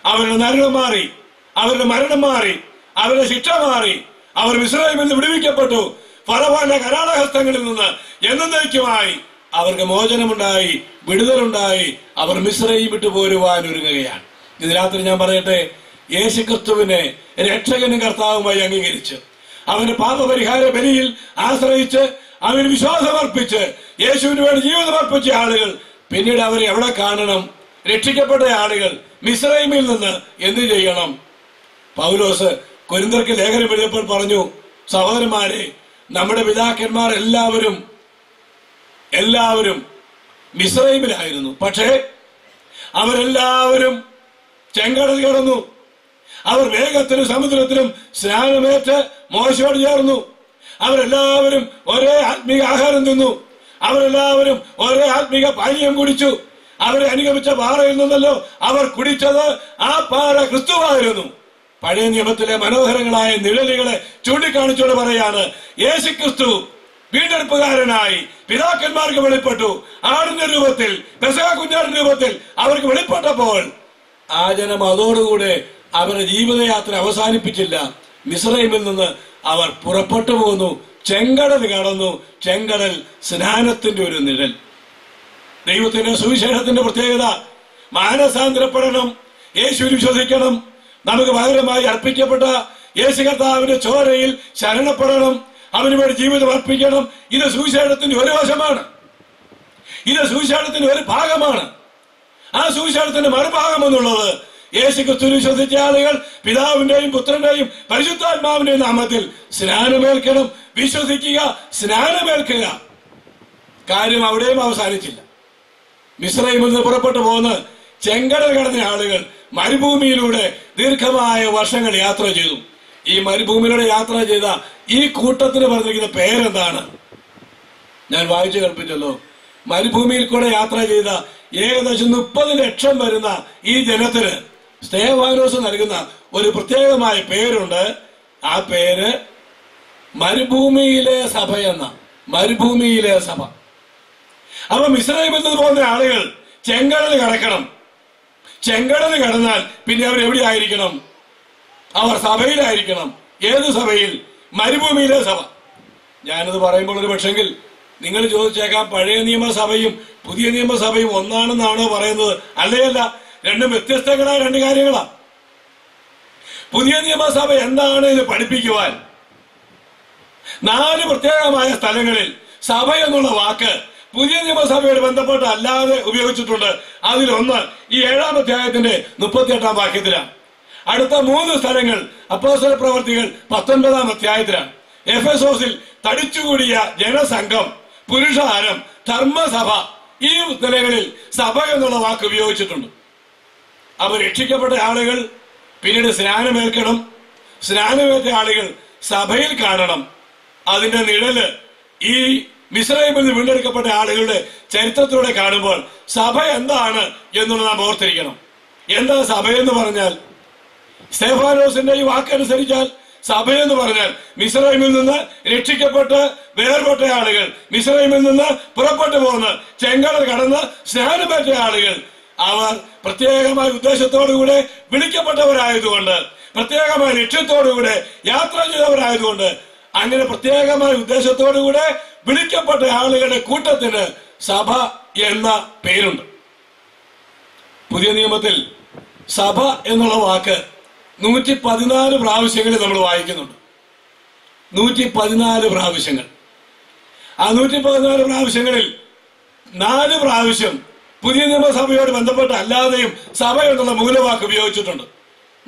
അവരുടെ നരണം മാറി അവരുടെ മരണം മാറി അവരുടെ ശിക്ഷ മാറി അവർ വിശ്രമിൽ നിന്ന് വിടുവിക്കപ്പെട്ടു. ഫലവാന്റെ കരാളഹസ്തങ്ങളിൽ നിന്ന് എന്നേക്കുമായി അവർക്ക് മോചനമുണ്ടായി വിടുതലുണ്ടായി അവർ മിശ്രയും വിട്ടു പോരുവാൻ ഒരുങ്ങുകയാണ്. ഇത് രാത്രി ഞാൻ പറയട്ടെ യേശു ക്രിസ്തുവിനെ രക്ഷകനും കർത്താവുമായി അംഗീകരിച്ച് അവന്റെ പാപപരിഹാര ബലിയിൽ ആശ്രയിച്ച് അവന് വിശ്വാസമർപ്പിച്ച് യേശുവിന് വേണ്ടി ജീവിതമർപ്പിച്ച ആളുകൾ പിന്നീട് അവരെ എവിടെ കാണണം രക്ഷിക്കപ്പെട്ട ആളുകൾ മിസ്രൈമിൽ നിന്ന് എന്ത് ചെയ്യണം? പൗലോസ് കൊരിന്തർക്ക് ലേഖനം എഴുതിയപ്പോൾ പറഞ്ഞു സഹോദരന്മാരെ നമ്മുടെ പിതാക്കന്മാർ എല്ലാവരും എല്ലാവരും മിസ്രൈമിലായിരുന്നു. പക്ഷേ അവരെല്ലാവരും ചെങ്കടൽ കടന്നു. അവർ വേഗത്തിലും സമുദ്രത്തിലും സ്നാനമേറ്റ് മോശയോട് ചേർന്നു. അവരെല്ലാവരും ഒരേ ആത്മീക ആഹാരം തിന്നു. അവരെല്ലാവരും ഒരേ ആത്മീക പാനീയം കുടിച്ചു. അവരെ അനുഗമിച്ച പാറയിൽ നിന്നല്ലോ അവർ കുടിച്ചത്. ആ പാറ ക്രിസ്തുവായിരുന്നു. പഴയ നിയമത്തിലെ മനോഹരങ്ങളായ നിഴലുകളെ ചൂണ്ടിക്കാണിച്ചോട് പറയാണ് യേശു ക്രിസ്തു വീണ്ടെടുപ്പുകാരനായി പിതാക്കന്മാർക്ക് വെളിപ്പെട്ടു. ആടിന്റെ രൂപത്തിൽ കുഞ്ഞാടിന്റെ രൂപത്തിൽ അവർക്ക് വെളിപ്പെട്ടപ്പോൾ ആ ജനം അതോടുകൂടെ അവരുടെ ജീവിതയാത്ര അവസാനിപ്പിച്ചില്ല. മിസ്രൈമിൽ നിന്ന് അവർ പുറപ്പെട്ടു പോന്നു. ചെങ്കടൽ കടന്നു. ചെങ്കടൽ സ്നാനത്തിന്റെ ഒരു നിഴൽ. ദൈവത്തിന്റെ സുവിശേഷത്തിന്റെ പ്രത്യേകത മാനസാന്തരപ്പെടണം. യേശു വിശ്വസിക്കണം. നമുക്ക് പകരമായി അർപ്പിക്കപ്പെട്ട യേശു കർത്താവിന്റെ ചോരയിൽ ശരണപ്പെടണം. അവന് വേണ്ടി ജീവിതം അർപ്പിക്കണം. ഇത് സുവിശേഷത്തിന്റെ ഒരു വശമാണ്. ഇത് സുവിശേഷത്തിന്റെ ഒരു ഭാഗമാണ്. ആ സുവിശേഷത്തിന്റെ മറുഭാഗം എന്നുള്ളത് യേശു ക്രിസ്തു വിശ്വസിച്ച ആളുകൾ പിതാവിന്റെയും പുത്രന്റെയും പരിശുദ്ധാത്മാവിന്റെയും നാമത്തിൽ സ്നാനമേൽക്കണം. വിശ്വസിക്കുക സ്നാനമേൽക്കുക. കാര്യം അവിടെയും അവസാനിച്ചില്ല. മിശ്രയിൽ നിന്ന് പുറപ്പെട്ടു പോകുന്ന ചെങ്കടൽ കടന്ന ആളുകൾ മരുഭൂമിയിലൂടെ ദീർഘമായ വർഷങ്ങൾ യാത്ര ചെയ്തു. ഈ മരുഭൂമിയിലൂടെ യാത്ര ചെയ്ത ഈ കൂട്ടത്തിന് പറഞ്ഞിരിക്കുന്ന പേരെന്താണ്? ഞാൻ വായിച്ചു കൽപ്പിച്ചല്ലോ മരുഭൂമിയിൽ കൂടെ യാത്ര ചെയ്ത ഏകദേശം മുപ്പത് ലക്ഷം വരുന്ന ഈ ജനത്തിന് സ്നേഹവാനോസ് നൽകുന്ന ഒരു പ്രത്യേകമായ പേരുണ്ട്. ആ പേര് മരുഭൂമിയിലെ സഭ എന്ന മരുഭൂമിയിലെ സഭ. അപ്പൊ മിശ്രയിൽ പോകുന്ന ആളുകൾ ചെങ്കടൽ കടക്കണം. ചെങ്കടൽ കടന്നാൽ പിന്നെ അവർ എവിടെ ആയിരിക്കണം അവർ സഭയിലായിരിക്കണം. ഏത് സഭയിൽ? മരുഭൂമിയിലെ സഭ. ഞാനത് പറയുമ്പോൾ ഒരു പക്ഷെങ്കിൽ നിങ്ങൾ ചോദിച്ചേക്കാം പഴയ നിയമസഭയും പുതിയ നിയമസഭയും ഒന്നാണെന്നാണോ പറയുന്നത്? അല്ലയല്ല രണ്ടും വ്യത്യസ്തങ്ങളായ രണ്ട് കാര്യങ്ങളാ. പുതിയ നിയമസഭ എന്താണ് ഇത് പഠിപ്പിക്കുവാൻ? നാല് പ്രത്യേകമായ സ്ഥലങ്ങളിൽ സഭ എന്നുള്ള വാക്ക് പുതിയ നിയമസഭയോട് ബന്ധപ്പെട്ട് അല്ലാതെ ഉപയോഗിച്ചിട്ടുണ്ട്. അതിലൊന്ന് ഈ ഏഴാം അധ്യായത്തിന്റെ മുപ്പത്തിയെട്ടാം വാക്യത്തിലാണ്. അടുത്ത മൂന്ന് സ്ഥലങ്ങൾ അപ്പോസ്തല പ്രവർത്തികൾ പത്തൊൻപതാം അധ്യായത്തിലാണ്. എഫ് എസ് ഓസിൽ തടിച്ചുകൂടിയ ജനസംഘം പുരുഷാരം ധർമ്മസഭ ഈ നിലകളിൽ സഭ എന്നുള്ള വാക്ക് ഉപയോഗിച്ചിട്ടുണ്ട്. അപ്പൊ രക്ഷിക്കപ്പെട്ട ആളുകൾ പിന്നീട് സ്നാനമേൽക്കണം. സ്നാനമേറ്റ ആളുകൾ സഭയിൽ കാണണം. അതിന്റെ നിഴൽ ഈ മിശ്രയിൽ നിന്ന് വീണ്ടെടുക്കപ്പെട്ട ആളുകളുടെ ചരിത്രത്തിലൂടെ കാണുമ്പോൾ സഭ എന്താണ് എന്നുള്ളത് നാം ഓർത്തിരിക്കണം. എന്താ സഭ എന്ന് പറഞ്ഞാൽ? സ്റ്റെഫാനോസിന്റെ ഈ വാക്കനുസരിച്ചാൽ സഭ എന്ന് പറഞ്ഞാൽ മിസ്രൈമിൽ നിന്ന് രക്ഷിക്കപ്പെട്ട് വേർപെട്ട ആളുകൾ മിസ്രൈമിൽ നിന്ന് പുറപ്പെട്ടു പോകുന്ന ചെങ്കടൽ കടന്ന് സ്നാനമേറ്റ ആളുകൾ. അവർ പ്രത്യേകമായ ഉദ്ദേശത്തോടുകൂടെ വിളിക്കപ്പെട്ടവരായതുകൊണ്ട് പ്രത്യേകമായ ലക്ഷ്യത്തോടുകൂടെ യാത്ര ചെയ്തവരായതുകൊണ്ട് അങ്ങനെ പ്രത്യേകമായ ഉദ്ദേശത്തോടുകൂടെ വിളിക്കപ്പെട്ട ആളുകളുടെ കൂട്ടത്തിന് സഭ എന്ന പേരുണ്ട്. പുതിയ നിയമത്തിൽ സഭ എന്നുള്ള വാക്ക് നൂറ്റി പതിനാല് പ്രാവശ്യങ്ങളിൽ നമ്മൾ വായിക്കുന്നുണ്ട്. നൂറ്റി പതിനാല് പ്രാവശ്യങ്ങൾ. ആ നൂറ്റി പതിനാല് പ്രാവശ്യങ്ങളിൽ നാല് പ്രാവശ്യം പുതിയ നിയമസഭയോട് ബന്ധപ്പെട്ട് അല്ലാതെയും സഭ എന്നുള്ള മൂലവാക്ക് ഉപയോഗിച്ചിട്ടുണ്ട്.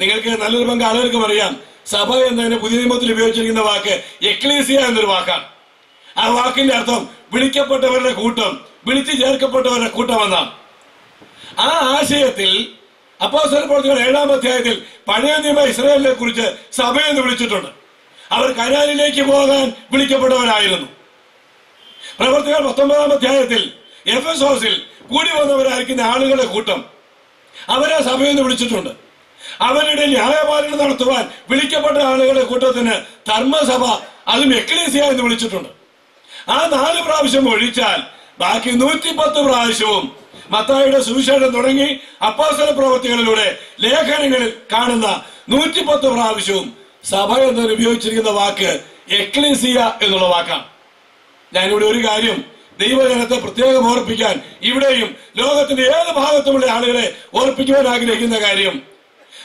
നിങ്ങൾക്ക് നല്ലൊരു പങ്ക് ആളുകൾക്കും അറിയാം. സഭ എന്നതിന് പുതിയ നിയമത്തിൽ ഉപയോഗിച്ചിരിക്കുന്ന വാക്ക് എക്ലീസിയ എന്നൊരു വാക്കാണ്. ആ വാക്കിന്റെ അർത്ഥം വിളിക്കപ്പെട്ടവരുടെ കൂട്ടം വിളിച്ചു ചേർക്കപ്പെട്ടവരുടെ കൂട്ടം എന്നാണ് ആ ആശയത്തിൽ അപ്പോസ്തല പ്രവർത്തികൾ ഏഴാം അധ്യായത്തിൽ പഴയ നിയമ ഇസ്രായേലിനെ കുറിച്ച് സഭയെന്ന് വിളിച്ചിട്ടുണ്ട്. അവർ കനാലിലേക്ക് പോകാൻ വിളിക്കപ്പെട്ടവരായിരുന്നു. പ്രവർത്തികൾ പത്തൊമ്പതാം അധ്യായത്തിൽ എഫ് എസ് ഹൗസിൽ കൂടി വന്നവരായിരിക്കുന്ന ആളുകളുടെ കൂട്ടം അവരെ സഭയെന്ന് വിളിച്ചിട്ടുണ്ട്. അവരുടെ ന്യായപാലനം നടത്തുവാൻ വിളിക്കപ്പെട്ട ആളുകളുടെ കൂട്ടത്തിന് ധർമ്മസഭ അതും എക്ലേസിയ എന്ന് വിളിച്ചിട്ടുണ്ട്. ആ നാല് പ്രാവശ്യം ഒഴിച്ചാൽ. ബാക്കി നൂറ്റിപ്പത്ത് പ്രാവശ്യവും മത്തായിയുടെ സുവിശേഷം തുടങ്ങി അപ്പാസന പ്രവൃത്തികളിലൂടെ ലേഖനങ്ങളിൽ കാണുന്ന നൂറ്റിപ്പത്ത് പ്രാവശ്യവും സഭ എന്നതിന് ഉപയോഗിച്ചിരിക്കുന്ന വാക്ക് എക്ലീസിയ എന്നുള്ള വാക്കാണ്. ഞാനിവിടെ ഒരു കാര്യം ദൈവജനത്തെ പ്രത്യേകം ഓർപ്പിക്കാൻ ഇവിടെയും ലോകത്തിന്റെ ഏത് ഭാഗത്തുമുള്ള ആളുകളെ ഓർപ്പിക്കുവാൻ ആഗ്രഹിക്കുന്ന കാര്യം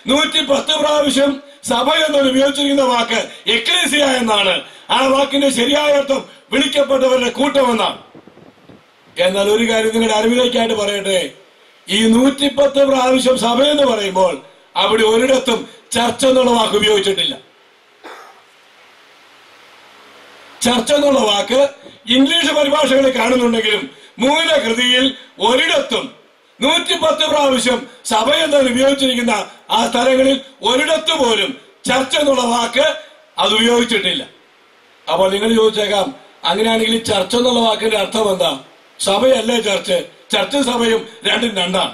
നൂറ്റി പത്ത് പ്രാവശ്യം സഭ എന്നൊരു ഉപയോഗിച്ചിരിക്കുന്ന വാക്ക് എക്ലേസിയ എന്നാണ്. ആ വാക്കിന്റെ ശരിയായ അർത്ഥം വിളിക്കപ്പെട്ടവരുടെ കൂട്ടമെന്നാണ്. എന്നാൽ ഒരു കാര്യം നിങ്ങളുടെ അറിവിലേക്കായിട്ട് പറയട്ടെ. ഈ നൂറ്റിപ്പത്ത് പ്രാവശ്യം സഭ എന്ന് പറയുമ്പോൾ അവിടെ ഒരിടത്തും ചർച്ച എന്നുള്ള വാക്ക് ഉപയോഗിച്ചിട്ടില്ല. ചർച്ച എന്നുള്ള വാക്ക് ഇംഗ്ലീഷ് പരിഭാഷകളിൽ കാണുന്നുണ്ടെങ്കിലും മൂലകൃതിയിൽ ഒരിടത്തും നൂറ്റിപ്പത്ത് പ്രാവശ്യം സഭ എന്നാണ് ഉപയോഗിച്ചിരിക്കുന്ന ആ സ്ഥലങ്ങളിൽ ഒരിടത്ത് പോലും ചർച്ച എന്നുള്ള വാക്ക് അത് ഉപയോഗിച്ചിട്ടില്ല. അപ്പോൾ നിങ്ങൾ ചോദിച്ചേക്കാം അങ്ങനെയാണെങ്കിൽ ചർച്ച എന്നുള്ള വാക്കിന്റെ അർത്ഥം എന്താ? സഭയല്ലേ ചർച്ച്? ചർച്ചും സഭയും രണ്ടും രണ്ടാണ്.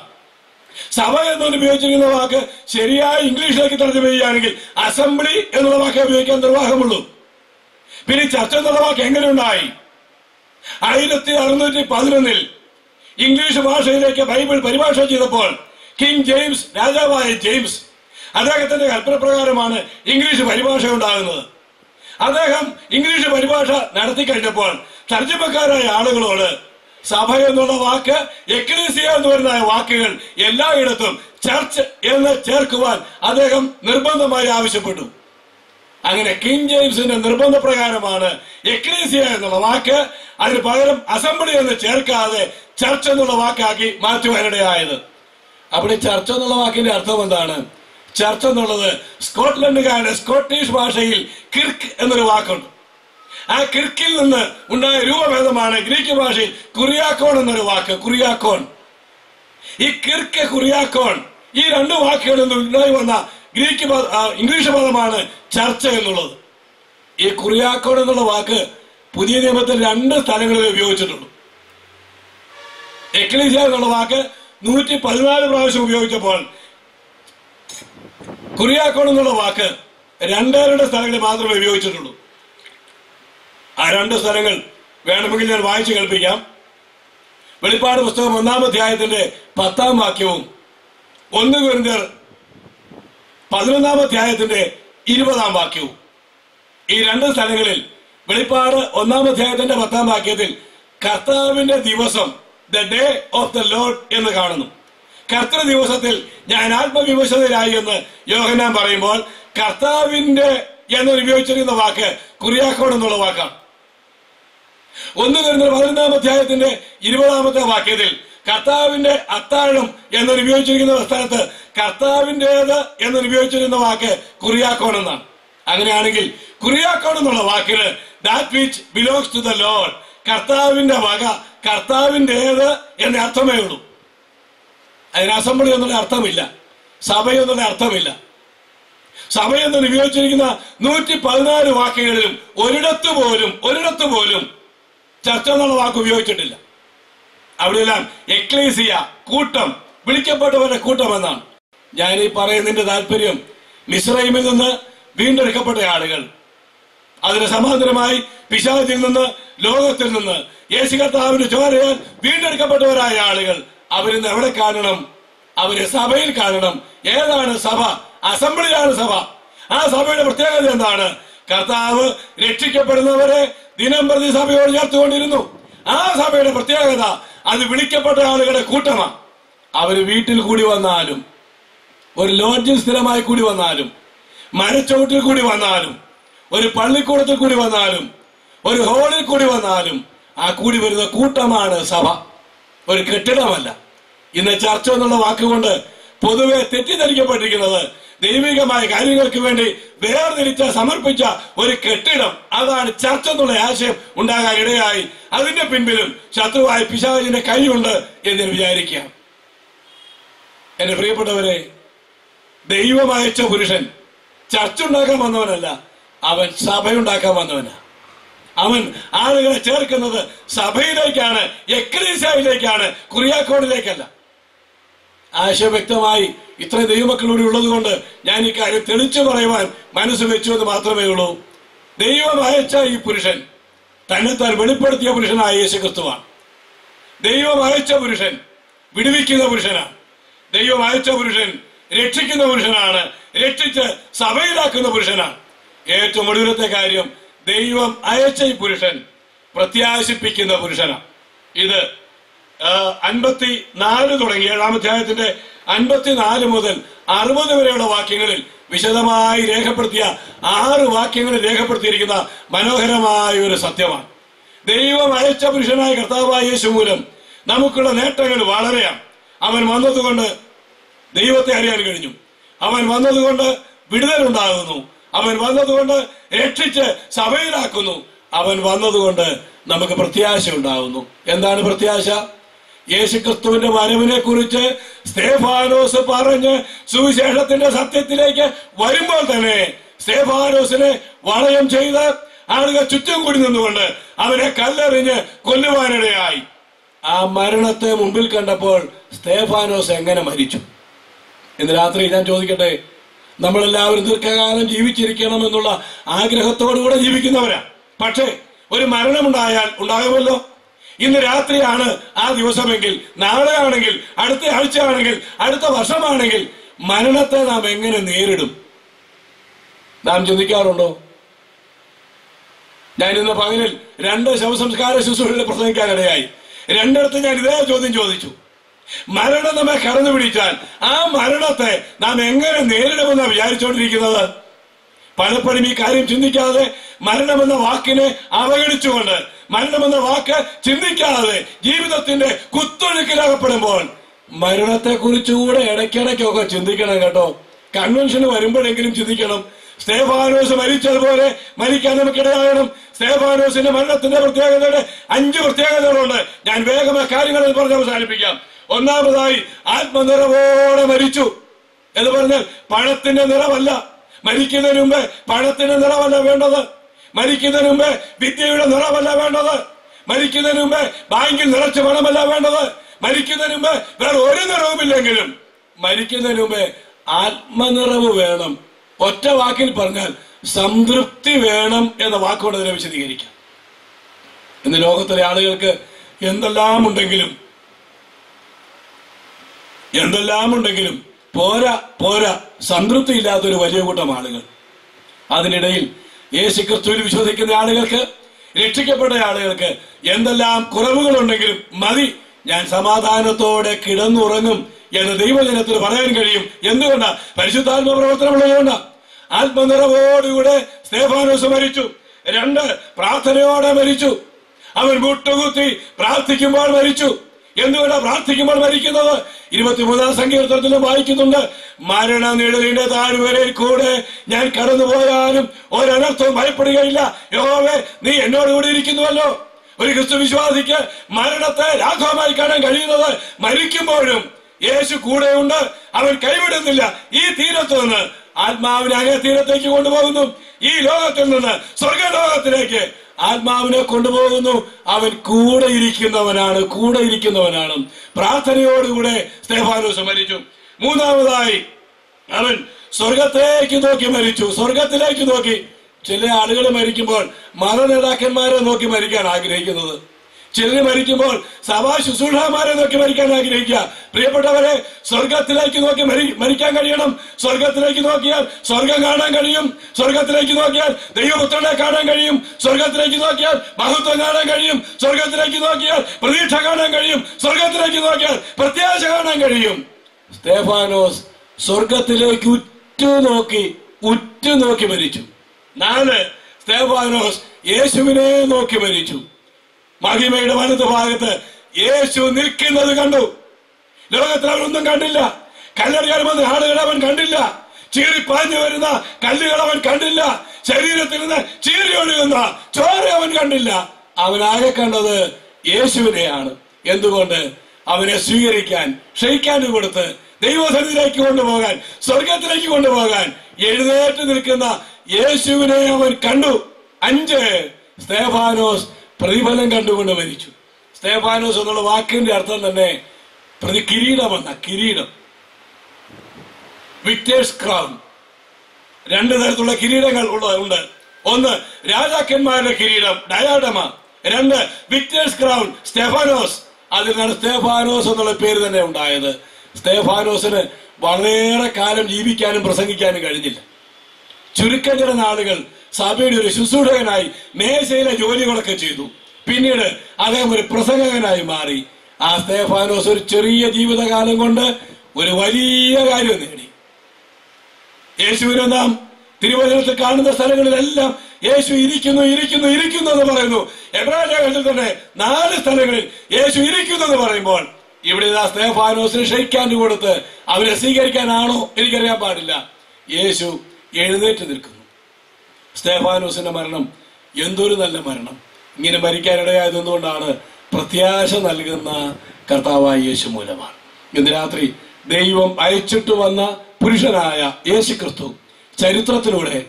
സഭ എന്നൊന്ന് ഉപയോഗിച്ചിരിക്കുന്ന വാക്ക് ശരിയായ ഇംഗ്ലീഷിലേക്ക് തർജമ ചെയ്യുകയാണെങ്കിൽ അസംബ്ലി എന്നുള്ള വാക്ക് ഉപയോഗിക്കാൻ നിർവാഹമുള്ളൂ. പിന്നെ ചർച്ച എന്നുള്ള വാക്ക് എങ്ങനെ ഉണ്ടായി? ആയിരത്തി അറുന്നൂറ്റി പതിനൊന്നിൽ ഇംഗ്ലീഷ് ഭാഷയിലേക്ക് ബൈബിൾ പരിഭാഷ ചെയ്തപ്പോൾ കിങ് ജെയിംസ് രാജാവായ ജെയിംസ് അദ്ദേഹത്തിന്റെ കൽപ്പനപ്രകാരമാണ് ഇംഗ്ലീഷ് പരിഭാഷ ഉണ്ടാകുന്നത്. അദ്ദേഹം ഇംഗ്ലീഷ് പരിഭാഷ നടത്തി കഴിഞ്ഞപ്പോൾ തർജമക്കാരായ ആളുകളോട് സഭ എന്നുള്ള വാക്ക് എക്ലീസിയ എന്ന് പറയുന്ന വാക്കുകൾ എല്ലായിടത്തും ചർച്ച് എന്ന് ചേർക്കുവാൻ അദ്ദേഹം നിർബന്ധമായി ആവശ്യപ്പെട്ടു. അങ്ങനെ കിങ് ജെയിംസിന്റെ നിർബന്ധ പ്രകാരമാണ് എക്ലീസിയ എന്നുള്ള വാക്ക് അതിന് പകരം അസംബ്ലി എന്ന് ചേർക്കാതെ ചർച്ച എന്നുള്ള വാക്കാക്കി മാറ്റുവാനിടയായത് അവിടെ ചർച്ച എന്നുള്ള വാക്കിന്റെ അർത്ഥം എന്താണ്? ചർച്ച എന്നുള്ളത് സ്കോട്ട്ലൻഡുകാരുടെ സ്കോട്ടിഷ് ഭാഷയിൽ കിർക്ക് എന്നൊരു വാക്കുണ്ട്. ആ കിർക്കിൽ നിന്ന് ഉണ്ടായ രൂപഭേദമാണ് ഗ്രീക്ക് ഭാഷയിൽ കുറിയാക്കോൺ എന്നൊരു വാക്ക് കുറിയാക്കോൺ. ഈ കിർക്ക് കുറിയാക്കോൺ ഈ രണ്ട് വാക്കുകളിൽ നിന്ന് ഉണ്ടായി വന്ന ഗ്രീക്ക് ഇംഗ്ലീഷ് പദമാണ് ചർച്ച എന്നുള്ളത്. ഈ കുറിയാക്കോട് എന്നുള്ള വാക്ക് പുതിയ നിയമത്തിൽ രണ്ട് സ്ഥലങ്ങളിൽ ഉപയോഗിച്ചിട്ടുള്ളൂ. എക്ലീസിയ എന്നുള്ള വാക്ക് നൂറ്റി പതിനാല് പ്രാവശ്യം ഉപയോഗിച്ചപ്പോൾ കുറിയാക്കോട് എന്നുള്ള വാക്ക് രണ്ടേ രണ്ട് സ്ഥലങ്ങളിൽ മാത്രമേ ഉപയോഗിച്ചിട്ടുള്ളൂ. ആ രണ്ട് സ്ഥലങ്ങൾ വേണമെങ്കിൽ ഞാൻ വായിച്ചു കേൾപ്പിക്കാം. വെളിപ്പാട് പുസ്തകം ഒന്നാം അധ്യായത്തിന്റെ പത്താം വാക്യവും ഒന്ന് കുരിന്തിയർ പതിനൊന്നാം അധ്യായത്തിന്റെ ഇരുപതാം വാക്യവും. ഈ രണ്ട് സ്ഥലങ്ങളിൽ വെളിപ്പാട് ഒന്നാം അധ്യായത്തിന്റെ പത്താം വാക്യത്തിൽ കർത്താവിന്റെ ദിവസം the day of the Lord എന്ന് കാണുന്നു. കർത്തൃ ദിവസത്തിൽ ഞാൻ ആത്മവിവശതരായി എന്ന് യോഹനാൻ പറയുമ്പോൾ കർത്താവിന്റെ എന്ന് ഉപയോഗിച്ചിരിക്കുന്ന വാക്ക് കുറിയാക്കോട് എന്നുള്ള വാക്കാണ്. ഒന്ന് തരുന്ന പതിനൊന്നാം അധ്യായത്തിന്റെ ഇരുപതാമത്തെ വാക്യത്തിൽ കർത്താവിന്റെ അത്താഴം എന്ന് ഉപയോഗിച്ചിരിക്കുന്ന സ്ഥലത്ത് കർത്താവിന്റെത് എന്ന് ഉപയോഗിച്ചിരുന്ന വാക്ക് കുറിയാക്കോൺ എന്നാണ്. അങ്ങനെയാണെങ്കിൽ കുറിയാക്കോൺ എന്നുള്ള വാക്കിന് that which belongs to the Lord കർത്താവിന്റെ വക കർത്താവിന്റേത് എന്ന അർത്ഥമേ ഉള്ളൂ. അതിന് അസംബ്ലി എന്നുള്ള അർത്ഥമില്ല. സഭ എന്നുള്ള അർത്ഥമില്ല. സഭ എന്ന് ഉപയോഗിച്ചിരിക്കുന്ന നൂറ്റി പതിനാല് വാക്കുകളിലും ഒരിടത്ത് പോലും ഒരിടത്തു പോലും ചർച്ച എന്നുള്ള വാക്ക് ഉപയോഗിച്ചിട്ടില്ല. അവിടെയെല്ലാം എക്ലേസിയ കൂട്ടം വിളിക്കപ്പെട്ടവരുടെ കൂട്ടം എന്നാണ്. ഞാൻ ഈ പറയുന്നതിന്റെ താല്പര്യം മിശ്രൈമിൽ നിന്ന് വീണ്ടെടുക്കപ്പെട്ട ആളുകൾ. അതിന് സമാന്തരമായി പിശാചിൽ നിന്ന് ലോകത്തിൽ നിന്ന് യേശു കർത്താവിന്റെ ചോരയാൽ വീണ്ടെടുക്കപ്പെട്ടവരായ ആളുകൾ അവരിന്ന് എവിടെ കാണണം? അവരെ സഭയിൽ കാണണം. ഏതാണ് സഭ? അസംബ്ലിയാണ് സഭ. ആ സഭയുടെ പ്രത്യേകത എന്താണ്? കർത്താവ് രക്ഷിക്കപ്പെടുന്നവരെ ദിനം പ്രതി സഭയോട് ചേർത്തുകൊണ്ടിരുന്നു. ആ സഭയുടെ പ്രത്യേകത അത് വിളിക്കപ്പെട്ട ആളുകളുടെ കൂട്ടമാണ് അവർ വീട്ടിൽ കൂടി വന്നാലും ഒരു ലോഡ്ജിൽ സ്ഥിരമായി കൂടി വന്നാലും മരച്ചോട്ടിൽ കൂടി വന്നാലും ഒരു പള്ളിക്കൂടത്തിൽ കൂടി വന്നാലും ഒരു ഹോളിൽ കൂടി വന്നാലും ആ കൂടി വരുന്ന കൂട്ടമാണ് സഭ. ഒരു കെട്ടിടമല്ല. ഇന്ന് ചർച്ച എന്നുള്ള വാക്കുകൊണ്ട് പൊതുവെ തെറ്റിദ്ധരിക്കപ്പെട്ടിരിക്കുന്നത് ദൈവികമായ കാര്യങ്ങൾക്ക് വേണ്ടി വേർതിരിച്ച സമർപ്പിച്ച ഒരു കെട്ടിടം. അതാണ് ചർച്ച എന്നുള്ള ആശയം ഉണ്ടാകാൻ ഇടയായി അതിന്റെ പിൻപിലും ശത്രുവായ പിശാചിന്റെ കൈയുണ്ട് എന്ന് വിചാരിക്കാം എന്റെ പ്രിയപ്പെട്ടവരെ ദൈവമയച്ച പുരുഷൻ ചർച്ച ഉണ്ടാക്കാൻ വന്നവനല്ല അവൻ സഭയുണ്ടാക്കാൻ വന്നവനാ. അവൻ ആളുകളെ ചേർക്കുന്നത് സഭയിലേക്കാണ് എക്രീസയിലേക്കാണ് കുറിയാക്കോടിലേക്കല്ല. ആശയം വ്യക്തമായി ഇത്രയും ദൈവമക്കളൂടെ ഉള്ളത് കൊണ്ട് ഞാൻ ഈ കാര്യം തെളിച്ചു പറയുവാൻ മനസ്സ് വെച്ചു എന്ന് മാത്രമേ ഉള്ളൂ. ദൈവം അയച്ച ഈ പുരുഷൻ തന്നെത്താൻ വെളിപ്പെടുത്തിയ പുരുഷനായ യേശു ക്രിസ്തുവാണ് ദൈവം അയച്ച പുരുഷൻ വിടുവിക്കുന്ന പുരുഷനാണ്. ദൈവം അയച്ച പുരുഷൻ രക്ഷിക്കുന്ന പുരുഷനാണ്. രക്ഷിച്ച് സഭയിലാക്കുന്ന പുരുഷനാണ്. ഏറ്റവും ഒടുവിലത്തെ കാര്യം ദൈവം അയച്ച ഈ പുരുഷൻ പ്രത്യാശിപ്പിക്കുന്ന പുരുഷനാണ്. ഇത് അൻപത്തി നാല് തുടങ്ങി. ഏഴാം അധ്യായത്തിന്റെ അൻപത്തിനാല് മുതൽ അറുപത് വരെയുള്ള വാക്യങ്ങളിൽ വിശദമായി രേഖപ്പെടുത്തിയ ആറ് വാക്യങ്ങളിൽ രേഖപ്പെടുത്തിയിരിക്കുന്ന മനോഹരമായ ഒരു സത്യമാണ്. ദൈവം അയച്ച പുരുഷനായ കർത്താവായ യേശു മൂലം നമുക്കുള്ള നേട്ടങ്ങൾ വളരെയാണ്. അവൻ വന്നതുകൊണ്ട് ദൈവത്തെ അറിയാൻ കഴിഞ്ഞു. അവൻ വന്നതുകൊണ്ട് വിടുതലുണ്ടാകുന്നു. അവൻ വന്നതുകൊണ്ട് രക്ഷിച്ച് സഭയിലാക്കുന്നു. അവൻ വന്നതുകൊണ്ട് നമുക്ക് പ്രത്യാശ ഉണ്ടാകുന്നു എന്താണ് പ്രത്യാശ? യേശുക്രിസ്തുവിന്റെ വരവിനെ കുറിച്ച് സ്തേഫാനോസ് പറഞ്ഞ് സുവിശേഷത്തിന്റെ സത്യത്തിലേക്ക് വരുമ്പോൾ തന്നെ സ്തേഫാനോസിനെ വളയം ചെയ്ത് ആളുകൾ ചുറ്റും കൂടി നിന്നുകൊണ്ട് അവരെ കല്ലെറിഞ്ഞ് കൊല്ലുവാനിടയായി. ആ മരണത്തെ മുമ്പിൽ കണ്ടപ്പോൾ സ്തേഫാനോസ് എങ്ങനെ മരിച്ചു? ഇന്ന് രാത്രി ഞാൻ ചോദിക്കട്ടെ നമ്മളെല്ലാവരും ദീർഘകാലം ജീവിച്ചിരിക്കണം എന്നുള്ള ആഗ്രഹത്തോടുകൂടെ ജീവിക്കുന്നവരാ. പക്ഷേ ഒരു മരണമുണ്ടായാൽ ഉണ്ടാകുമല്ലോ. ഇന്ന് രാത്രിയാണ് ആ ദിവസമെങ്കിൽ നാളെ ആണെങ്കിൽ അടുത്ത ആഴ്ച ആണെങ്കിൽ അടുത്ത വർഷമാണെങ്കിൽ മരണത്തെ നാം എങ്ങനെ നേരിടും? നാം ചിന്തിക്കാറുണ്ടോ? ഞാൻ ഇന്ന് പകലിൽ രണ്ട് ശവസംസ്കാര ശുശ്രൂഷയിൽ പ്രസംഗിക്കാനിടയായി. രണ്ടിടത്ത് ഞാൻ ഇതേ ചോദ്യം ചോദിച്ചു. മരണം നമ്മെ കടന്നു പിടിച്ചാൽ ആ മരണത്തെ നാം എങ്ങനെ നേരിടുമെന്നാണ് വിചാരിച്ചുകൊണ്ടിരിക്കുന്നത് പലപ്പോഴും ഈ കാര്യം ചിന്തിക്കാതെ മരണമെന്ന വാക്കിനെ അവഗണിച്ചുകൊണ്ട് മരണമെന്ന വാക്ക് ചിന്തിക്കാതെ ജീവിതത്തിന്റെ കുത്തൊഴുക്കിലകപ്പെടുമ്പോൾ മരണത്തെ കുറിച്ചുകൂടെ ഇടയ്ക്കിടയ്ക്കൊക്കെ ചിന്തിക്കണം കേട്ടോ. കൺവെൻഷന് വരുമ്പോഴെങ്കിലും ചിന്തിക്കണം. സ്തേഫാനോസ് മരിച്ചതുപോലെ മരിക്കാൻ നമുക്കിടയാകണം. സ്തേഫാനോസിന്റെ മരണത്തിന്റെ പ്രത്യേകതയുടെ അഞ്ച് പ്രത്യേകതകളുണ്ട്. ഞാൻ വേഗം കാര്യങ്ങളിൽ പറഞ്ഞ് അവസാനിപ്പിക്കാം. ഒന്നാമതായി ആത്മനിറവോടെ മരിച്ചു. എന്ന് പറഞ്ഞാൽ പഴത്തിന്റെ നിറമല്ല. മരിക്കുന്നതിന് മുമ്പ് പഴത്തിന്റെ നിറമല്ല വേണ്ടത്. മരിക്കുന്നതിന് മുമ്പ് വിദ്യയുടെ നിറമല്ല വേണ്ടത്. മരിക്കുന്നതിന് മുമ്പ് ബാങ്കിൽ നിറച്ച പണമല്ല വേണ്ടത്. മരിക്കുന്നതിന് മുമ്പ് വേറെ ഒരു നിറവുമില്ലെങ്കിലും മരിക്കുന്നതിന് മുമ്പ് ആത്മനിറവ് വേണം. ഒറ്റ വാക്കിൽ പറഞ്ഞാൽ സംതൃപ്തി വേണം എന്ന വാക്കുകൊണ്ട് അതിനെ വിശദീകരിക്കാം. ഇന്ന് ലോകത്തിലെ ആളുകൾക്ക് എന്തെല്ലാം ഉണ്ടെങ്കിലും എന്തെല്ലാം ഉണ്ടെങ്കിലും പോരാ പോരാ സംതൃപ്തി ഇല്ലാത്തൊരു വലിയ കൂട്ടം ആളുകൾ. അതിനിടയിൽ യേശു ക്രിസ്തുവിൽ വിശ്വസിക്കുന്ന ആളുകൾക്ക് രക്ഷിക്കപ്പെട്ട ആളുകൾക്ക് എന്തെല്ലാം കുറവുകളുണ്ടെങ്കിലും മതി. ഞാൻ സമാധാനത്തോടെ കിടന്നുറങ്ങും എന്ന് ദൈവജനത്തിന് പറയാൻ കഴിയും. എന്തുകൊണ്ടാ? പരിശുദ്ധാത്മ പ്രവർത്തനമുള്ളതുകൊണ്ടാ. ആത്മനിറവോടുകൂടെ സ്തേഫാനോസ് മരിച്ചു. രണ്ട് പ്രാർത്ഥനയോടെ മരിച്ചു. അവൻ മുട്ടുകുത്തി പ്രാർത്ഥിക്കുമ്പോൾ മരിച്ചു. എന്തുകൊണ്ടാ പ്രാർത്ഥിക്കുമ്പോൾ മരിക്കുന്നത്. ഇരുപത്തിമൂന്നാം സംഖ്യത്തിൽ വായിക്കുന്നുണ്ട് മരണ നിഴലിന്റെ താഴ്വരയിൽ കൂടെ ഞാൻ കടന്നുപോയാലും ഒരനർത്ഥവും ഭയപ്പെടുകയില്ല. യോവേ നീ എന്നോട് കൂടി ഇരിക്കുന്നുവല്ലോ. ഒരു ക്രിസ്തു വിശ്വാസിക്ക് മരണത്തെ രാഘവമായി കാണാൻ കഴിയുന്നത് മരിക്കുമ്പോഴും യേശു കൂടെയുണ്ട്. അവൻ കൈവിടുന്നില്ല. ഈ തീരത്ത് നിന്ന് ആത്മാവിനെ അങ്ങേ തീരത്തേക്ക് കൊണ്ടുപോകുന്നു. ഈ ലോകത്തിൽ നിന്ന് സ്വർഗലോകത്തിലേക്ക് ആത്മാവിനെ കൊണ്ടുപോകുന്നു. അവൻ കൂടെ ഇരിക്കുന്നവനാണ് കൂടെ ഇരിക്കുന്നവനാണ്. പ്രാർത്ഥനയോടുകൂടെ സ്തേഫാനോസ് മരിച്ചു. മൂന്നാമതായി അവൻ സ്വർഗത്തേക്ക് നോക്കി മരിച്ചു. സ്വർഗത്തിലേക്ക് നോക്കി. ചില ആളുകൾ മരിക്കുമ്പോൾ മതനേതാക്കന്മാരെ നോക്കി മരിക്കാൻ ആഗ്രഹിക്കുന്നത്. ചിലർ മരിക്കുമ്പോൾ സഭാ ശുശ്രൂഷമാരെ നോക്കി മരിക്കാൻ ആഗ്രഹിക്കുക. പ്രിയപ്പെട്ടവരെ സ്വർഗത്തിലേക്ക് നോക്കി മരി- മരിക്കാൻ കഴിയണം. സ്വർഗത്തിലേക്ക് നോക്കിയാൽ സ്വർഗം കാണാൻ കഴിയും. സ്വർഗത്തിലേക്ക് നോക്കിയാൽ ദൈവപുത്രനെ കാണാൻ കഴിയും. സ്വർഗത്തിലേക്ക് നോക്കിയാൽ മഹത്വം കാണാൻ കഴിയും. സ്വർഗത്തിലേക്ക് നോക്കിയാൽ പ്രതീക്ഷ കാണാൻ കഴിയും. സ്വർഗത്തിലേക്ക് നോക്കിയാൽ പ്രത്യാശ കാണാൻ കഴിയും. സ്തേഫാനോസ് സ്വർഗത്തിലേക്ക് ഉറ്റുനോക്കി ഉറ്റുനോക്കി മരിച്ചു. നാല് സ്തേഫാനോസ് യേശുവിനെ നോക്കി മരിച്ചു. മഹിമയുടെ വലത് ഭാഗത്ത് യേശു നിൽക്കുന്നത് കണ്ടു. ലോകത്തിൽ അവനൊന്നും കണ്ടില്ല. കല്ലടിയാൻ വന്ന ആളുകളെ അവൻ കണ്ടില്ല. ചീറിപ്പാഞ്ഞു വരുന്ന കല്ലുകൾ അവൻ കണ്ടില്ല. ശരീരത്തിൽ നിന്ന് ചീറി ഒഴുകുന്ന ചോര അവൻ കണ്ടില്ല. അവനാകെ കണ്ടത് യേശുവിനെയാണ്. എന്തുകൊണ്ട്? അവനെ സ്വീകരിക്കാൻ ക്ഷയിക്കാൻ കൊടുത്ത് ദൈവസന്നിധിയിലേക്ക് കൊണ്ടുപോകാൻ സ്വർഗത്തിലേക്ക് കൊണ്ടുപോകാൻ എഴുന്നേറ്റ് നിൽക്കുന്ന യേശുവിനെ അവൻ കണ്ടു. അഞ്ച് സ്തേഫാനോസ് പ്രതിഫലം കണ്ടുകൊണ്ട് മരിച്ചു. സ്തേഫാനോസ് എന്നുള്ള വാക്കിന്റെ അർത്ഥം തന്നെ പ്രതി കിരീടമെന്ന കിരീടം. വിക്ടേഴ്സ് ക്രൗൺ രണ്ട് തരത്തിലുള്ള കിരീടങ്ങൾ ഉണ്ട്. ഒന്ന് രാജാക്കന്മാരുടെ കിരീടം ഡയാഡമ. രണ്ട് വിക്ടേഴ്സ് ക്രൗൺ സ്റ്റെഫാനോസ് അതിൽ നിന്നാണ് സ്തേഫാനോസ് എന്നുള്ള പേര് തന്നെ ഉണ്ടായത്. സ്തേഫാനോസിന് വളരെയേറെ കാലം ജീവിക്കാനും പ്രസംഗിക്കാനും കഴിഞ്ഞില്ല. ചുരുക്കം ചില നാളുകൾ സഭയുടെ ഒരു ശുശ്രൂഷകനായി മേശയിലെ ജോലികളൊക്കെ ചെയ്തു. പിന്നീട് അദ്ദേഹം ഒരു പ്രസംഗകനായി മാറി. ആ സ്തേഫാനോസ് ഒരു ചെറിയ ജീവിതകാലം കൊണ്ട് ഒരു വലിയ കാര്യം നേടി. യേശുവിനെ നാം തിരുവചനത്തിൽ കാണുന്ന സ്ഥലങ്ങളിലെല്ലാം യേശു ഇരിക്കുന്നു ഇരിക്കുന്നു ഇരിക്കുന്നു എന്ന് പറയുന്നു. എബ്രാഹിം തന്നെ നാല് സ്ഥലങ്ങളിൽ യേശു ഇരിക്കുന്നു എന്ന് പറയുമ്പോൾ ഇവിടെ ആ സ്തേഫാനോസിന് ക്ഷയിക്കാൻ കൊടുത്ത് അവരെ സ്വീകരിക്കാനാണോ എനിക്കറിയാൻ പാടില്ല. യേശു എഴുന്നേറ്റ് നിൽക്കുന്നു. സ്തേഫാനോസിന്റെ മരണം എന്തൊരു നല്ല മരണം. ഇങ്ങനെ മരിക്കാനിടയായതുകൊണ്ടാണ് പ്രത്യാശ നൽകുന്ന കർത്താവായ യേശു മൂലമാണ്. ഇന്ന് രാത്രി ദൈവം അയച്ചിട്ട് വന്ന പുരുഷനായ യേശു ക്രിസ്തു ചരിത്രത്തിലൂടെ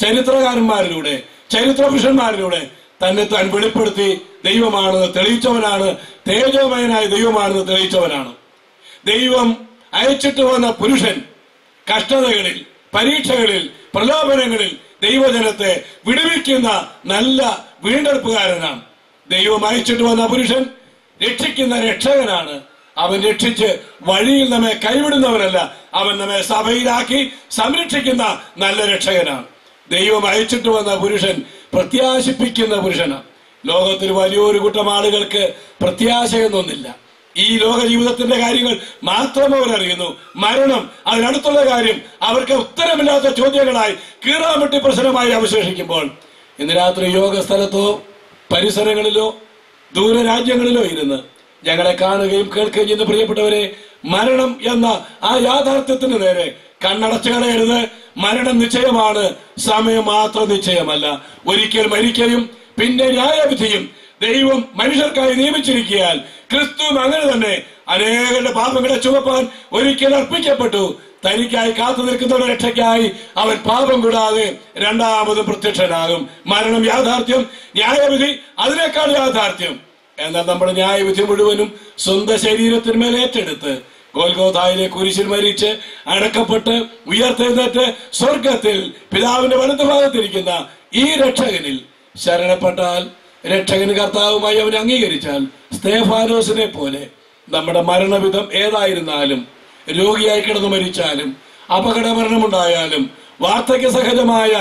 ചരിത്രകാരന്മാരിലൂടെ ചരിത്ര പുരുഷന്മാരിലൂടെ തന്നെ താൻ വെളിപ്പെടുത്തി ദൈവമാണെന്ന് തെളിയിച്ചവനാണ് തേജോമയനായ ദൈവമാണെന്ന് തെളിയിച്ചവനാണ്. ദൈവം അയച്ചിട്ട് വന്ന പുരുഷൻ കഷ്ടതകളിൽ പരീക്ഷകളിൽ പ്രലോഭനങ്ങളിൽ ദൈവജനത്തെ വിടുവിക്കുന്ന നല്ല വീണ്ടെടുപ്പുകാരനാണ്. ദൈവം അയച്ചിട്ട് വന്ന പുരുഷൻ രക്ഷിക്കുന്ന രക്ഷകനാണ്. അവൻ രക്ഷിച്ച് വഴിയിൽ നമ്മെ കൈവിടുന്നവനല്ല. അവൻ നമ്മെ സഭയിലാക്കി സംരക്ഷിക്കുന്ന നല്ല രക്ഷകനാണ്. ദൈവം അയച്ചിട്ട് വന്ന പുരുഷൻ പ്രത്യാശിപ്പിക്കുന്ന പുരുഷനാണ്. ലോകത്തിൽ വലിയൊരു കൂട്ടം ആളുകൾക്ക് പ്രത്യാശയെന്നൊന്നില്ല. ഈ ലോക ജീവിതത്തിന്റെ കാര്യങ്ങൾ മാത്രം അവരറിയുന്നു. മരണം അതിനടുത്തുള്ള കാര്യം അവർക്ക് ഉത്തരമില്ലാത്ത ചോദ്യങ്ങളായി കീറാമട്ടി പ്രശ്നമായി അവശേഷിക്കുമ്പോൾ ഇന്ന് രാത്രി യോഗ സ്ഥലത്തോ പരിസരങ്ങളിലോ ദൂര രാജ്യങ്ങളിലോ ഇരുന്ന് ഞങ്ങളെ കാണുകയും കേൾക്കുകയും ചെയ്യുന്ന പ്രിയപ്പെട്ടവരെ മരണം എന്ന ആ യാഥാർത്ഥ്യത്തിന് നേരെ കണ്ണടച്ചു കളയരുത്. മരണം നിശ്ചയമാണ് സമയം മാത്രം നിശ്ചയമല്ല. ഒരിക്കൽ മരിക്കലും പിന്നെ ന്യായവിധിയും ദൈവം മനുഷ്യർക്കായി നിയമിച്ചിരിക്കാൻ ക്രിസ്തുവും അങ്ങനെ തന്നെ അനേകരുടെ പാപങ്ങളെ ചുമപ്പാൻ ഒരിക്കൽ അർപ്പിക്കപ്പെട്ടു. തനിക്കായി കാത്തു നിൽക്കുന്നവരുടെ രക്ഷയ്ക്കായി അവൻ പാപം കൂടാതെ രണ്ടാമതും പ്രത്യക്ഷനാകും. മരണം യാഥാർത്ഥ്യം ന്യായവിധി അതിനേക്കാൾ യാഥാർത്ഥ്യം. എന്നാൽ നമ്മുടെ ന്യായവിധി മുഴുവനും സ്വന്തം ശരീരത്തിന്മേൽ ഏറ്റെടുത്ത് ഗോൽഗോതായിലെ കുരിശിൽ മരിച്ച് അടക്കപ്പെട്ട് ഉയർത്തെഴുന്നേറ്റ് സ്വർഗത്തിൽ പിതാവിന്റെ വലതുഭാഗത്തിരിക്കുന്ന ഈ രക്ഷകനിൽ ശരണപ്പെട്ടാൽ രക്ഷകന് കർത്താവുമായി അവനെ അംഗീകരിച്ചാൽ സ്തേഫാനോസിനെ പോലെ നമ്മുടെ മരണവിധം ഏതായിരുന്നാലും രോഗിയായി കിടന്നു മരിച്ചാലും അപകട മരണമുണ്ടായാലും വാർദ്ധക്യ സഹജമായ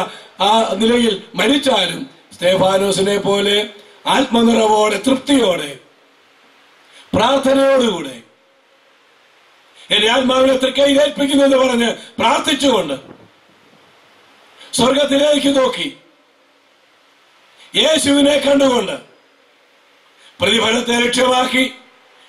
ആ നിലയിൽ മരിച്ചാലും സ്തേഫാനോസിനെ പോലെ ആത്മനിറവോടെ തൃപ്തിയോടെ പ്രാർത്ഥനയോടുകൂടെ എന്റെ ആത്മാവിനെ തൃക്കൈയിൽ ഏൽപ്പിക്കുന്നു എന്ന് പറഞ്ഞ് പ്രാർത്ഥിച്ചുകൊണ്ട് സ്വർഗത്തിലേക്ക് നോക്കി യേശുവിനെ കണ്ടുകൊണ്ട് പ്രതിഫലത്തെ ലക്ഷ്യമാക്കി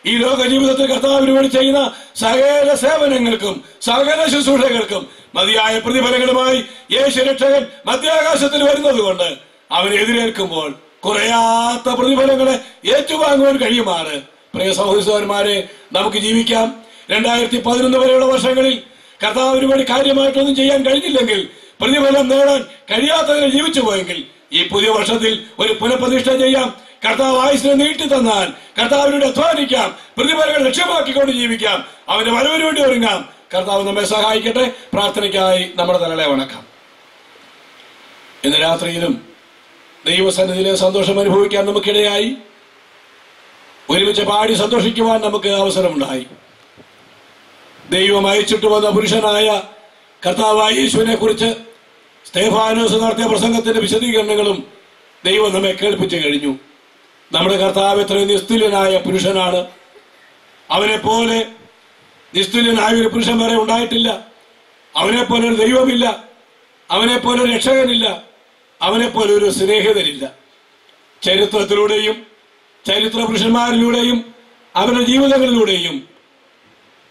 ഈ ലോക ജീവിതത്തിൽ കർത്താവിന് വേണ്ടി ചെയ്യുന്ന സകല സേവനങ്ങൾക്കും സകല ശുശ്രൂഷകൾക്കും മതിയായ പ്രതിഫലങ്ങളുമായി യേശു രക്ഷകൻ മധ്യാകാശത്തിൽ വരുന്നത് കൊണ്ട് അവനെ എതിരേൽക്കുമ്പോൾ കുറയാത്ത പ്രതിഫലങ്ങളെ ഏറ്റുവാങ്ങുവാൻ കഴിയുമാണ് പ്രിയ സഹോദരന്മാരെ നമുക്ക് ജീവിക്കാം. രണ്ടായിരത്തി പതിനൊന്ന് വരെയുള്ള വർഷങ്ങളിൽ കർത്താവിന് വേണ്ടി കാര്യമായിട്ടൊന്നും ചെയ്യാൻ കഴിഞ്ഞില്ലെങ്കിൽ പ്രതിഫലം നേടാൻ കഴിയാത്തതിനെ ജീവിച്ചു പോയെങ്കിൽ ഈ പുതിയ വർഷത്തിൽ ഒരു പുനഃപ്രതിഷ്ഠ ചെയ്യാം. കർത്താവ് ആയുസിനെ നീട്ടി തന്നാൽ കർത്താവിനോട് അധ്വാനിക്കാം. പ്രതിഫലങ്ങൾ ലക്ഷ്യമാക്കിക്കൊണ്ട് ജീവിക്കാം. അവന്റെ വരവിന് വേണ്ടി ഒരുങ്ങാം. കർത്താവ് നമ്മെ സഹായിക്കട്ടെ. പ്രാർത്ഥനയ്ക്കായി നമ്മുടെ തലകളെ വണക്കാം ഇന്ന് രാത്രിയിലും ദൈവസന്നിധിയിലെ സന്തോഷം അനുഭവിക്കാൻ നമുക്കിടയായി. ഒരുമിച്ച് പാടി സന്തോഷിക്കുവാൻ നമുക്ക് അവസരമുണ്ടായി. ദൈവം അയച്ചിട്ട് വന്ന പുരുഷനായ കർത്താവായ യേശുവിനെ കുറിച്ച് സ്തേഫാനോസ് നടത്തിയ പ്രസംഗത്തിന്റെ വിശദീകരണങ്ങളും ദൈവം നമ്മെ കേൾപ്പിച്ചു കഴിഞ്ഞു. നമ്മുടെ കർത്താവ് എത്രയും നിസ്തുല്യനായ പുരുഷനാണ്. അവനെ പോലെ നിസ്തുല്യനായ ഒരു പുരുഷൻ വരെ ഉണ്ടായിട്ടില്ല. അവനെ പോലെ ഒരു ദൈവമില്ല. അവനെ പോലെ ഒരു രക്ഷകനില്ല. അവനെ പോലെ ഒരു സ്നേഹിതനില്ല. ചരിത്രത്തിലൂടെയും ചരിത്ര പുരുഷന്മാരിലൂടെയും അവരുടെ ജീവിതങ്ങളിലൂടെയും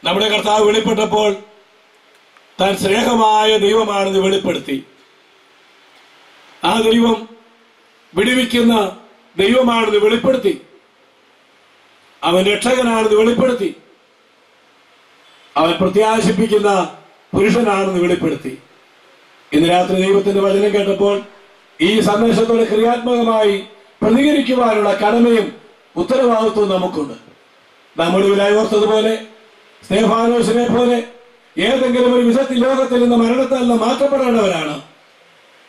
നമ്മുടെ കർത്താവ് വെളിപ്പെട്ടപ്പോൾ താൻ സ്നേഹമായ ദൈവമാണെന്ന് വെളിപ്പെടുത്തി. ആ ദൈവം വിടുവിക്കുന്ന ദൈവമാണെന്ന് വെളിപ്പെടുത്തി. അവൻ രക്ഷകനാണെന്ന് വെളിപ്പെടുത്തി. അവൻ പ്രത്യാശിപ്പിക്കുന്ന പുരുഷനാണെന്ന് വെളിപ്പെടുത്തി. ഇന്ന് രാത്രി ദൈവത്തിന്റെ വചനം കേട്ടപ്പോൾ ഈ സന്ദേശത്തോട് ക്രിയാത്മകമായി പ്രതികരിക്കുവാനുള്ള കടമയും ഉത്തരവാദിത്വവും നമുക്കുണ്ട്. നമ്മുടെ വിലയോർത്തതുപോലെ സ്തേഫാനോസിനെ പോലെ ഏതെങ്കിലും ഒരു വിധത്തിൽ ലോകത്തിൽ നിന്ന് മരണത്താൽ നിന്ന് മാറ്റപ്പെടേണ്ടവരാണ്.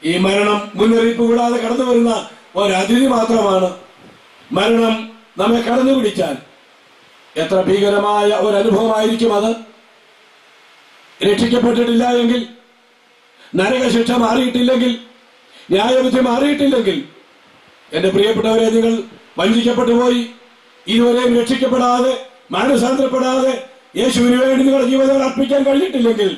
ഈ മരണം മുന്നറിയിപ്പ് കൂടാതെ കടന്നു വരുന്ന ഒരതിഥി മാത്രമാണ്. മരണം നമ്മെ കടന്നു പിടിച്ചാൽ എത്ര ഭീകരമായ ഒരു അനുഭവമായിരിക്കും അത്? രക്ഷിക്കപ്പെട്ടിട്ടില്ല എങ്കിൽ നരകശിക്ഷ മാറിയിട്ടില്ലെങ്കിൽ ന്യായവിധി മാറിയിട്ടില്ലെങ്കിൽ എന്റെ പ്രിയപ്പെട്ടവരെ നിങ്ങൾ വഞ്ചിക്കപ്പെട്ടു പോയി. ഇതുവരെയും രക്ഷിക്കപ്പെടാതെ മാനസാന്തരപ്പെടാതെ യേശുവിന് വേണ്ടി നിങ്ങളുടെ ജീവിതങ്ങൾ അർപ്പിക്കാൻ കഴിഞ്ഞിട്ടില്ലെങ്കിൽ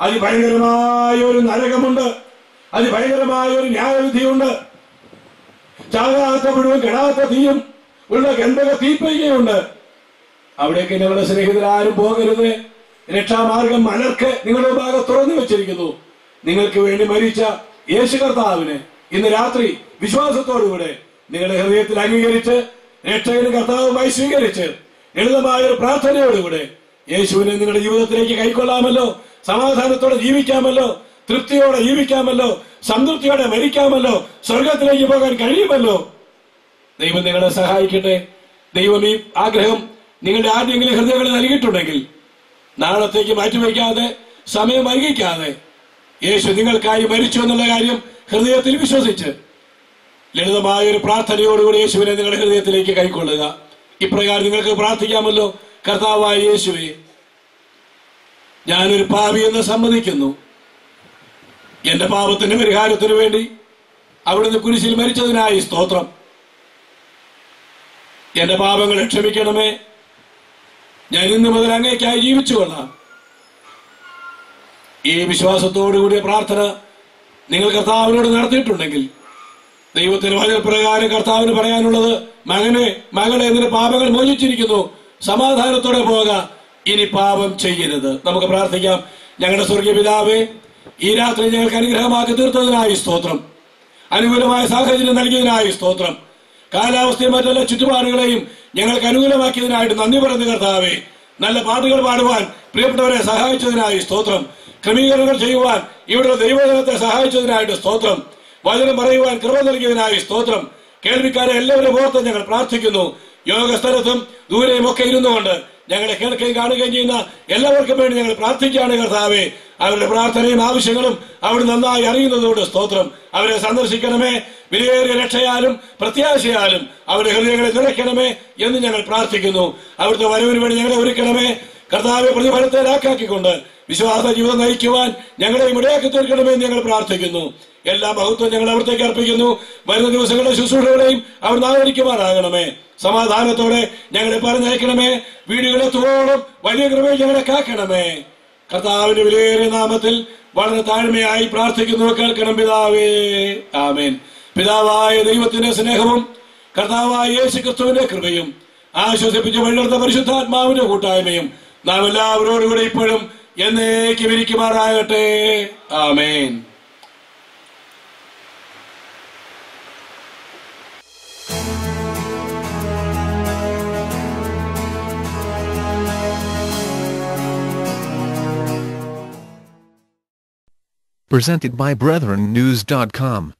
അതിഭയങ്കരമായ ഒരു നരകമുണ്ട്. അതിഭയങ്കരമായ ഒരു ന്യായവിധിയുണ്ട്. ചാകാത്ത മുഴുവൻ കെടാത്ത തീയും ഉള്ള ഗന്ധക തീപ്പയ്യുണ്ട് അവിടേക്ക് ഞങ്ങളുടെ സ്നേഹിതരാരും പോകരുത്. രക്ഷാമാർഗം മലർക്ക് നിങ്ങളുടെ ഭാഗം തുറന്നു വെച്ചിരിക്കുന്നു. നിങ്ങൾക്ക് വേണ്ടി മരിച്ച യേശു കർത്താവിനെ ഇന്ന് രാത്രി വിശ്വാസത്തോടുകൂടെ നിങ്ങളുടെ ഹൃദയത്തിൽ അംഗീകരിച്ച് രക്ഷകനും കർത്താവുമായി സ്വീകരിച്ച് ലളിതമായ ഒരു പ്രാർത്ഥനയോടുകൂടെ യേശുവിനെ നിങ്ങളുടെ ജീവിതത്തിലേക്ക് കൈക്കൊള്ളാമല്ലോ. സമാധാനത്തോടെ ജീവിക്കാമല്ലോ. തൃപ്തിയോടെ ജീവിക്കാമല്ലോ സംതൃപ്തിയോടെ മരിക്കാമല്ലോ സ്വർഗത്തിലേക്ക് പോകാൻ കഴിയുമല്ലോ. ദൈവം നിങ്ങളെ സഹായിക്കട്ടെ. ദൈവം ഈ ആഗ്രഹം നിങ്ങളുടെ ആദ്യമെങ്കിലും ഹൃദയങ്ങളിൽ നൽകിയിട്ടുണ്ടെങ്കിൽ നാളത്തേക്ക് മാറ്റിവെക്കാതെ സമയം വൈകിക്കാതെ യേശു നിങ്ങൾക്കായി മരിച്ചു എന്നുള്ള കാര്യം ഹൃദയത്തിൽ വിശ്വസിച്ച് ലളിതമായ ഒരു പ്രാർത്ഥനയോടുകൂടി യേശുവിനെ നിങ്ങളുടെ ഹൃദയത്തിലേക്ക് കൈക്കൊള്ളുക. ഇപ്രകാരം നിങ്ങൾക്ക് പ്രാർത്ഥിക്കാമല്ലോ. കർത്താവായ യേശുവെ ഞാനൊരു പാപി എന്ന് സമ്മതിക്കുന്നു. എന്റെ പാപത്തിന് പരിഹാരത്തിനു വേണ്ടി അവിടുന്ന് കുരിശിൽ മരിച്ചതിനായി സ്തോത്രം. എന്റെ പാപങ്ങളെ ക്ഷമിക്കണമേ. ഞാൻ ഇന്ന് മുതൽ അങ്ങേക്കായി ജീവിച്ചു കൊള്ളാം. ഈ വിശ്വാസത്തോടുകൂടിയ പ്രാർത്ഥന നിങ്ങൾ കർത്താവിനോട് നടത്തിയിട്ടുണ്ടെങ്കിൽ ദൈവത്തിന് വചനപ്രകാരം കർത്താവിന് പറയാനുള്ളത് മകനെ മകളെ നിന്റെ പാപങ്ങൾ മോചിച്ചിരിക്കുന്നു. സമാധാനത്തോടെ പോക. ഇനി പാപം ചെയ്യരുത്. നമുക്ക് പ്രാർത്ഥിക്കാം. ഞങ്ങളുടെ സ്വർഗീയ പിതാവേ ഈ രാത്രി ഞങ്ങൾക്ക് അനുഗ്രഹമാക്കി തീർത്തതിനായി സ്തോത്രം. അനുകൂലമായ സാഹചര്യം നൽകിയതിനായി സ്തോത്രം. കാലാവസ്ഥയും മറ്റെല്ലാ ചുറ്റുപാടുകളെയും ഞങ്ങൾക്ക് അനുകൂലമാക്കിയതിനായിട്ട് നന്ദി പറയുന്ന കർത്താവെ. നല്ല പാട്ടുകൾ പാടുവാൻ പ്രിയപ്പെട്ടവരെ സഹായിച്ചതിനായി സ്തോത്രം. ക്രമീകരണങ്ങൾ ചെയ്യുവാൻ ഇവിടെ ദൈവജനത്തെ സഹായിച്ചതിനായിട്ട് സ്തോത്രം. വചനം പറയുവാൻ കൃപ നൽകിയതിനായി സ്തോത്രം. കേൾവിക്കാരെ എല്ലാവരും ഓർത്ത് ഞങ്ങൾ പ്രാർത്ഥിക്കുന്നു. യോഗസ്ഥലത്തും ദൂരെയും ഒക്കെ ഇരുന്നുകൊണ്ട് ഞങ്ങളെ കേൾക്കുകയും കാണുകയും ചെയ്യുന്ന എല്ലാവർക്കും വേണ്ടി ഞങ്ങൾ പ്രാർത്ഥിക്കുകയാണ് കർത്താവെ. അവരുടെ പ്രാർത്ഥനയും ആവശ്യങ്ങളും അവിടെ നന്നായി അറിയുന്നതുകൊണ്ട് സ്തോത്രം. അവരെ സന്ദർശിക്കണമേ. വിലയേറിയ രക്ഷയാലും പ്രത്യാശയാലും അവരുടെ ഹൃദയങ്ങളെ നിറയ്ക്കണമേ എന്ന് ഞങ്ങൾ പ്രാർത്ഥിക്കുന്നു. അവിടുത്തെ വരവിന് വേണ്ടി ഞങ്ങളെ ഒരുക്കണമേ. കർത്താവെ പ്രതിഫലത്തെ രാക്കാക്കിക്കൊണ്ട് വിശ്വാസ ജീവിതം നയിക്കുവാൻ ഞങ്ങളെ ഇടയാക്കി തീർക്കണമേ എന്ന് ഞങ്ങൾ പ്രാർത്ഥിക്കുന്നു. എല്ലാ മഹത്വം ഞങ്ങൾ അവിടത്തേക്ക് അർപ്പിക്കുന്നു. വരുന്ന ദിവസങ്ങളുടെ ശുശ്രൂഷകളെയും അവർ നാദരിക്കുമാറാകണമേ സമാധാനത്തോടെ ഞങ്ങളെ പറഞ്ഞയക്കണമേ. വീടുകളെ തുറോളം വലിയ കൃപയിൽ ഞങ്ങളെ കാക്കണമേ. കർത്താവിന്റെ വിലയേറിയ നാമത്തിൽ വളരെ താഴ്മയായി പ്രാർത്ഥിക്കുന്നു. കേൾക്കണം പിതാവേ. ആമേൻ. പിതാവായ ദൈവത്തിന്റെ സ്നേഹവും കർത്താവായ യേശു ക്രിസ്തുവിന്റെ കൃപയും ആശ്വസിപ്പിച്ച് വഴിയെടുത്ത പരിശുദ്ധാത്മാവിന്റെ കൂട്ടായ്മയും നാം എല്ലാവരോടുകൂടെ ഇപ്പോഴും എന്നേക്കും ഇരിക്കുമാറാകട്ടെ ആമേൻ. Presented by BrethrenNews.com.